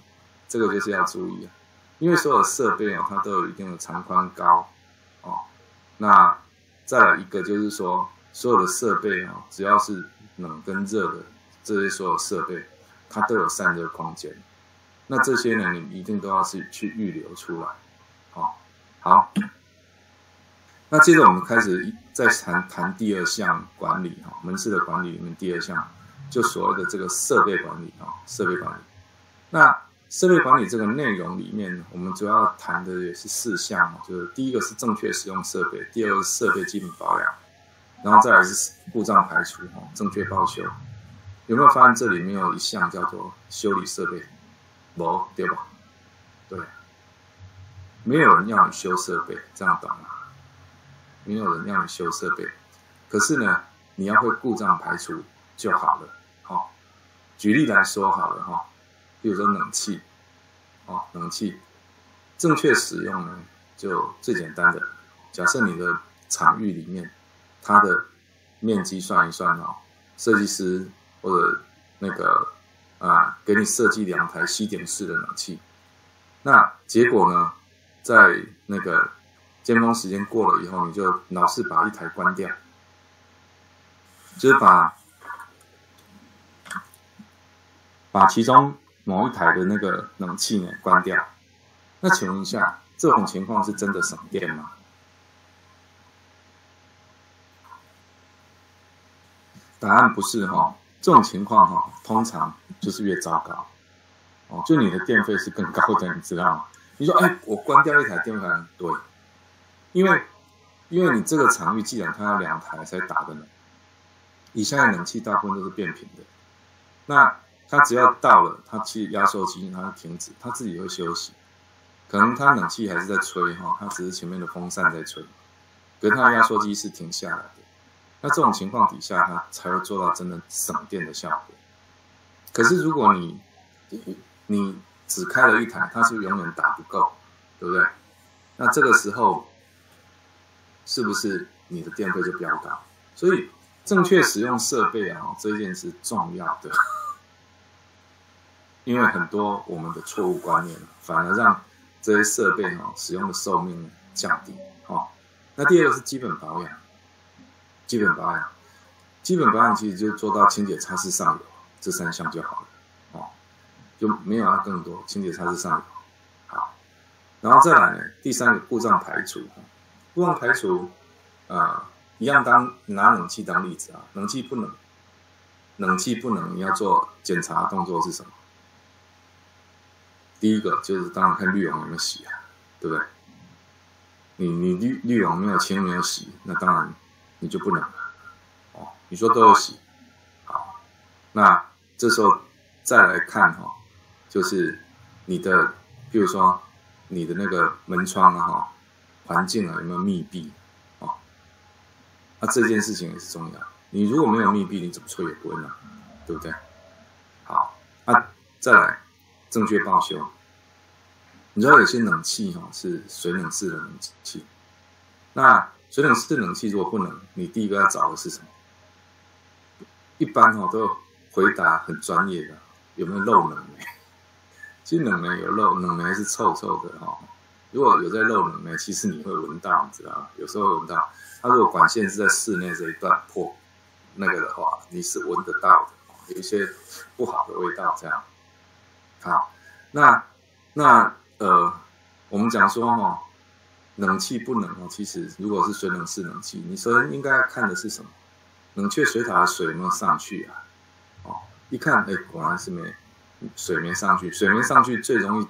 这个就是要注意啊，因为所有设备啊，它都有一定的长宽高，哦，那再有一个就是说，所有的设备啊，只要是冷跟热的这些所有设备，它都有散热空间，那这些呢，你一定都要是去预留出来，哦，好。那接着我们开始再谈谈第二项管理哈，门市的管理里面第二项就所谓的这个设备管理啊，设备管理。那设备管理这个内容里面，我们主要谈的也是四项，就是第一个是正确使用设备，第二个是设备基本保养，然后再来是故障排除哈，正确报修，有没有发现这里面有一项叫做修理设备？没，对吧？对，没有人要你修设备，这样懂吗？没有人要你修设备，可是呢，你要会故障排除就好了。好，举例来说好了哈，比如说冷气，哦，冷气正确使用呢，就最简单的，假设你的场域里面，它的面积算一算哦，设计师或者那个啊，给你设计两台吸点式的冷气，那结果呢，在那个。尖峰时间过了以后，你就老是把一台关掉，就是把把其中某一台的那个冷气呢关掉。那请问一下，这种情况是真的省电吗？答案不是哈，这种情况哈，通常就是越糟糕哦，就你的电费是更高的，你知道吗？你说，哎，我关掉一台电饭对。因为，因为你这个场域既然它要两台才打的呢，以下的冷气大部分都是变频的，那它只要到了，它其实压缩机它停止，它自己会休息，可能它冷气还是在吹哈，它只是前面的风扇在吹，可是它压缩机是停下来的，那这种情况底下它才会做到真的省电的效果。可是如果你你只开了一台，它是不是永远打不够，对不对？那这个时候。是不是你的电费就飙高？所以正确使用设备啊，这件事重要的。因为很多我们的错误观念，反而让这些设备哈使用的寿命降低。哦，那第二个是基本保养，基本保养，基本保养其实就做到清洁、擦拭、上油这三项就好了。哦，就没有要更多清洁、擦拭、上油。好，然后再来呢，第三个故障排除。故障排除，啊，一样当拿冷气当例子啊，冷气不能，冷气不能，你要做检查动作是什么？第一个就是当然看滤网有没有洗啊，对不对？你你滤滤网没有清没有洗，那当然你就不能。哦，你说都有洗，好，那这时候再来看哈，就是你的，比如说你的那个门窗啊哈。环境啊有没有密闭啊？那这件事情也是重要。你如果没有密闭，你怎么吹也不会冷，对不对？好，那再来正确报修。你知道有些冷气哈是水冷式的冷气，那水冷式的冷气如果不冷，你第一个要找的是什么？一般哈都回答很专业的，有没有漏冷媒？其实冷媒有漏，冷媒是臭臭的哈。如果有在漏冷媒，其实你会闻到，你知道吗？有时候闻到。它如果管线是在室内这一段破那个的话，你是闻得到的，有一些不好的味道。这样，好，那那呃，我们讲说哈，冷气不冷哦。其实如果是水冷式冷气，你首先应该要看的是什么？冷却水塔的水有没有上去啊？哦，一看，哎，果然是没水没上去，水没上去最容易。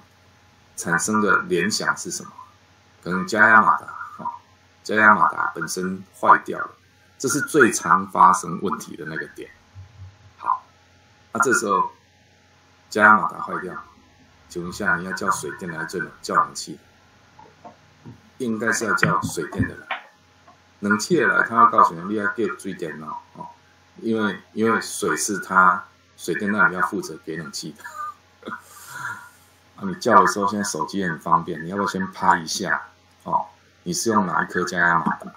产生的联想是什么？可能加压马达，哈，加压马达本身坏掉了，这是最常发生问题的那个点。好，那这时候加压马达坏掉，请问一下，你要叫水电来做叫冷气？应该是要叫水电的来。冷气的来，他要告诉你，你要给水电哦，哦，因为因为水是他水电那里要负责给冷气的。你叫的时候，现在手机也很方便，你要不要先拍一下？哦，你是用哪一颗加压马达？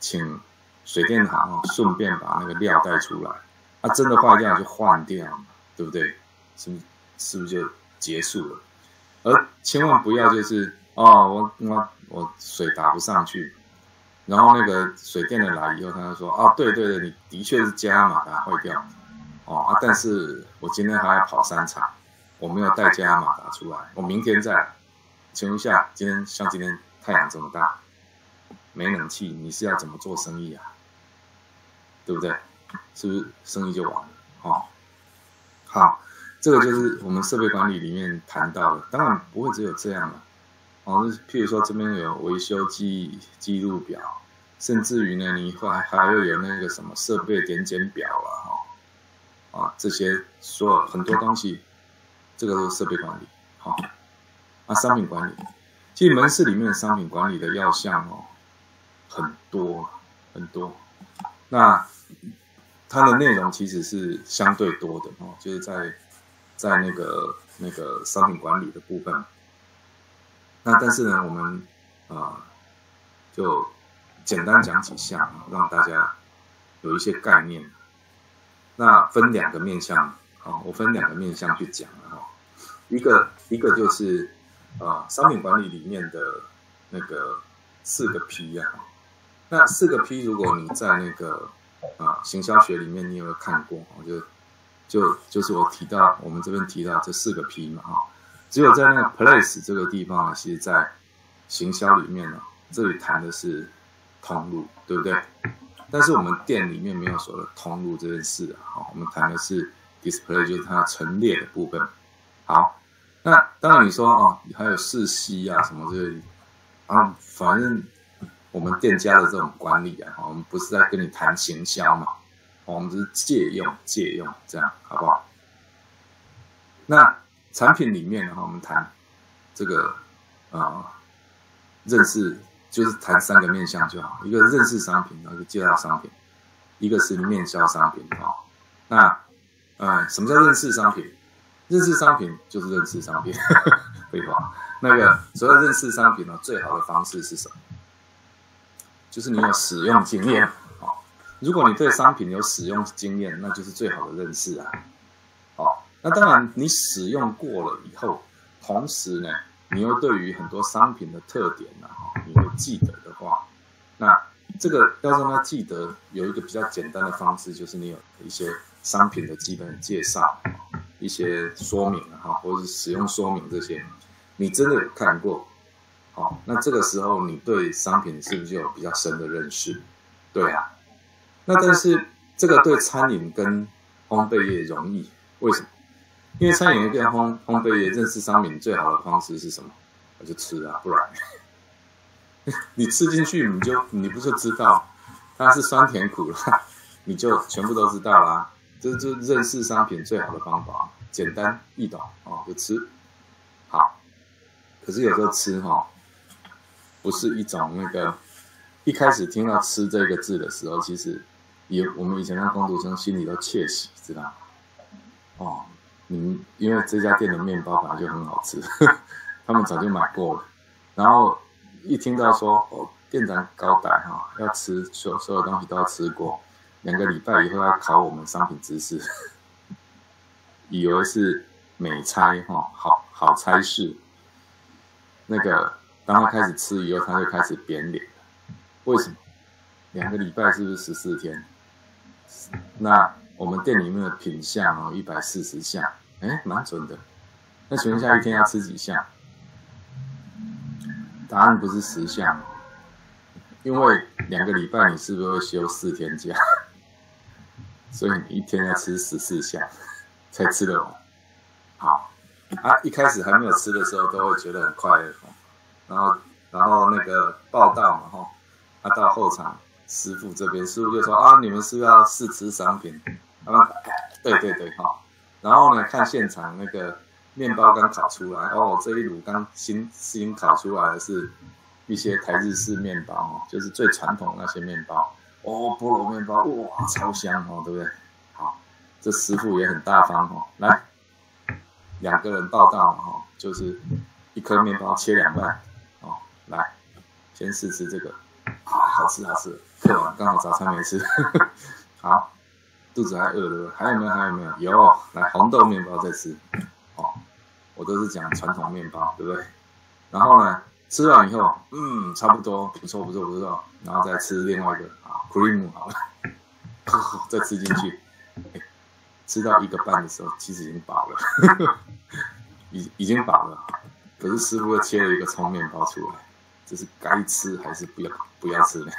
请水电行哦，顺便把那个料带出来。啊，真的坏掉就换掉，对不对？是不是？是不是就结束了？而千万不要就是哦，我我我水打不上去，然后那个水电的来以后，他就说哦，对对对，你的确是加压马达坏掉，哦啊，但是我今天还要跑三场。我没有带加压马达出来，我明天再。请问一下，今天像今天太阳这么大，没冷气，你是要怎么做生意啊？对不对？是不是生意就完了？哦，好，这个就是我们设备管理里面谈到的，当然不会只有这样了。哦，譬如说这边有维修记记录表，甚至于呢，你还还会有那个什么设备点检表啊哈。啊，这些所有很多东西，这个都是设备管理，好，啊，商品管理，其实门市里面的商品管理的要项哦，很多很多，那它的内容其实是相对多的哦，就是在在那个那个商品管理的部分，那但是呢，我们啊就简单讲几项，让大家有一些概念。那分两个面向啊，我分两个面向去讲哈。一个一个就是啊，商品管理里面的那个四个 P 啊。那四个 P，如果你在那个啊行销学里面，你有没有看过我？就就就是我提到我们这边提到这四个 P 嘛哈。只有在那个 Place 这个地方啊，其实在行销里面呢，这里谈的是通路，对不对？但是我们店里面没有所谓的通路这件事啊，我们谈的是 display，就是它陈列的部分。好，那当然你说啊，还有四 C 啊什么这些啊，反正我们店家的这种管理啊，我们不是在跟你谈行销嘛，我们只是借用借用这样，好不好？那产品里面呢，我们谈这个啊认识。就是谈三个面向就好，一个认识商品，一个介绍商品，一个是面销商品啊。那，呃，什么叫认识商品？认识商品就是认识商品，废话。那个所谓认识商品呢，最好的方式是什么？就是你有使用经验。如果你对商品有使用经验，那就是最好的认识啊。好，那当然你使用过了以后，同时呢，你又对于很多商品的特点呢。你会记得的话，那这个要让他记得，有一个比较简单的方式，就是你有一些商品的基本介绍，一些说明哈，或者使用说明这些，你真的有看过，好，那这个时候你对商品是不是就有比较深的认识？对啊，那但是这个对餐饮跟烘焙业容易，为什么？因为餐饮业跟烘烘焙业认识商品最好的方式是什么？我就吃啊，不然。你吃进去，你就你不就知道它是酸甜苦辣，你就全部都知道啦。这就认识商品最好的方法，简单易懂哦，就吃。好，可是有时候吃哈，不是一种那个一开始听到“吃”这个字的时候，其实也我们以前的工读生心里都窃喜，知道？哦，你们因为这家店的面包本来就很好吃，他们早就买过了，然后。一听到说哦，店长高代哈，要吃所所有东西都要吃过，两个礼拜以后要考我们商品知识，以为是美差哈，好好差事。那个当他开始吃以后，他就开始扁脸为什么？两个礼拜是不是十四天？那我们店里面的品相哦，一百四十项，哎，蛮准的。那请问一下，一天要吃几项？答案不是十项，因为两个礼拜你是不是会休四天假？所以你一天要吃十四项才吃得完。好，啊，一开始还没有吃的时候都会觉得很快乐，然后然后那个报道嘛，哈，他到后场师傅这边，师傅就说啊，你们是不是要试吃商品，啊，对对对，哈，然后呢看现场那个。面包刚烤出来哦，这一炉刚新新烤出来的是一些台日式面包哦，就是最传统那些面包。哦，菠萝面包哇，超香哦，对不对？好，这师傅也很大方哦，来两个人报道哦，就是一颗面包切两半哦，来先试吃这个，好吃好吃，刚好早餐没吃，好，肚子还饿了，还有没有还有没有？有，来红豆面包再吃。哦我都是讲传统面包，对不对？然后呢，吃完以后，嗯，差不多，不错，不错，不错。然后再吃另外一个啊，cream 好了，再吃进去，吃到一个半的时候，其实已经饱了，已已经饱了。可是师傅又切了一个葱面包出来，这是该吃还是不要不要吃呢？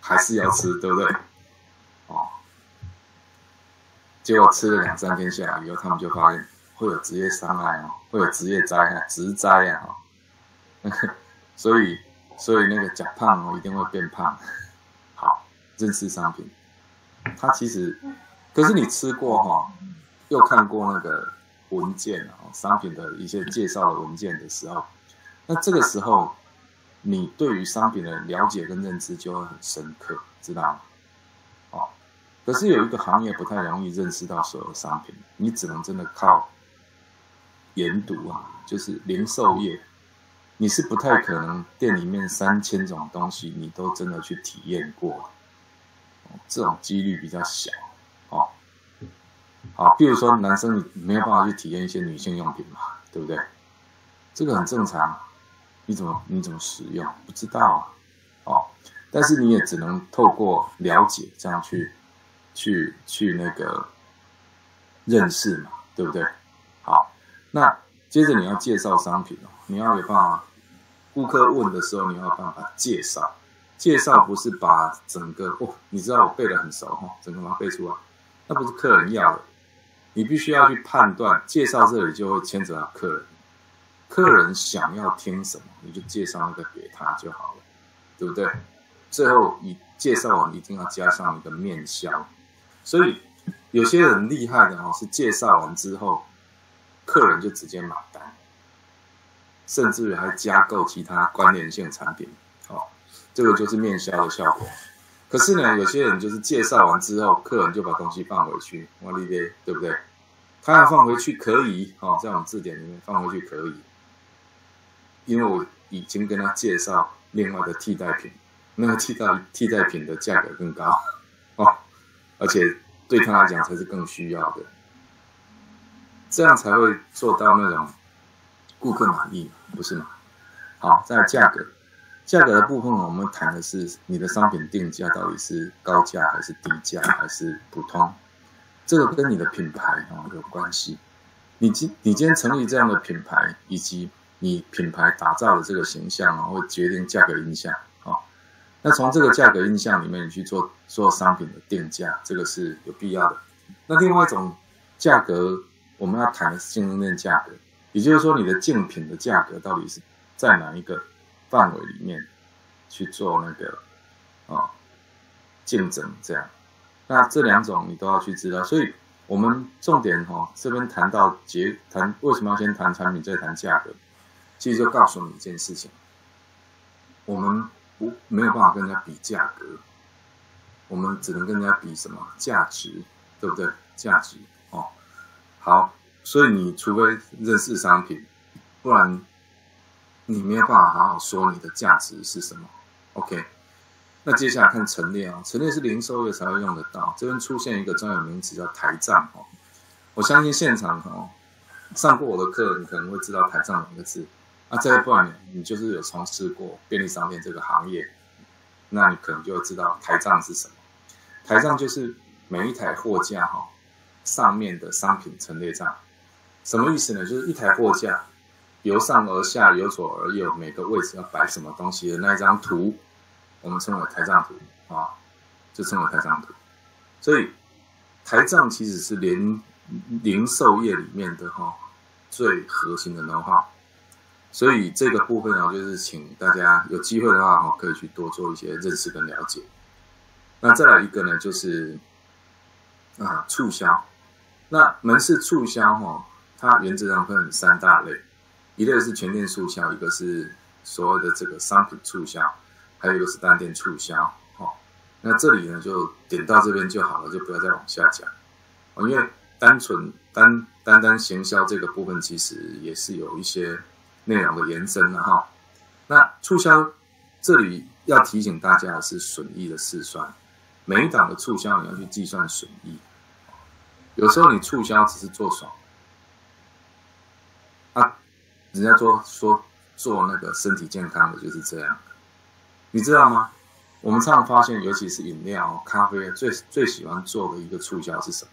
还是要吃，对不对？哦，结果吃了两三天下来以后，他们就发现。会有职业伤害啊，会有职业灾害、职灾啊，所以所以那个假胖哦，一定会变胖。好，认识商品，它其实可是你吃过哈，又看过那个文件啊，商品的一些介绍的文件的时候，那这个时候你对于商品的了解跟认知就会很深刻，知道吗？哦，可是有一个行业不太容易认识到所有商品，你只能真的靠研读啊，就是零售业。你是不太可能店里面三千种东西你都真的去体验过，这种几率比较小，哦，好，比如说男生你没有办法去体验一些女性用品嘛，对不对？这个很正常，你怎么你怎么使用不知道啊，哦，但是你也只能透过了解这样去去去那个认识嘛，对不对？好，那接着你要介绍商品哦，你要有办法。顾客问的时候，你要有办法介绍。介绍不是把整个哦，你知道我背的很熟哈，整个把它背出来，那不是客人要的。你必须要去判断，介绍这里就会牵扯到客人。客人想要听什么，你就介绍那个给他就好了，对不对？最后你介绍完一定要加上一个面销。所以有些人厉害的哦，是介绍完之后，客人就直接买单。甚至于还加购其他关联性产品，好，这个就是面销的效果。可是呢，有些人就是介绍完之后，客人就把东西放回去，哇哩咧，对不对？他要放回去可以，哦，在我们字典里面放回去可以，因为我已经跟他介绍另外的替代品，那个替代替代品的价格更高，哦，而且对他来讲才是更需要的，这样才会做到那种。顾客满意不是吗？好，在价格，价格的部分，我们谈的是你的商品定价到底是高价还是低价还是普通，这个跟你的品牌啊有关系。你今你今天成立这样的品牌，以及你品牌打造的这个形象啊，会决定价格印象啊。那从这个价格印象里面，你去做做商品的定价，这个是有必要的。那另外一种价格，我们要谈的是竞争链价格。也就是说，你的竞品的价格到底是在哪一个范围里面去做那个啊竞争？这样，那这两种你都要去知道。所以，我们重点哈这边谈到结谈为什么要先谈产品再谈价格，其实就告诉你一件事情：我们不没有办法跟人家比价格，我们只能跟人家比什么价值，对不对？价值哦，好。所以你除非认识商品，不然你没有办法好好说你的价值是什么。OK，那接下来看陈列啊，陈列是零售业才会用得到。这边出现一个专有名词叫台账哦，我相信现场哦上过我的课，你可能会知道台账两个字。那这一部分你就是有从事过便利商店这个行业，那你可能就会知道台账是什么。台账就是每一台货架哈上面的商品陈列账。什么意思呢？就是一台货架，由上而下，由左而右，每个位置要摆什么东西的那一张图，我们称为台账图啊，就称为台账图。所以台账其实是零零售业里面的哈最核心的能化。所以这个部分呢，就是请大家有机会的话哈，可以去多做一些认识跟了解。那再来一个呢，就是啊促销。那门市促销哈。它原则上分成三大类，一类是全店促销，一个是所谓的这个商品促销，还有一个是单店促销。哦，那这里呢就点到这边就好了，就不要再往下讲。因为单纯单单单行销这个部分，其实也是有一些内容的延伸了哈。那促销这里要提醒大家的是损益的试算，每一档的促销你要去计算损益。有时候你促销只是做爽。啊人家说说做那个身体健康的就是这样，你知道吗？我们常常发现，尤其是饮料、咖啡，最最喜欢做的一个促销是什么？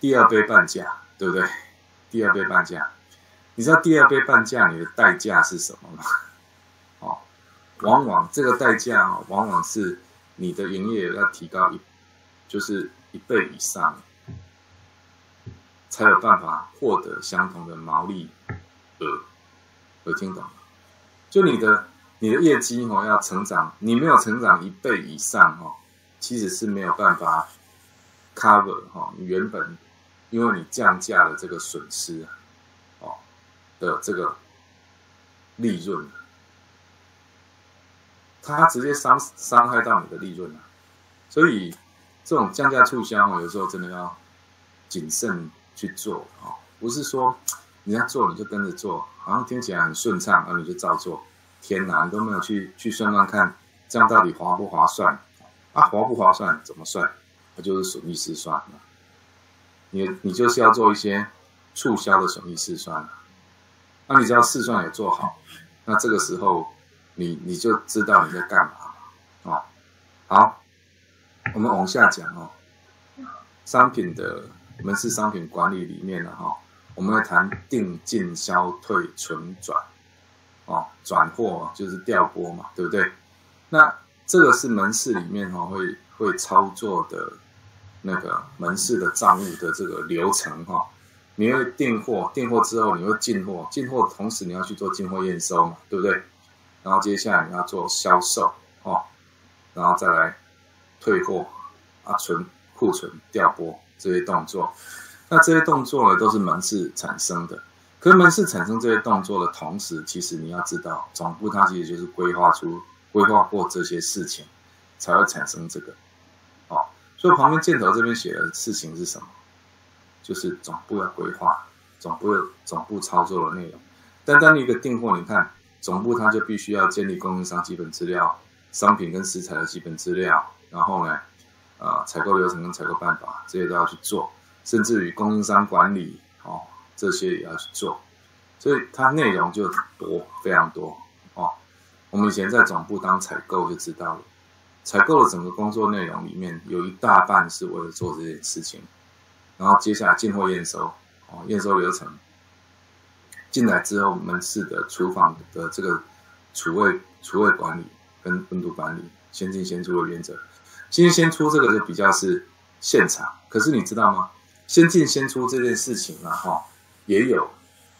第二杯半价，对不对？第二杯半价，你知道第二杯半价你的代价是什么吗？哦，往往这个代价哦，往往是你的营业额要提高一，就是一倍以上，才有办法获得相同的毛利。额，有听懂吗？就你的你的业绩哦，要成长，你没有成长一倍以上哦，其实是没有办法 cover 哈，你原本因为你降价的这个损失的这个利润，它直接伤伤害到你的利润了。所以这种降价促销，有时候真的要谨慎去做啊，不是说人家做你就跟着做，好像听起来很顺畅，然后你就照做。天哪，你都没有去去算算看，这样到底划不划算？啊，划不划算？怎么算？它就是损益试算了你你就是要做一些促销的损益试算那你只要试算有做好，那这个时候你你就知道你在干嘛啊。好，我们往下讲哦。商品的门市商品管理里面呢，哈，我们要谈定进销退存转。哦，转货就是调拨嘛，对不对？那这个是门市里面哈会会操作的那个门市的账务的这个流程哈。你会订货，订货之后你会进货，进货同时你要去做进货验收嘛，对不对？然后接下来你要做销售哦，然后再来退货啊，存库存调拨这些动作。那这些动作呢，都是门市产生的。可是门市产生这些动作的同时，其实你要知道，总部它其实就是规划出、规划过这些事情，才会产生这个。哦，所以旁边箭头这边写的事情是什么？就是总部要规划，总部总部操作的内容。单单一个订货，你看总部它就必须要建立供应商基本资料、商品跟食材的基本资料，然后呢，呃，采购流程跟采购办法这些都要去做，甚至于供应商管理，哦。这些也要去做，所以它内容就多，非常多哦。我们以前在总部当采购就知道了，采购的整个工作内容里面有一大半是为了做这件事情。然后接下来进货验收哦，验收流程进来之后，门市的厨房的这个储位储位管理跟温度管理，先进先出的原则。先进先出这个就比较是现场，可是你知道吗？先进先出这件事情啊，哈。也有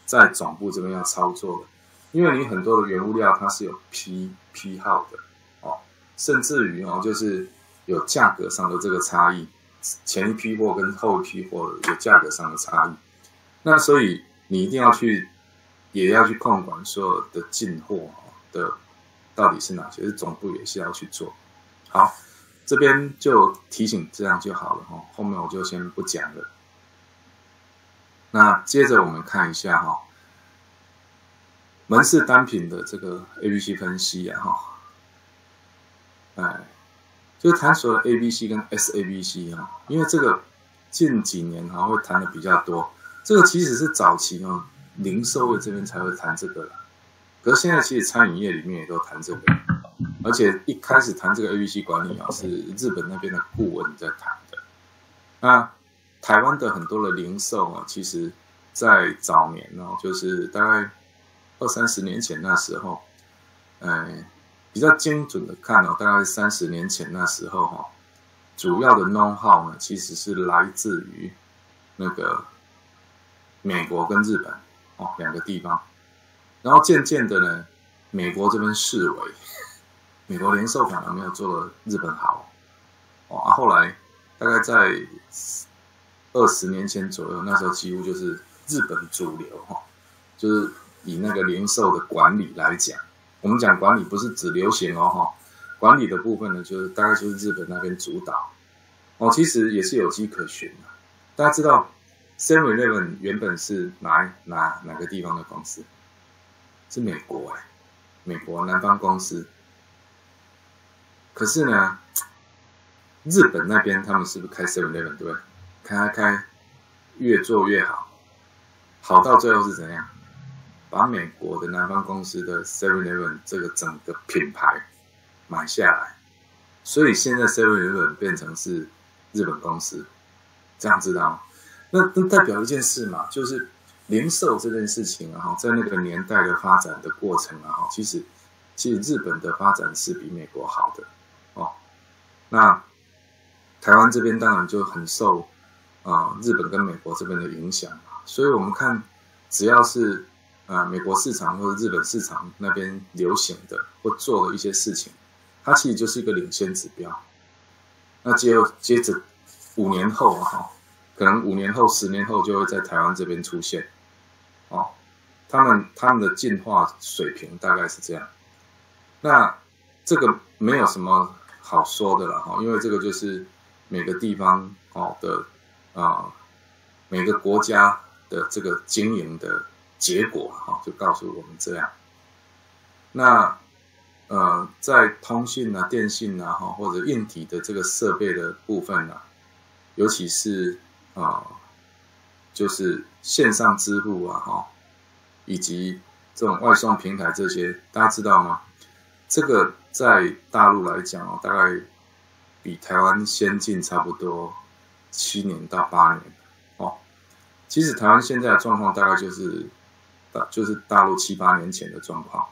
在总部这边要操作的，因为你很多的原物料它是有批批号的哦，甚至于哦，就是有价格上的这个差异，前一批货跟后一批货有价格上的差异，那所以你一定要去，也要去控管所有的进货的到底是哪些，是总部也是要去做。好，这边就提醒这样就好了哈，后面我就先不讲了。那接着我们看一下哈，门市单品的这个 A、B、C 分析啊哈，哎，就谈所有 A、B、C 跟 S、A、B、C 啊，因为这个近几年哈会谈的比较多，这个其实是早期啊零售业这边才会谈这个了，可是现在其实餐饮业里面也都谈这个，而且一开始谈这个 A、B、C 管理啊是日本那边的顾问在谈的，那。台湾的很多的零售啊，其实，在早年哦，就是大概二三十年前那时候，哎，比较精准的看哦，大概三十年前那时候哈，主要的 know how 呢，其实是来自于那个美国跟日本哦两个地方，然后渐渐的呢，美国这边视为美国零售反而没有做的日本好哦，啊，后来大概在。二十年前左右，那时候几乎就是日本主流哈，就是以那个零售的管理来讲，我们讲管理不是指流行哦哈，管理的部分呢，就是大概就是日本那边主导哦，其实也是有迹可循的。大家知道，Seven Eleven 原本是哪哪哪个地方的公司？是美国哎，美国南方公司。可是呢，日本那边他们是不是开 Seven Eleven 对不对？开开开，越做越好，好到最后是怎样？把美国的南方公司的 Seven Eleven 这个整个品牌买下来，所以现在 Seven Eleven 变成是日本公司，这样知道吗？那那代表一件事嘛，就是零售这件事情啊，在那个年代的发展的过程啊，其实其实日本的发展是比美国好的哦。那台湾这边当然就很受。啊，日本跟美国这边的影响所以我们看，只要是啊美国市场或者日本市场那边流行的或做的一些事情，它其实就是一个领先指标。那接接着五年后哈，可能五年后、十年后就会在台湾这边出现，哦，他们他们的进化水平大概是这样。那这个没有什么好说的了哈，因为这个就是每个地方哦的啊，每个国家的这个经营的结果哈，就告诉我们这样。那呃，在通讯啊、电信啊哈，或者硬体的这个设备的部分呢，尤其是啊，就是线上支付啊哈，以及这种外送平台这些，大家知道吗？这个在大陆来讲哦，大概比台湾先进差不多七年到八年哦。其实台湾现在的状况大概就是就是大陆七八年前的状况。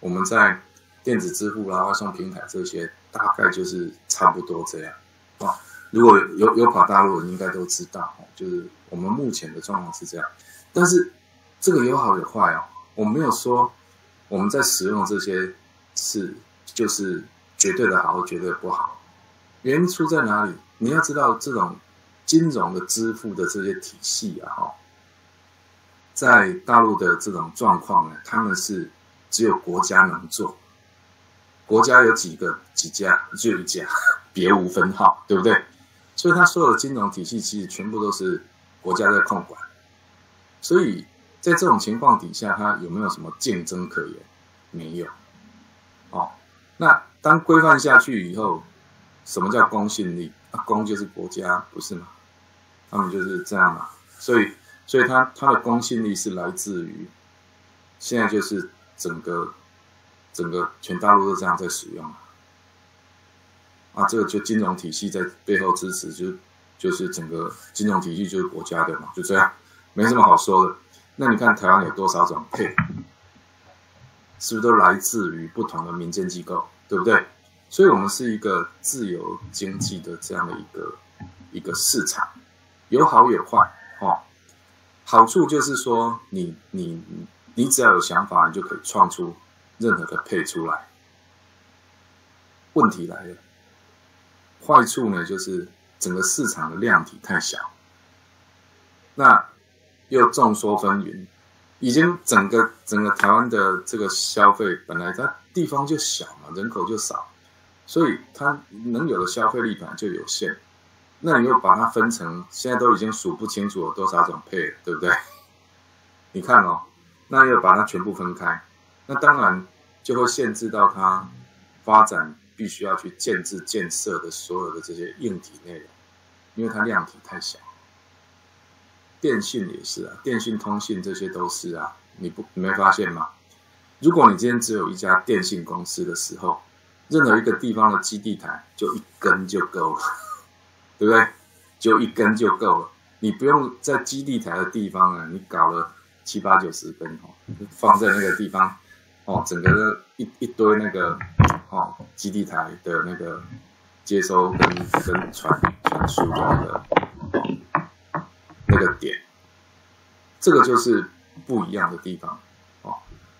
我们在电子支付啦、外送平台这些，大概就是差不多这样啊。如果有有跑大陆的，应该都知道，就是我们目前的状况是这样。但是这个有好有坏哦，我没有说我们在使用这些。是，就是绝对的好，绝对不好。原因出在哪里？你要知道，这种金融的支付的这些体系啊，哈，在大陆的这种状况呢，他们是只有国家能做。国家有几个几家，就一家，别无分号，对不对？所以，他所有的金融体系其实全部都是国家在控管。所以在这种情况底下，它有没有什么竞争可言？没有。哦，那当规范下去以后，什么叫公信力？啊，公就是国家，不是吗？他们就是这样嘛。所以，所以它它的公信力是来自于现在就是整个整个全大陆都这样在使用啊。这个就金融体系在背后支持，就就是整个金融体系就是国家的嘛，就这样，没什么好说的。那你看台湾有多少种配？是不是都来自于不同的民间机构，对不对？所以，我们是一个自由经济的这样的一个一个市场，有好有坏，哦。好处就是说，你你你只要有想法，你就可以创出任何的配出来。问题来了，坏处呢，就是整个市场的量体太小，那又众说纷纭。已经整个整个台湾的这个消费本来它地方就小嘛，人口就少，所以它能有的消费力本来就有限。那你又把它分成，现在都已经数不清楚有多少种配，对不对？你看哦，那又把它全部分开，那当然就会限制到它发展必须要去建制建设的所有的这些硬体内容，因为它量体太小。电信也是啊，电信通信这些都是啊，你不没发现吗？如果你今天只有一家电信公司的时候，任何一个地方的基地台就一根就够了，对不对？就一根就够了，你不用在基地台的地方啊，你搞了七八九十根哦，放在那个地方哦，整个一一堆那个哦基地台的那个接收跟跟传传输的那个。那个点，这个就是不一样的地方哦，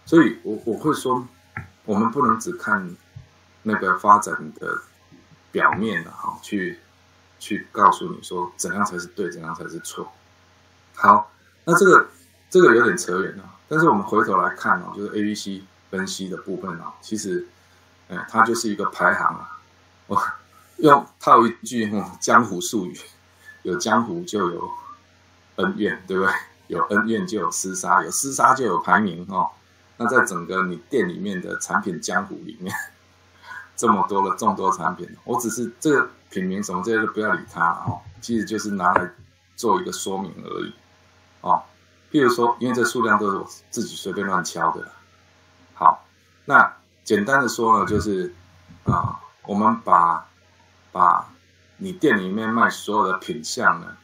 所以我我会说，我们不能只看那个发展的表面的哈，去去告诉你说怎样才是对，怎样才是错。好，那这个这个有点扯远了，但是我们回头来看哦，就是 A、B、C 分析的部分啊，其实，哎，它就是一个排行啊。我用套一句江湖术语，有江湖就有。恩怨对不对？有恩怨就有厮杀，有厮杀就有排名哦。那在整个你店里面的产品江湖里面，这么多的众多产品，我只是这个品名什么这些都不要理它哦。其实就是拿来做一个说明而已哦。譬如说，因为这数量都是我自己随便乱敲的。好，那简单的说呢，就是啊，我们把把你店里面卖所有的品相呢。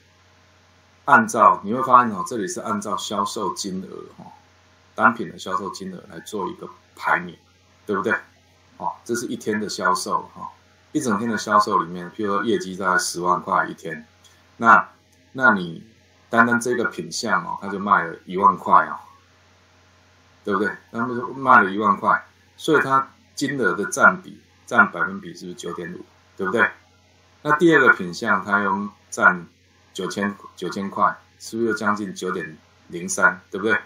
按照你会发现哦，这里是按照销售金额哈，单品的销售金额来做一个排名，对不对？哦，这是一天的销售哈，一整天的销售里面，譬如说业绩在十万块一天，那那你单单这个品相哦，它就卖了一万块哦，对不对？那么卖了一万块，所以它金额的占比占百分比是不是九点五？对不对？那第二个品相，它又占九千九千块，是不是又将近九点零三，对不对？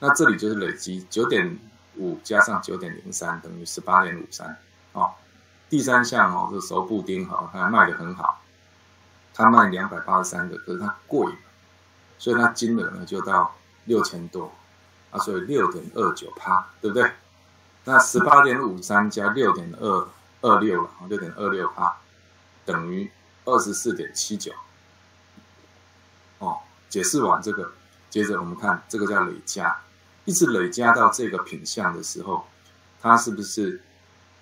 那这里就是累积九点五加上九点零三等于十八点五三，第三项哦，是熟布丁哈，它卖的很好，它卖两百八十三个，可是它贵，所以它金额呢就到六千多，啊，所以六点二九趴，对不对？那十八点五三加六点二二六了，六点二六趴，等于二十四点七九。哦，解释完这个，接着我们看这个叫累加，一直累加到这个品相的时候，它是不是？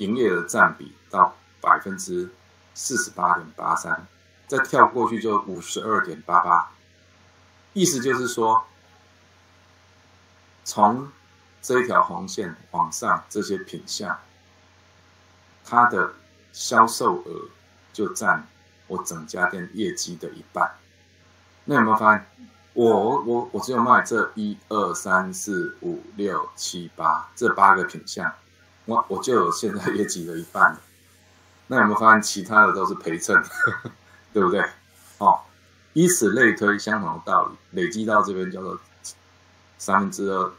营业额占比到百分之四十八点八三，再跳过去就五十二点八八，意思就是说，从这一条红线往上，这些品相，它的销售额就占我整家店业绩的一半。那有没有发现，我我我只有卖这一二三四五六七八这八个品相。我我就有现在业绩的一半了那有没有发现其他的都是陪衬，对不对？哦，以此类推，相同的道理，累积到这边叫做三分之二，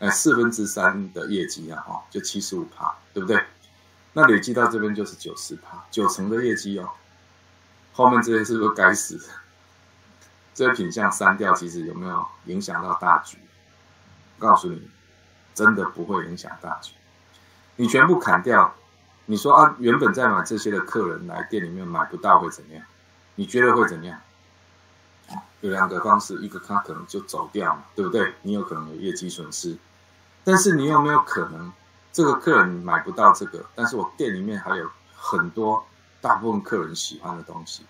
哎，四分之三的业绩啊，哈，就七十五趴，对不对？那累积到这边就是九十趴，九成的业绩哦。后面这些是不是该死？这些品相删掉，其实有没有影响到大局？告诉你，真的不会影响大局。你全部砍掉，你说啊，原本在买这些的客人来店里面买不到会怎样？你觉得会怎样？有两个方式，一个他可能就走掉嘛，对不对？你有可能有业绩损失，但是你有没有可能这个客人买不到这个？但是我店里面还有很多大部分客人喜欢的东西，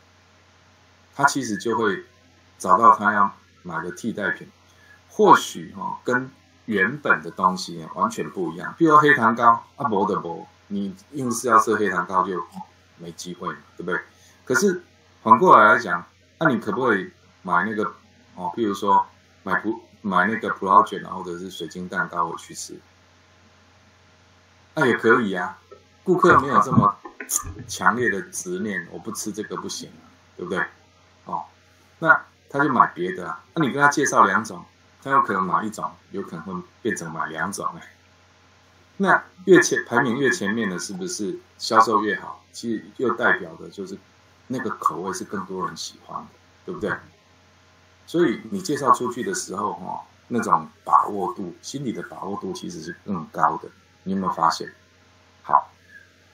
他其实就会找到他要买的替代品，或许哈跟。原本的东西完全不一样，比如黑糖糕啊，博的博，你硬是要吃黑糖糕就没机会嘛，对不对？可是反过来来讲，那你可不可以买那个哦？譬如说买葡买那个葡萄卷啊，或者是水晶蛋糕回去吃，那也可以啊。顾客没有这么强烈的执念，我不吃这个不行，对不对？哦，那他就买别的啊。那你跟他介绍两种。他有可能买一种，有可能会变成买两种哎。那越前排名越前面的，是不是销售越好？其实又代表的就是那个口味是更多人喜欢的，对不对？所以你介绍出去的时候，哈，那种把握度，心理的把握度其实是更高的。你有没有发现？好，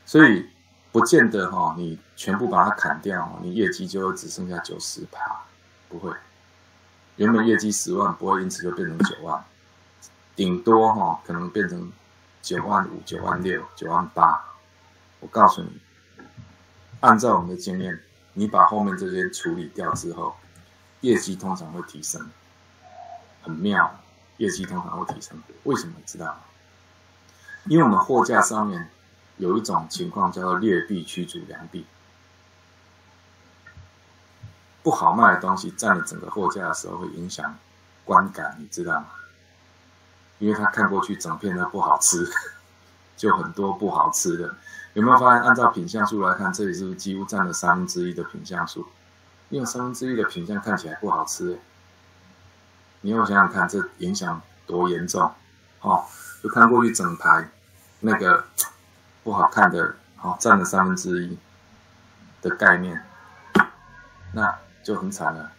所以不见得哈，你全部把它砍掉，你业绩就只剩下九十趴，不会。原本业绩十万，不会因此就变成九万，顶多哈可能变成九万五、九万六、九万八。我告诉你，按照我们的经验，你把后面这些处理掉之后，业绩通常会提升，很妙，业绩通常会提升。为什么知道？因为我们货架上面有一种情况叫做劣币驱逐良币。不好卖的东西占了整个货架的时候，会影响观感，你知道吗？因为他看过去整片都不好吃，就很多不好吃的。有没有发现？按照品相数来看，这里是不是几乎占了三分之一的品相数？因为三分之一的品相看起来不好吃，你要想想看，这影响多严重？哦，就看过去整排那个不好看的，哦，占了三分之一的概念，那。就很惨了。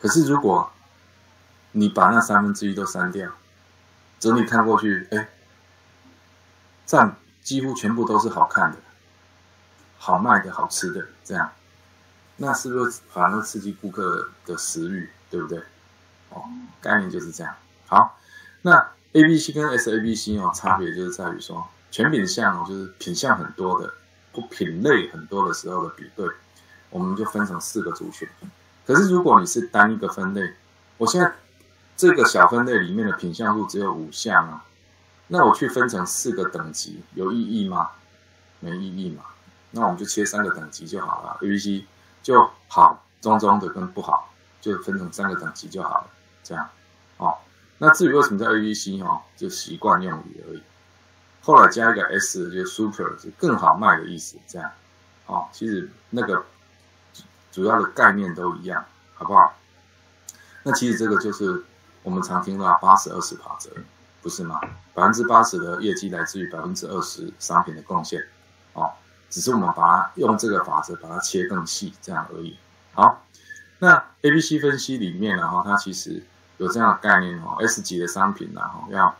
可是如果你把那三分之一都删掉，整体看过去，哎，占几乎全部都是好看的、好卖的、好吃的，这样，那是不是反而刺激顾客的食欲，对不对？哦，概念就是这样。好，那 A、B、C 跟 S、A、B、C 哦，差别就是在于说，全品相就是品相很多的，或品类很多的时候的比对。我们就分成四个族群。可是如果你是单一个分类，我现在这个小分类里面的品相数只有五项啊，那我去分成四个等级有意义吗？没意义嘛。那我们就切三个等级就好了，A、B、C 就好、中中的跟不好，就分成三个等级就好了。这样，哦，那至于为什么叫 A、B、C 哦，就习惯用语而已。后来加一个 S，就 Super 是更好卖的意思。这样。哦，其实那个主要的概念都一样，好不好？那其实这个就是我们常听到八十二十法则，不是吗？百分之八十的业绩来自于百分之二十商品的贡献，哦，只是我们把它用这个法则把它切更细，这样而已。好，那 A、B、C 分析里面呢，哈，它其实有这样的概念哦，S 级的商品呢，哈，要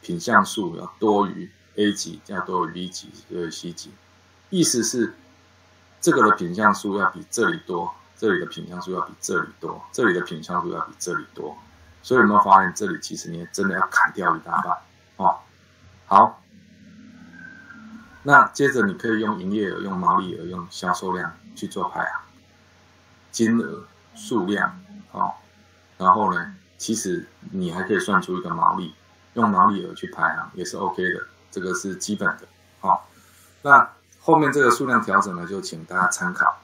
品相数要多于 A 级，要多于 B 级，多于 C 级，意思是这个的品相数要比这里多，这里的品相数要比这里多，这里的品相数要比这里多，所以有没有发现这里其实你真的要砍掉一大半哦？好，那接着你可以用营业额、用毛利额、用销售量去做排行。金额、数量，好，然后呢，其实你还可以算出一个毛利，用毛利额去排行也是 OK 的，这个是基本的，好。那后面这个数量调整呢，就请大家参考。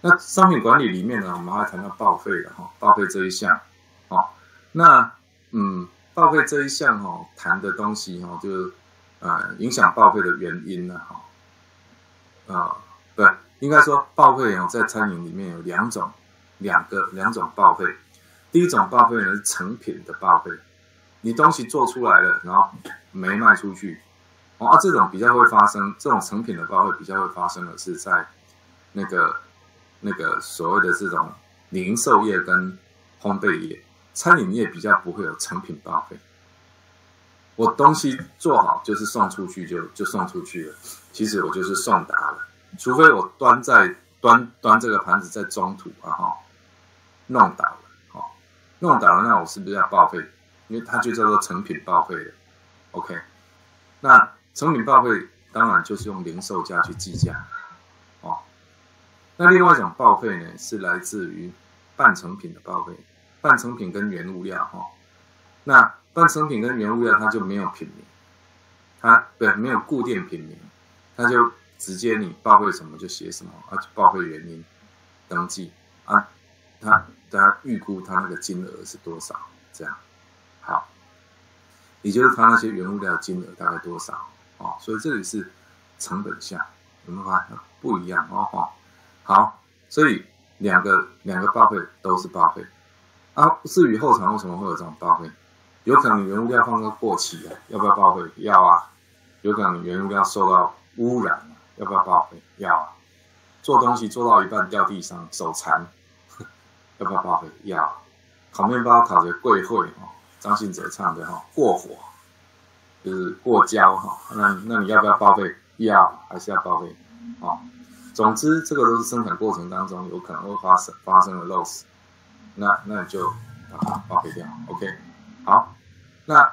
那商品管理里面呢，我们还谈到报废的哈，报废这一项，好，那嗯，报废这一项哈，谈的东西哈，就是呃，影响报废的原因呢，哈，啊，对。应该说报废哦，在餐饮里面有两种，两个两种报废。第一种报废呢是成品的报废，你东西做出来了，然后没卖出去，哦，啊，这种比较会发生，这种成品的话会比较会发生的是在那个那个所谓的这种零售业跟烘焙业，餐饮业比较不会有成品报废。我东西做好就是送出去就就送出去了，其实我就是送达了。除非我端在端端这个盘子在中途啊哈，弄倒了，哦，弄倒了，那我是不是要报废？因为它就叫做成品报废的，OK？那成品报废当然就是用零售价去计价，哦。那另外一种报废呢，是来自于半成品的报废，半成品跟原物料哈。那半成品跟原物料它就没有品名，它对没有固定品名，它就。直接你报废什么就写什么，啊，报废原因登记啊，他大家预估他那个金额是多少？这样好，也就是他那些原物料金额大概多少？哦，所以这里是成本项，有没有发现不一样？哦，好，好，所以两个两个报废都是报废啊。至于后场为什么会有这种报废？有可能原物料放个过期了，要不要报废？要啊。有可能原物料受到污染。要不要报废？要啊！做东西做到一半掉地上，手残，要不要报废？要。烤面包烤的贵会哦，张信哲唱的哈，过火就是过焦哈，那那你要不要报废？要，还是要报废？哦，总之这个都是生产过程当中有可能会发生发生的漏死，那那你就把它报废掉。OK，好，那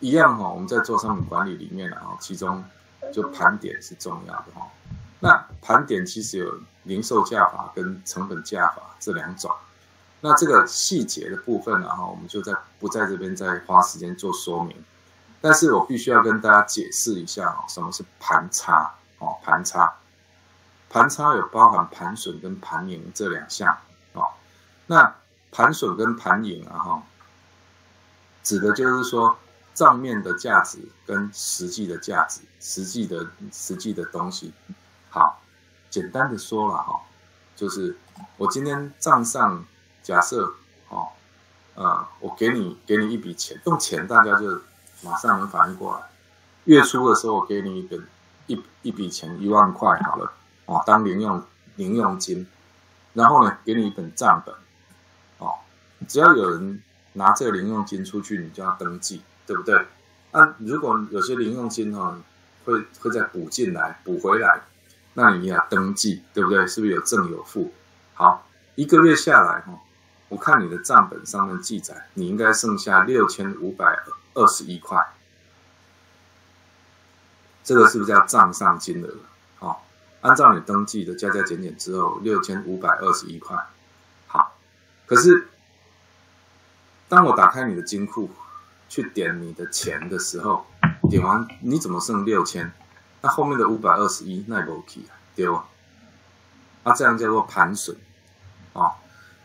一样哈，我们在做商品管理里面呢，哦，其中。就盘点是重要的哈，那盘点其实有零售价法跟成本价法这两种，那这个细节的部分呢哈，我们就在不在这边再花时间做说明，但是我必须要跟大家解释一下哦，什么是盘差哦，盘差，盘差有包含盘损跟盘盈这两项哦，那盘损跟盘盈啊哈，指的就是说。账面的价值跟实际的价值，实际的实际的东西，好，简单的说了哈，就是我今天账上假设，哦，呃，我给你给你一笔钱，用钱大家就马上能反应过来。月初的时候我给你一本一一笔钱一万块好了，哦，当零用零用金，然后呢给你一本账本，哦，只要有人拿这个零用金出去，你就要登记。对不对？那如果有些零用金哈，会会再补进来补回来，那你要登记，对不对？是不是有正有负？好，一个月下来哈，我看你的账本上面记载，你应该剩下六千五百二十一块，这个是不是叫账上金额？好，按照你登记的加加减减之后，六千五百二十一块。好，可是当我打开你的金库。去点你的钱的时候，点完你怎么剩六千？那后面的五百二十一那不 OK 啊？丢啊！啊，这样叫做盘损啊。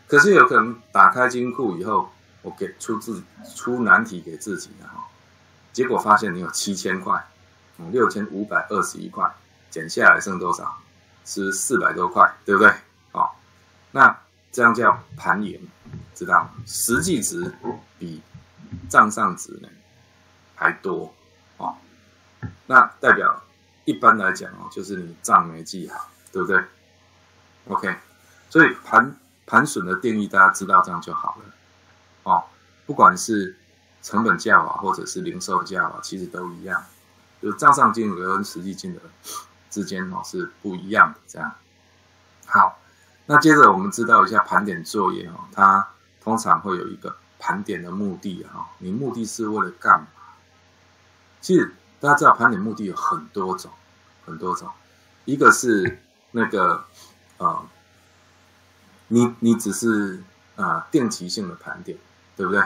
可是有可能打开金库以后，我给出自出难题给自己的哈，结果发现你有七千块，六千五百二十一块，减下来剩多少？是四百多块，对不对？哦，那这样叫盘盈，知道实际值比账上值呢还多哦，那代表一般来讲哦，就是你账没记好，对不对？OK，所以盘盘损的定义大家知道这样就好了哦，不管是成本价啊，或者是零售价啊，其实都一样，就账上金额跟实际金额之间哦是不一样的。这样，好，那接着我们知道一下盘点作业哦，它通常会有一个盘点的目的啊，你目的是为了干嘛？其实大家知道盘点目的有很多种，很多种，一个是那个呃，你你只是啊定期性的盘点，对不对？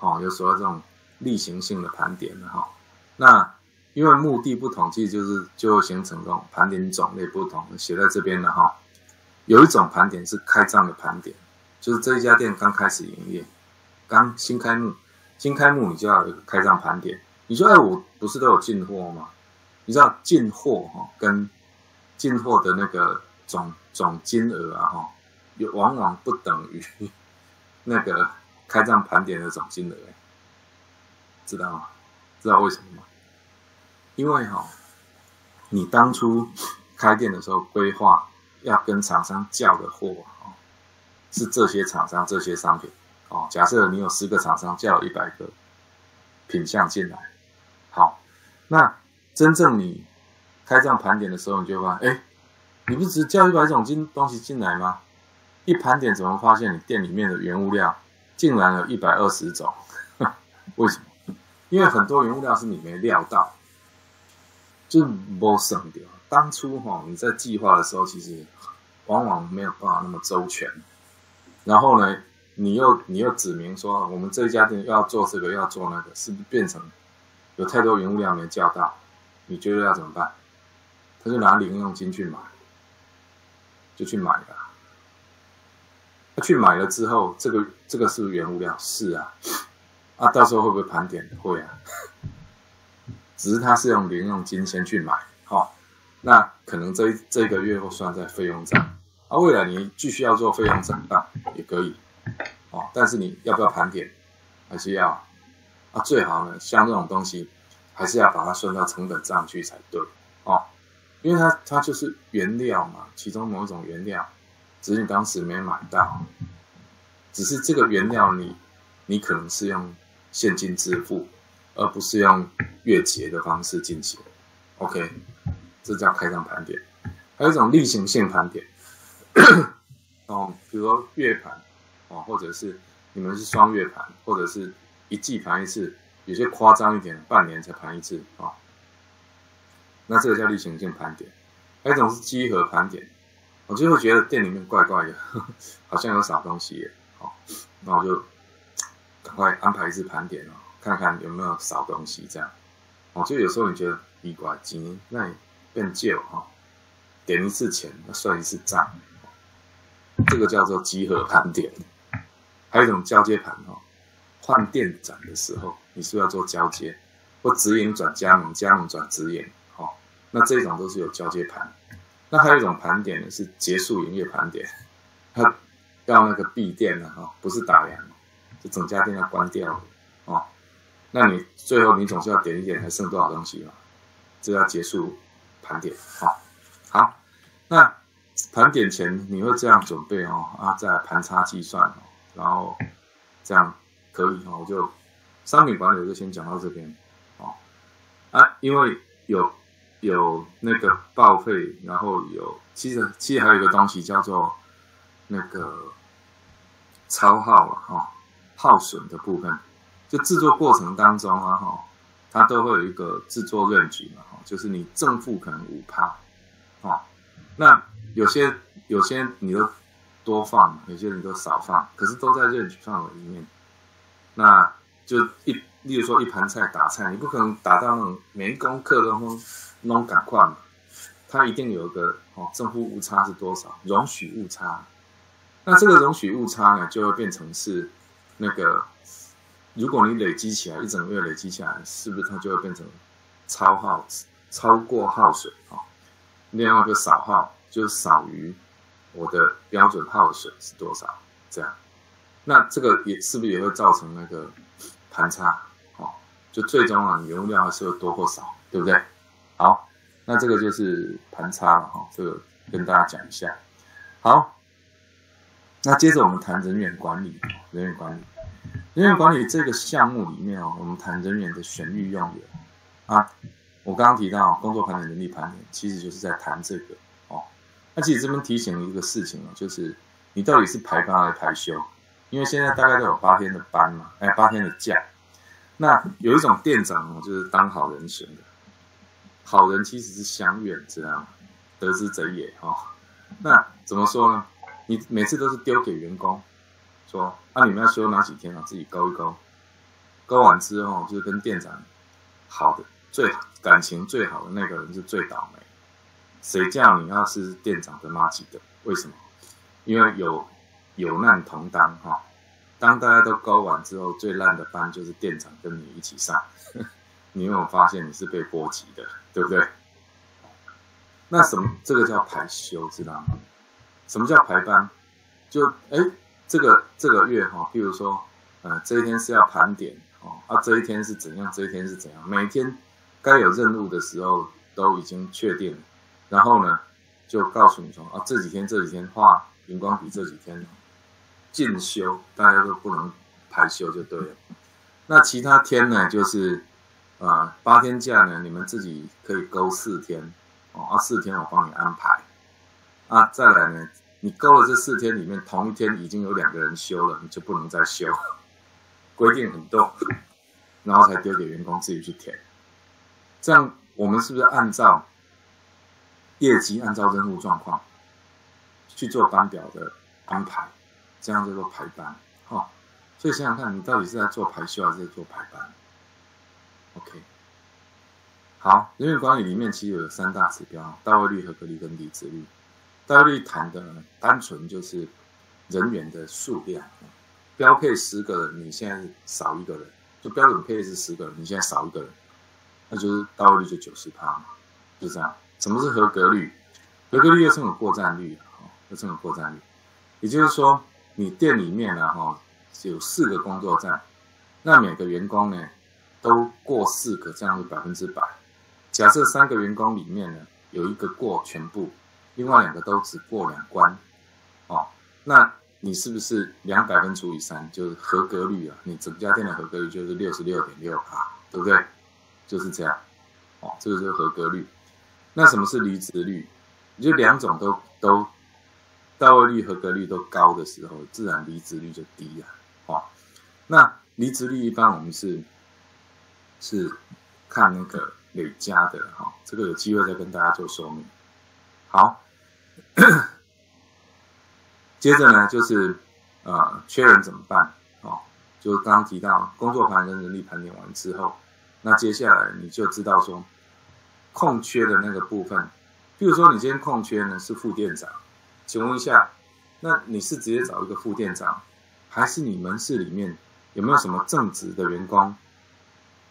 哦，有时候这种例行性的盘点的哈。那因为目的不同，其实就是就会形成这种盘点种类不同。写在这边的哈，有一种盘点是开账的盘点，就是这一家店刚开始营业，刚新开幕，新开幕你就要有一个开账盘点。你说哎，我不是都有进货吗？你知道进货哈跟进货的那个总总金额啊哈，有往往不等于那个。开账盘点的总金额，知道吗？知道为什么吗？因为哈，你当初开店的时候规划要跟厂商叫的货哦，是这些厂商这些商品哦。假设你有十个厂商叫一百个品相进来，好，那真正你开账盘点的时候，你就发现，哎，你不只叫一百种金东西进来吗？一盘点怎么发现你店里面的原物料？竟然有一百二十种，为什么？因为很多原物料是你没料到，就没省掉。当初哈你在计划的时候，其实往往没有办法那么周全。然后呢，你又你又指明说，我们这家店要做这个要做那个，是不是变成有太多原物料没叫到？你觉得要怎么办？他就拿零用金去买，就去买了。他去买了之后，这个这个是不是原物料？是啊，啊，到时候会不会盘点？会啊，只是他是用零用金先去买，好，那可能这这个月会算在费用账，啊，未来你继续要做费用账办也可以，哦，但是你要不要盘点？还是要，啊，最好呢，像这种东西，还是要把它算到成本账去才对，哦，因为它它就是原料嘛，其中某一种原料。只是你当时没买到，只是这个原料你你可能是用现金支付，而不是用月结的方式进行。OK，这叫开账盘点。还有一种例行性盘点，哦，比如说月盘，哦，或者是你们是双月盘，或者是一季盘一次，有些夸张一点，半年才盘一次啊。那这个叫例行性盘点。还有一种是集合盘点。我就会觉得店里面怪怪的，好像有少东西，好，那我就赶快安排一次盘点哦，看看有没有少东西这样。哦，就有时候你觉得奇怪，今那变旧哈，点一次钱那算一次账，这个叫做集合盘点。还有一种交接盘哈，换店长的时候，你是不是要做交接，或直营转加盟，加盟转直营，好，那这种都是有交接盘。那还有一种盘点呢，是结束营业盘点，它要那个闭店了哈，不是打烊，就整家店要关掉哦。那你最后你总是要点一点，还剩多少东西嘛？这要结束盘点，好，好。那盘点前你会这样准备哦，啊，再盘差计算哦，然后这样可以哦，我就商品管理就先讲到这边哦，啊，因为有。有那个报废，然后有其实其实还有一个东西叫做那个超耗啊哈，耗损的部分，就制作过程当中啊哈，它都会有一个制作认举嘛哈，就是你正负可能五帕，哦，那有些有些你都多放，有些人都少放，可是都在认举范围里面，那就一例如说一盘菜打菜，你不可能打到每一公克都中。弄赶快嘛，它一定有一个哦，正负误差是多少？容许误差。那这个容许误差呢，就会变成是那个，如果你累积起来一整个月累积起来，是不是它就会变成超耗、超过耗损啊？另外一个少耗就少于我的标准耗水是多少？这样，那这个也是不是也会造成那个盘差？哦，就最终啊，你原物料还是会多或少，对不对？好，那这个就是盘差了哈，这个跟大家讲一下。好，那接着我们谈人员管理，人员管理，人员管理这个项目里面哦，我们谈人员的选育用员啊。我刚刚提到工作盘点、能力盘点，其实就是在谈这个哦。那其实这边提醒一个事情哦，就是你到底是排班还是排休？因为现在大概都有八天的班嘛，哎，八天的假。那有一种店长哦，就是当好人选的。好人其实是相远，知道吗？得之者也哈。那怎么说呢？你每次都是丢给员工，说啊，你们要休哪几天啊？自己勾一勾，勾完之后就是跟店长好的。最感情最好的那个人是最倒霉，谁叫你要是店长的妈几的？为什么？因为有有难同当哈。当大家都勾完之后，最烂的班就是店长跟你一起上。你有没有发现你是被波及的，对不对？那什么？这个叫排休，知道吗？什么叫排班？就哎，这个这个月哈，譬如说，呃，这一天是要盘点哦，啊，这一天是怎样？这一天是怎样？每天。该有任务的时候都已经确定了，然后呢，就告诉你说啊，这几天这几天画荧光笔，这几天进修，大家都不能排休就对了。那其他天呢，就是啊八天假呢，你们自己可以勾四天哦，啊四天我帮你安排啊，再来呢，你勾了这四天里面，同一天已经有两个人休了，你就不能再休，规定很多，然后才丢给员工自己去填。这样，我们是不是按照业绩、按照任务状况去做班表的安排？这样叫做排班，哈。所以想想看，你到底是在做排休还是在做排班？OK。好，人员管理里面其实有三大指标：到位率、合格率跟离职率。到位率谈的单纯就是人员的数量，标配十个人，你现在少一个人；就标准配是十个人，你现在少一个人。那就是到位率就九十趴嘛，就这样。什么是合格率？合格率又称为过站率，哈，又称为过站率。也就是说，你店里面呢，哈，有四个工作站，那每个员工呢都过四个，这样是百分之百。假设三个员工里面呢有一个过全部，另外两个都只过两关，哦，那你是不是两百分除以三就是合格率啊？你整家店的合格率就是六十六点六趴，对不对？就是这样，哦，这个就是合格率。那什么是离职率？就两种都都到位率、合格率都高的时候，自然离职率就低了，哦。那离职率一般我们是是看那个累加的，哈，这个有机会再跟大家做说明。好，接着呢就是呃缺人怎么办？哦，就刚刚提到工作盘跟人力盘点完之后。那接下来你就知道说，空缺的那个部分，比如说你今天空缺呢是副店长，请问一下，那你是直接找一个副店长，还是你门市里面有没有什么正职的员工，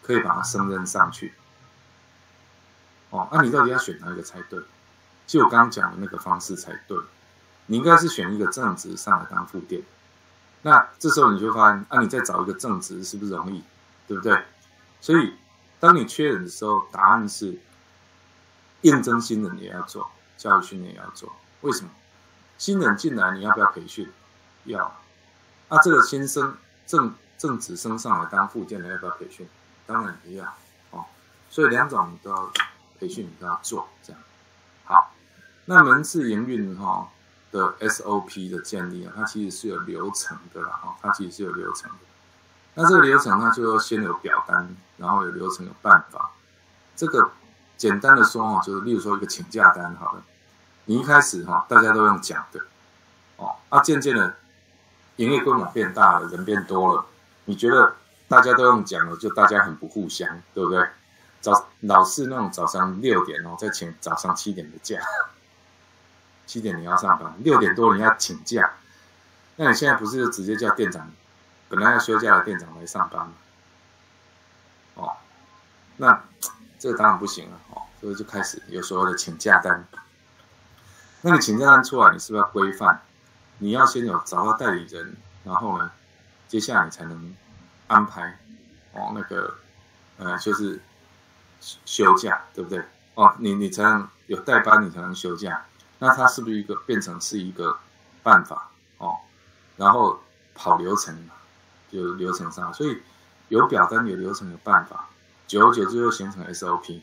可以把他升任上去？哦，那你到底要选哪一个才对？就我刚刚讲的那个方式才对，你应该是选一个正职上来当副店。那这时候你就发现，啊，你再找一个正职是不是容易？对不对？所以。当你缺人的时候，答案是验证新人也要做，教育训练也要做。为什么？新人进来，你要不要培训？要。那这个新生正正职升上来当副店的，要不要培训？当然也要。哦，所以两种都要培训，都要做。这样。好，那门市营运哈的 SOP 的建立啊，它其实是有流程的啦。哈，它其实是有流程的。那这个流程呢，就要先有表单，然后有流程有办法。这个简单的说哈，就是例如说一个请假单，好了，你一开始哈，大家都用讲的，哦，啊，渐渐的营业规模变大了，人变多了，你觉得大家都用讲了，就大家很不互相，对不对？早老是那种早上六点哦，再请早上七点的假，七点你要上班，六点多你要请假，那你现在不是直接叫店长？本来要休假的店长来上班哦，那这个当然不行了哦，所以就开始有所谓的请假单那你请假单出来，你是不是要规范？你要先有找到代理人，然后呢，接下来你才能安排哦那个呃就是休假，对不对？哦，你你才能有代班，你才能休假。那它是不是一个变成是一个办法哦？然后跑流程嘛，就流程上，所以有表单有流程有办法，久而久之就会形成 SOP。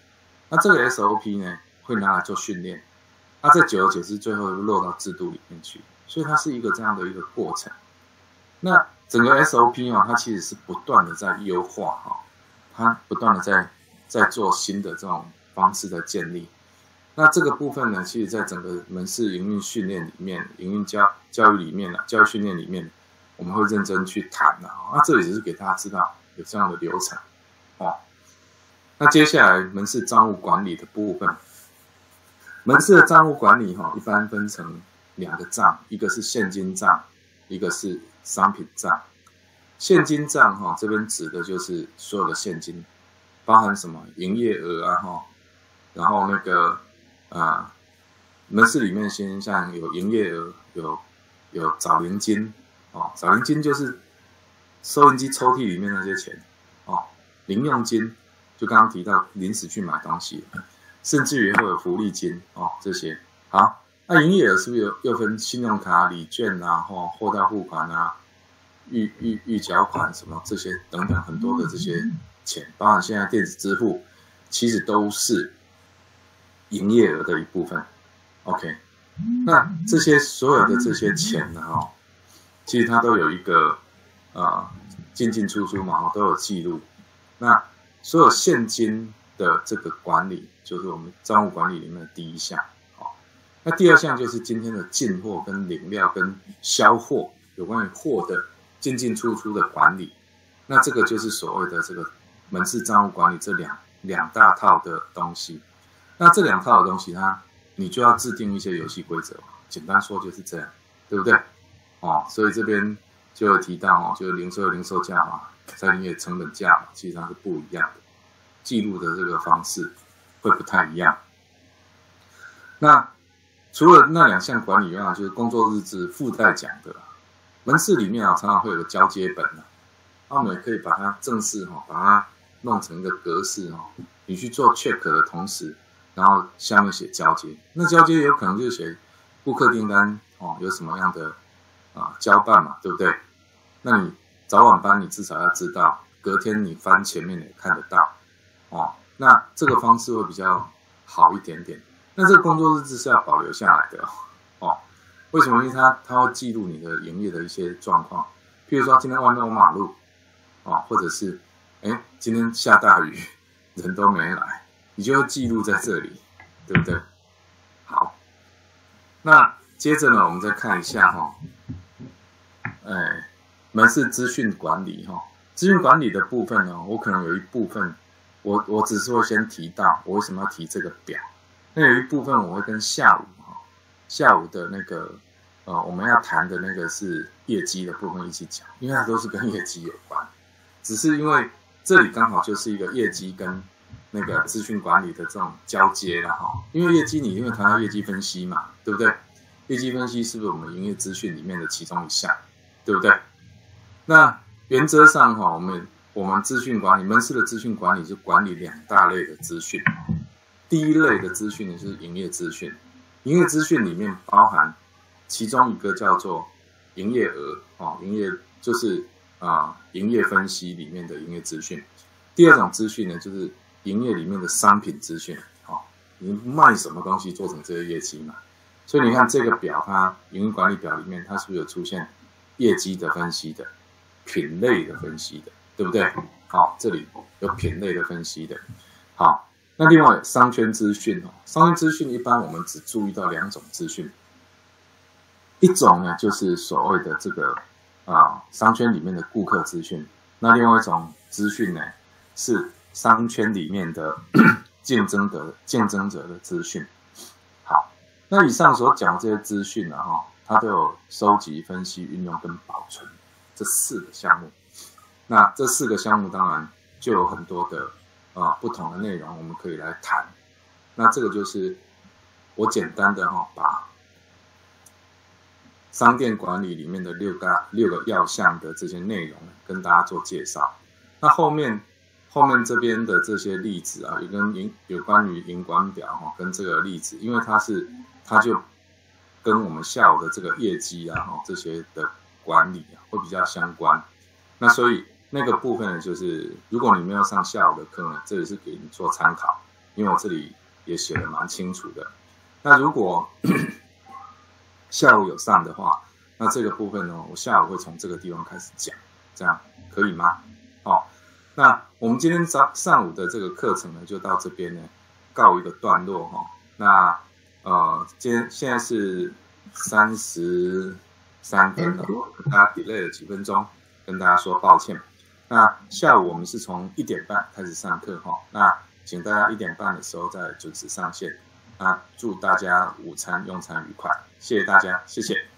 那这个 SOP 呢，会拿来做训练，那在久而久之最后落到制度里面去，所以它是一个这样的一个过程。那整个 SOP 啊，它其实是不断的在优化哈，它不断的在在做新的这种方式的建立。那这个部分呢，其实在整个门市营运训练里面、营运教教育里面呢、教育训练里面，我们会认真去谈的。那这里只是给大家知道有这样的流程，哦。那接下来门市账务管理的部分，门市的账务管理哈，一般分成两个账，一个是现金账，一个是商品账。现金账哈，这边指的就是所有的现金，包含什么营业额啊哈，然后那个。啊，门市里面先像有营业额，有有找零金，哦，找零金就是收银机抽屉里面那些钱，哦，零用金就刚刚提到临时去买东西，甚至于会有福利金，哦，这些好。那营业额是不是又又分信用卡、礼券啊，或货到付款啊，预预预缴款什么这些等等很多的这些钱，包含现在电子支付，其实都是。营业额的一部分，OK，那这些所有的这些钱呢，哈，其实它都有一个啊进进出出嘛，都有记录。那所有现金的这个管理，就是我们账务管理里面的第一项，那第二项就是今天的进货跟领料跟销货有关于货的进进出出的管理。那这个就是所谓的这个门市账务管理这两两大套的东西。那这两套的东西，它你就要制定一些游戏规则。简单说就是这样，对不对？哦，所以这边就有提到哦，就是零售零售价嘛，在营业成本价嘛，实上是不一样的，记录的这个方式会不太一样。那除了那两项管理以外，就是工作日志附带讲的门市里面啊，常常会有个交接本啊，那我们也可以把它正式哈，把它弄成一个格式哈，你去做 check 的同时。然后下面写交接，那交接有可能就写顾客订单哦，有什么样的啊交办嘛，对不对？那你早晚班你至少要知道，隔天你翻前面也看得到哦。那这个方式会比较好一点点。那这个工作日志是要保留下来的哦。为什么？因为它它会记录你的营业的一些状况，譬如说今天外面有马路哦，或者是哎今天下大雨，人都没来。你就要记录在这里，对不对？好，那接着呢，我们再看一下哈，哎，门市资讯管理哈，资讯管理的部分呢，我可能有一部分，我我只是会先提到我为什么要提这个表，那有一部分我会跟下午哈，下午的那个呃我们要谈的那个是业绩的部分一起讲，因为它都是跟业绩有关，只是因为这里刚好就是一个业绩跟。那个资讯管理的这种交接了哈，因为业绩你因为谈到业绩分析嘛，对不对？业绩分析是不是我们营业资讯里面的其中一项，对不对？那原则上哈，我们我们资讯管理门市的资讯管理是管理两大类的资讯，第一类的资讯呢就是营业资讯，营业资讯里面包含其中一个叫做营业额哦，营业就是啊营业分析里面的营业资讯，第二种资讯呢就是。营业里面的商品资讯，啊，你卖什么东西做成这个业绩嘛？所以你看这个表，它营运管理表里面，它是不是有出现业绩的分析的、品类的分析的，对不对？好，这里有品类的分析的。好，那另外商圈资讯哦，商圈资讯一般我们只注意到两种资讯，一种呢就是所谓的这个啊商圈里面的顾客资讯，那另外一种资讯呢是。商圈里面的 竞争的竞争者的资讯，好，那以上所讲这些资讯呢，哈，它都有收集、分析、运用跟保存这四个项目。那这四个项目当然就有很多的啊不同的内容，我们可以来谈。那这个就是我简单的哈把商店管理里面的六个六个要项的这些内容跟大家做介绍。那后面后面这边的这些例子啊，有跟营有关于营管表哈，跟这个例子，因为它是它就跟我们下午的这个业绩啊这些的管理啊会比较相关。那所以那个部分呢，就是如果你没有上下午的课呢，这里是给你做参考，因为我这里也写的蛮清楚的。那如果 下午有上的话，那这个部分呢，我下午会从这个地方开始讲，这样可以吗？好，那我们今天早上午的这个课程呢，就到这边呢告一个段落哈。那呃，今天现在是三十三分了，大家 delay 了几分钟，跟大家说抱歉。那下午我们是从一点半开始上课哈，那请大家一点半的时候再准时上线。啊祝大家午餐用餐愉快，谢谢大家，谢谢。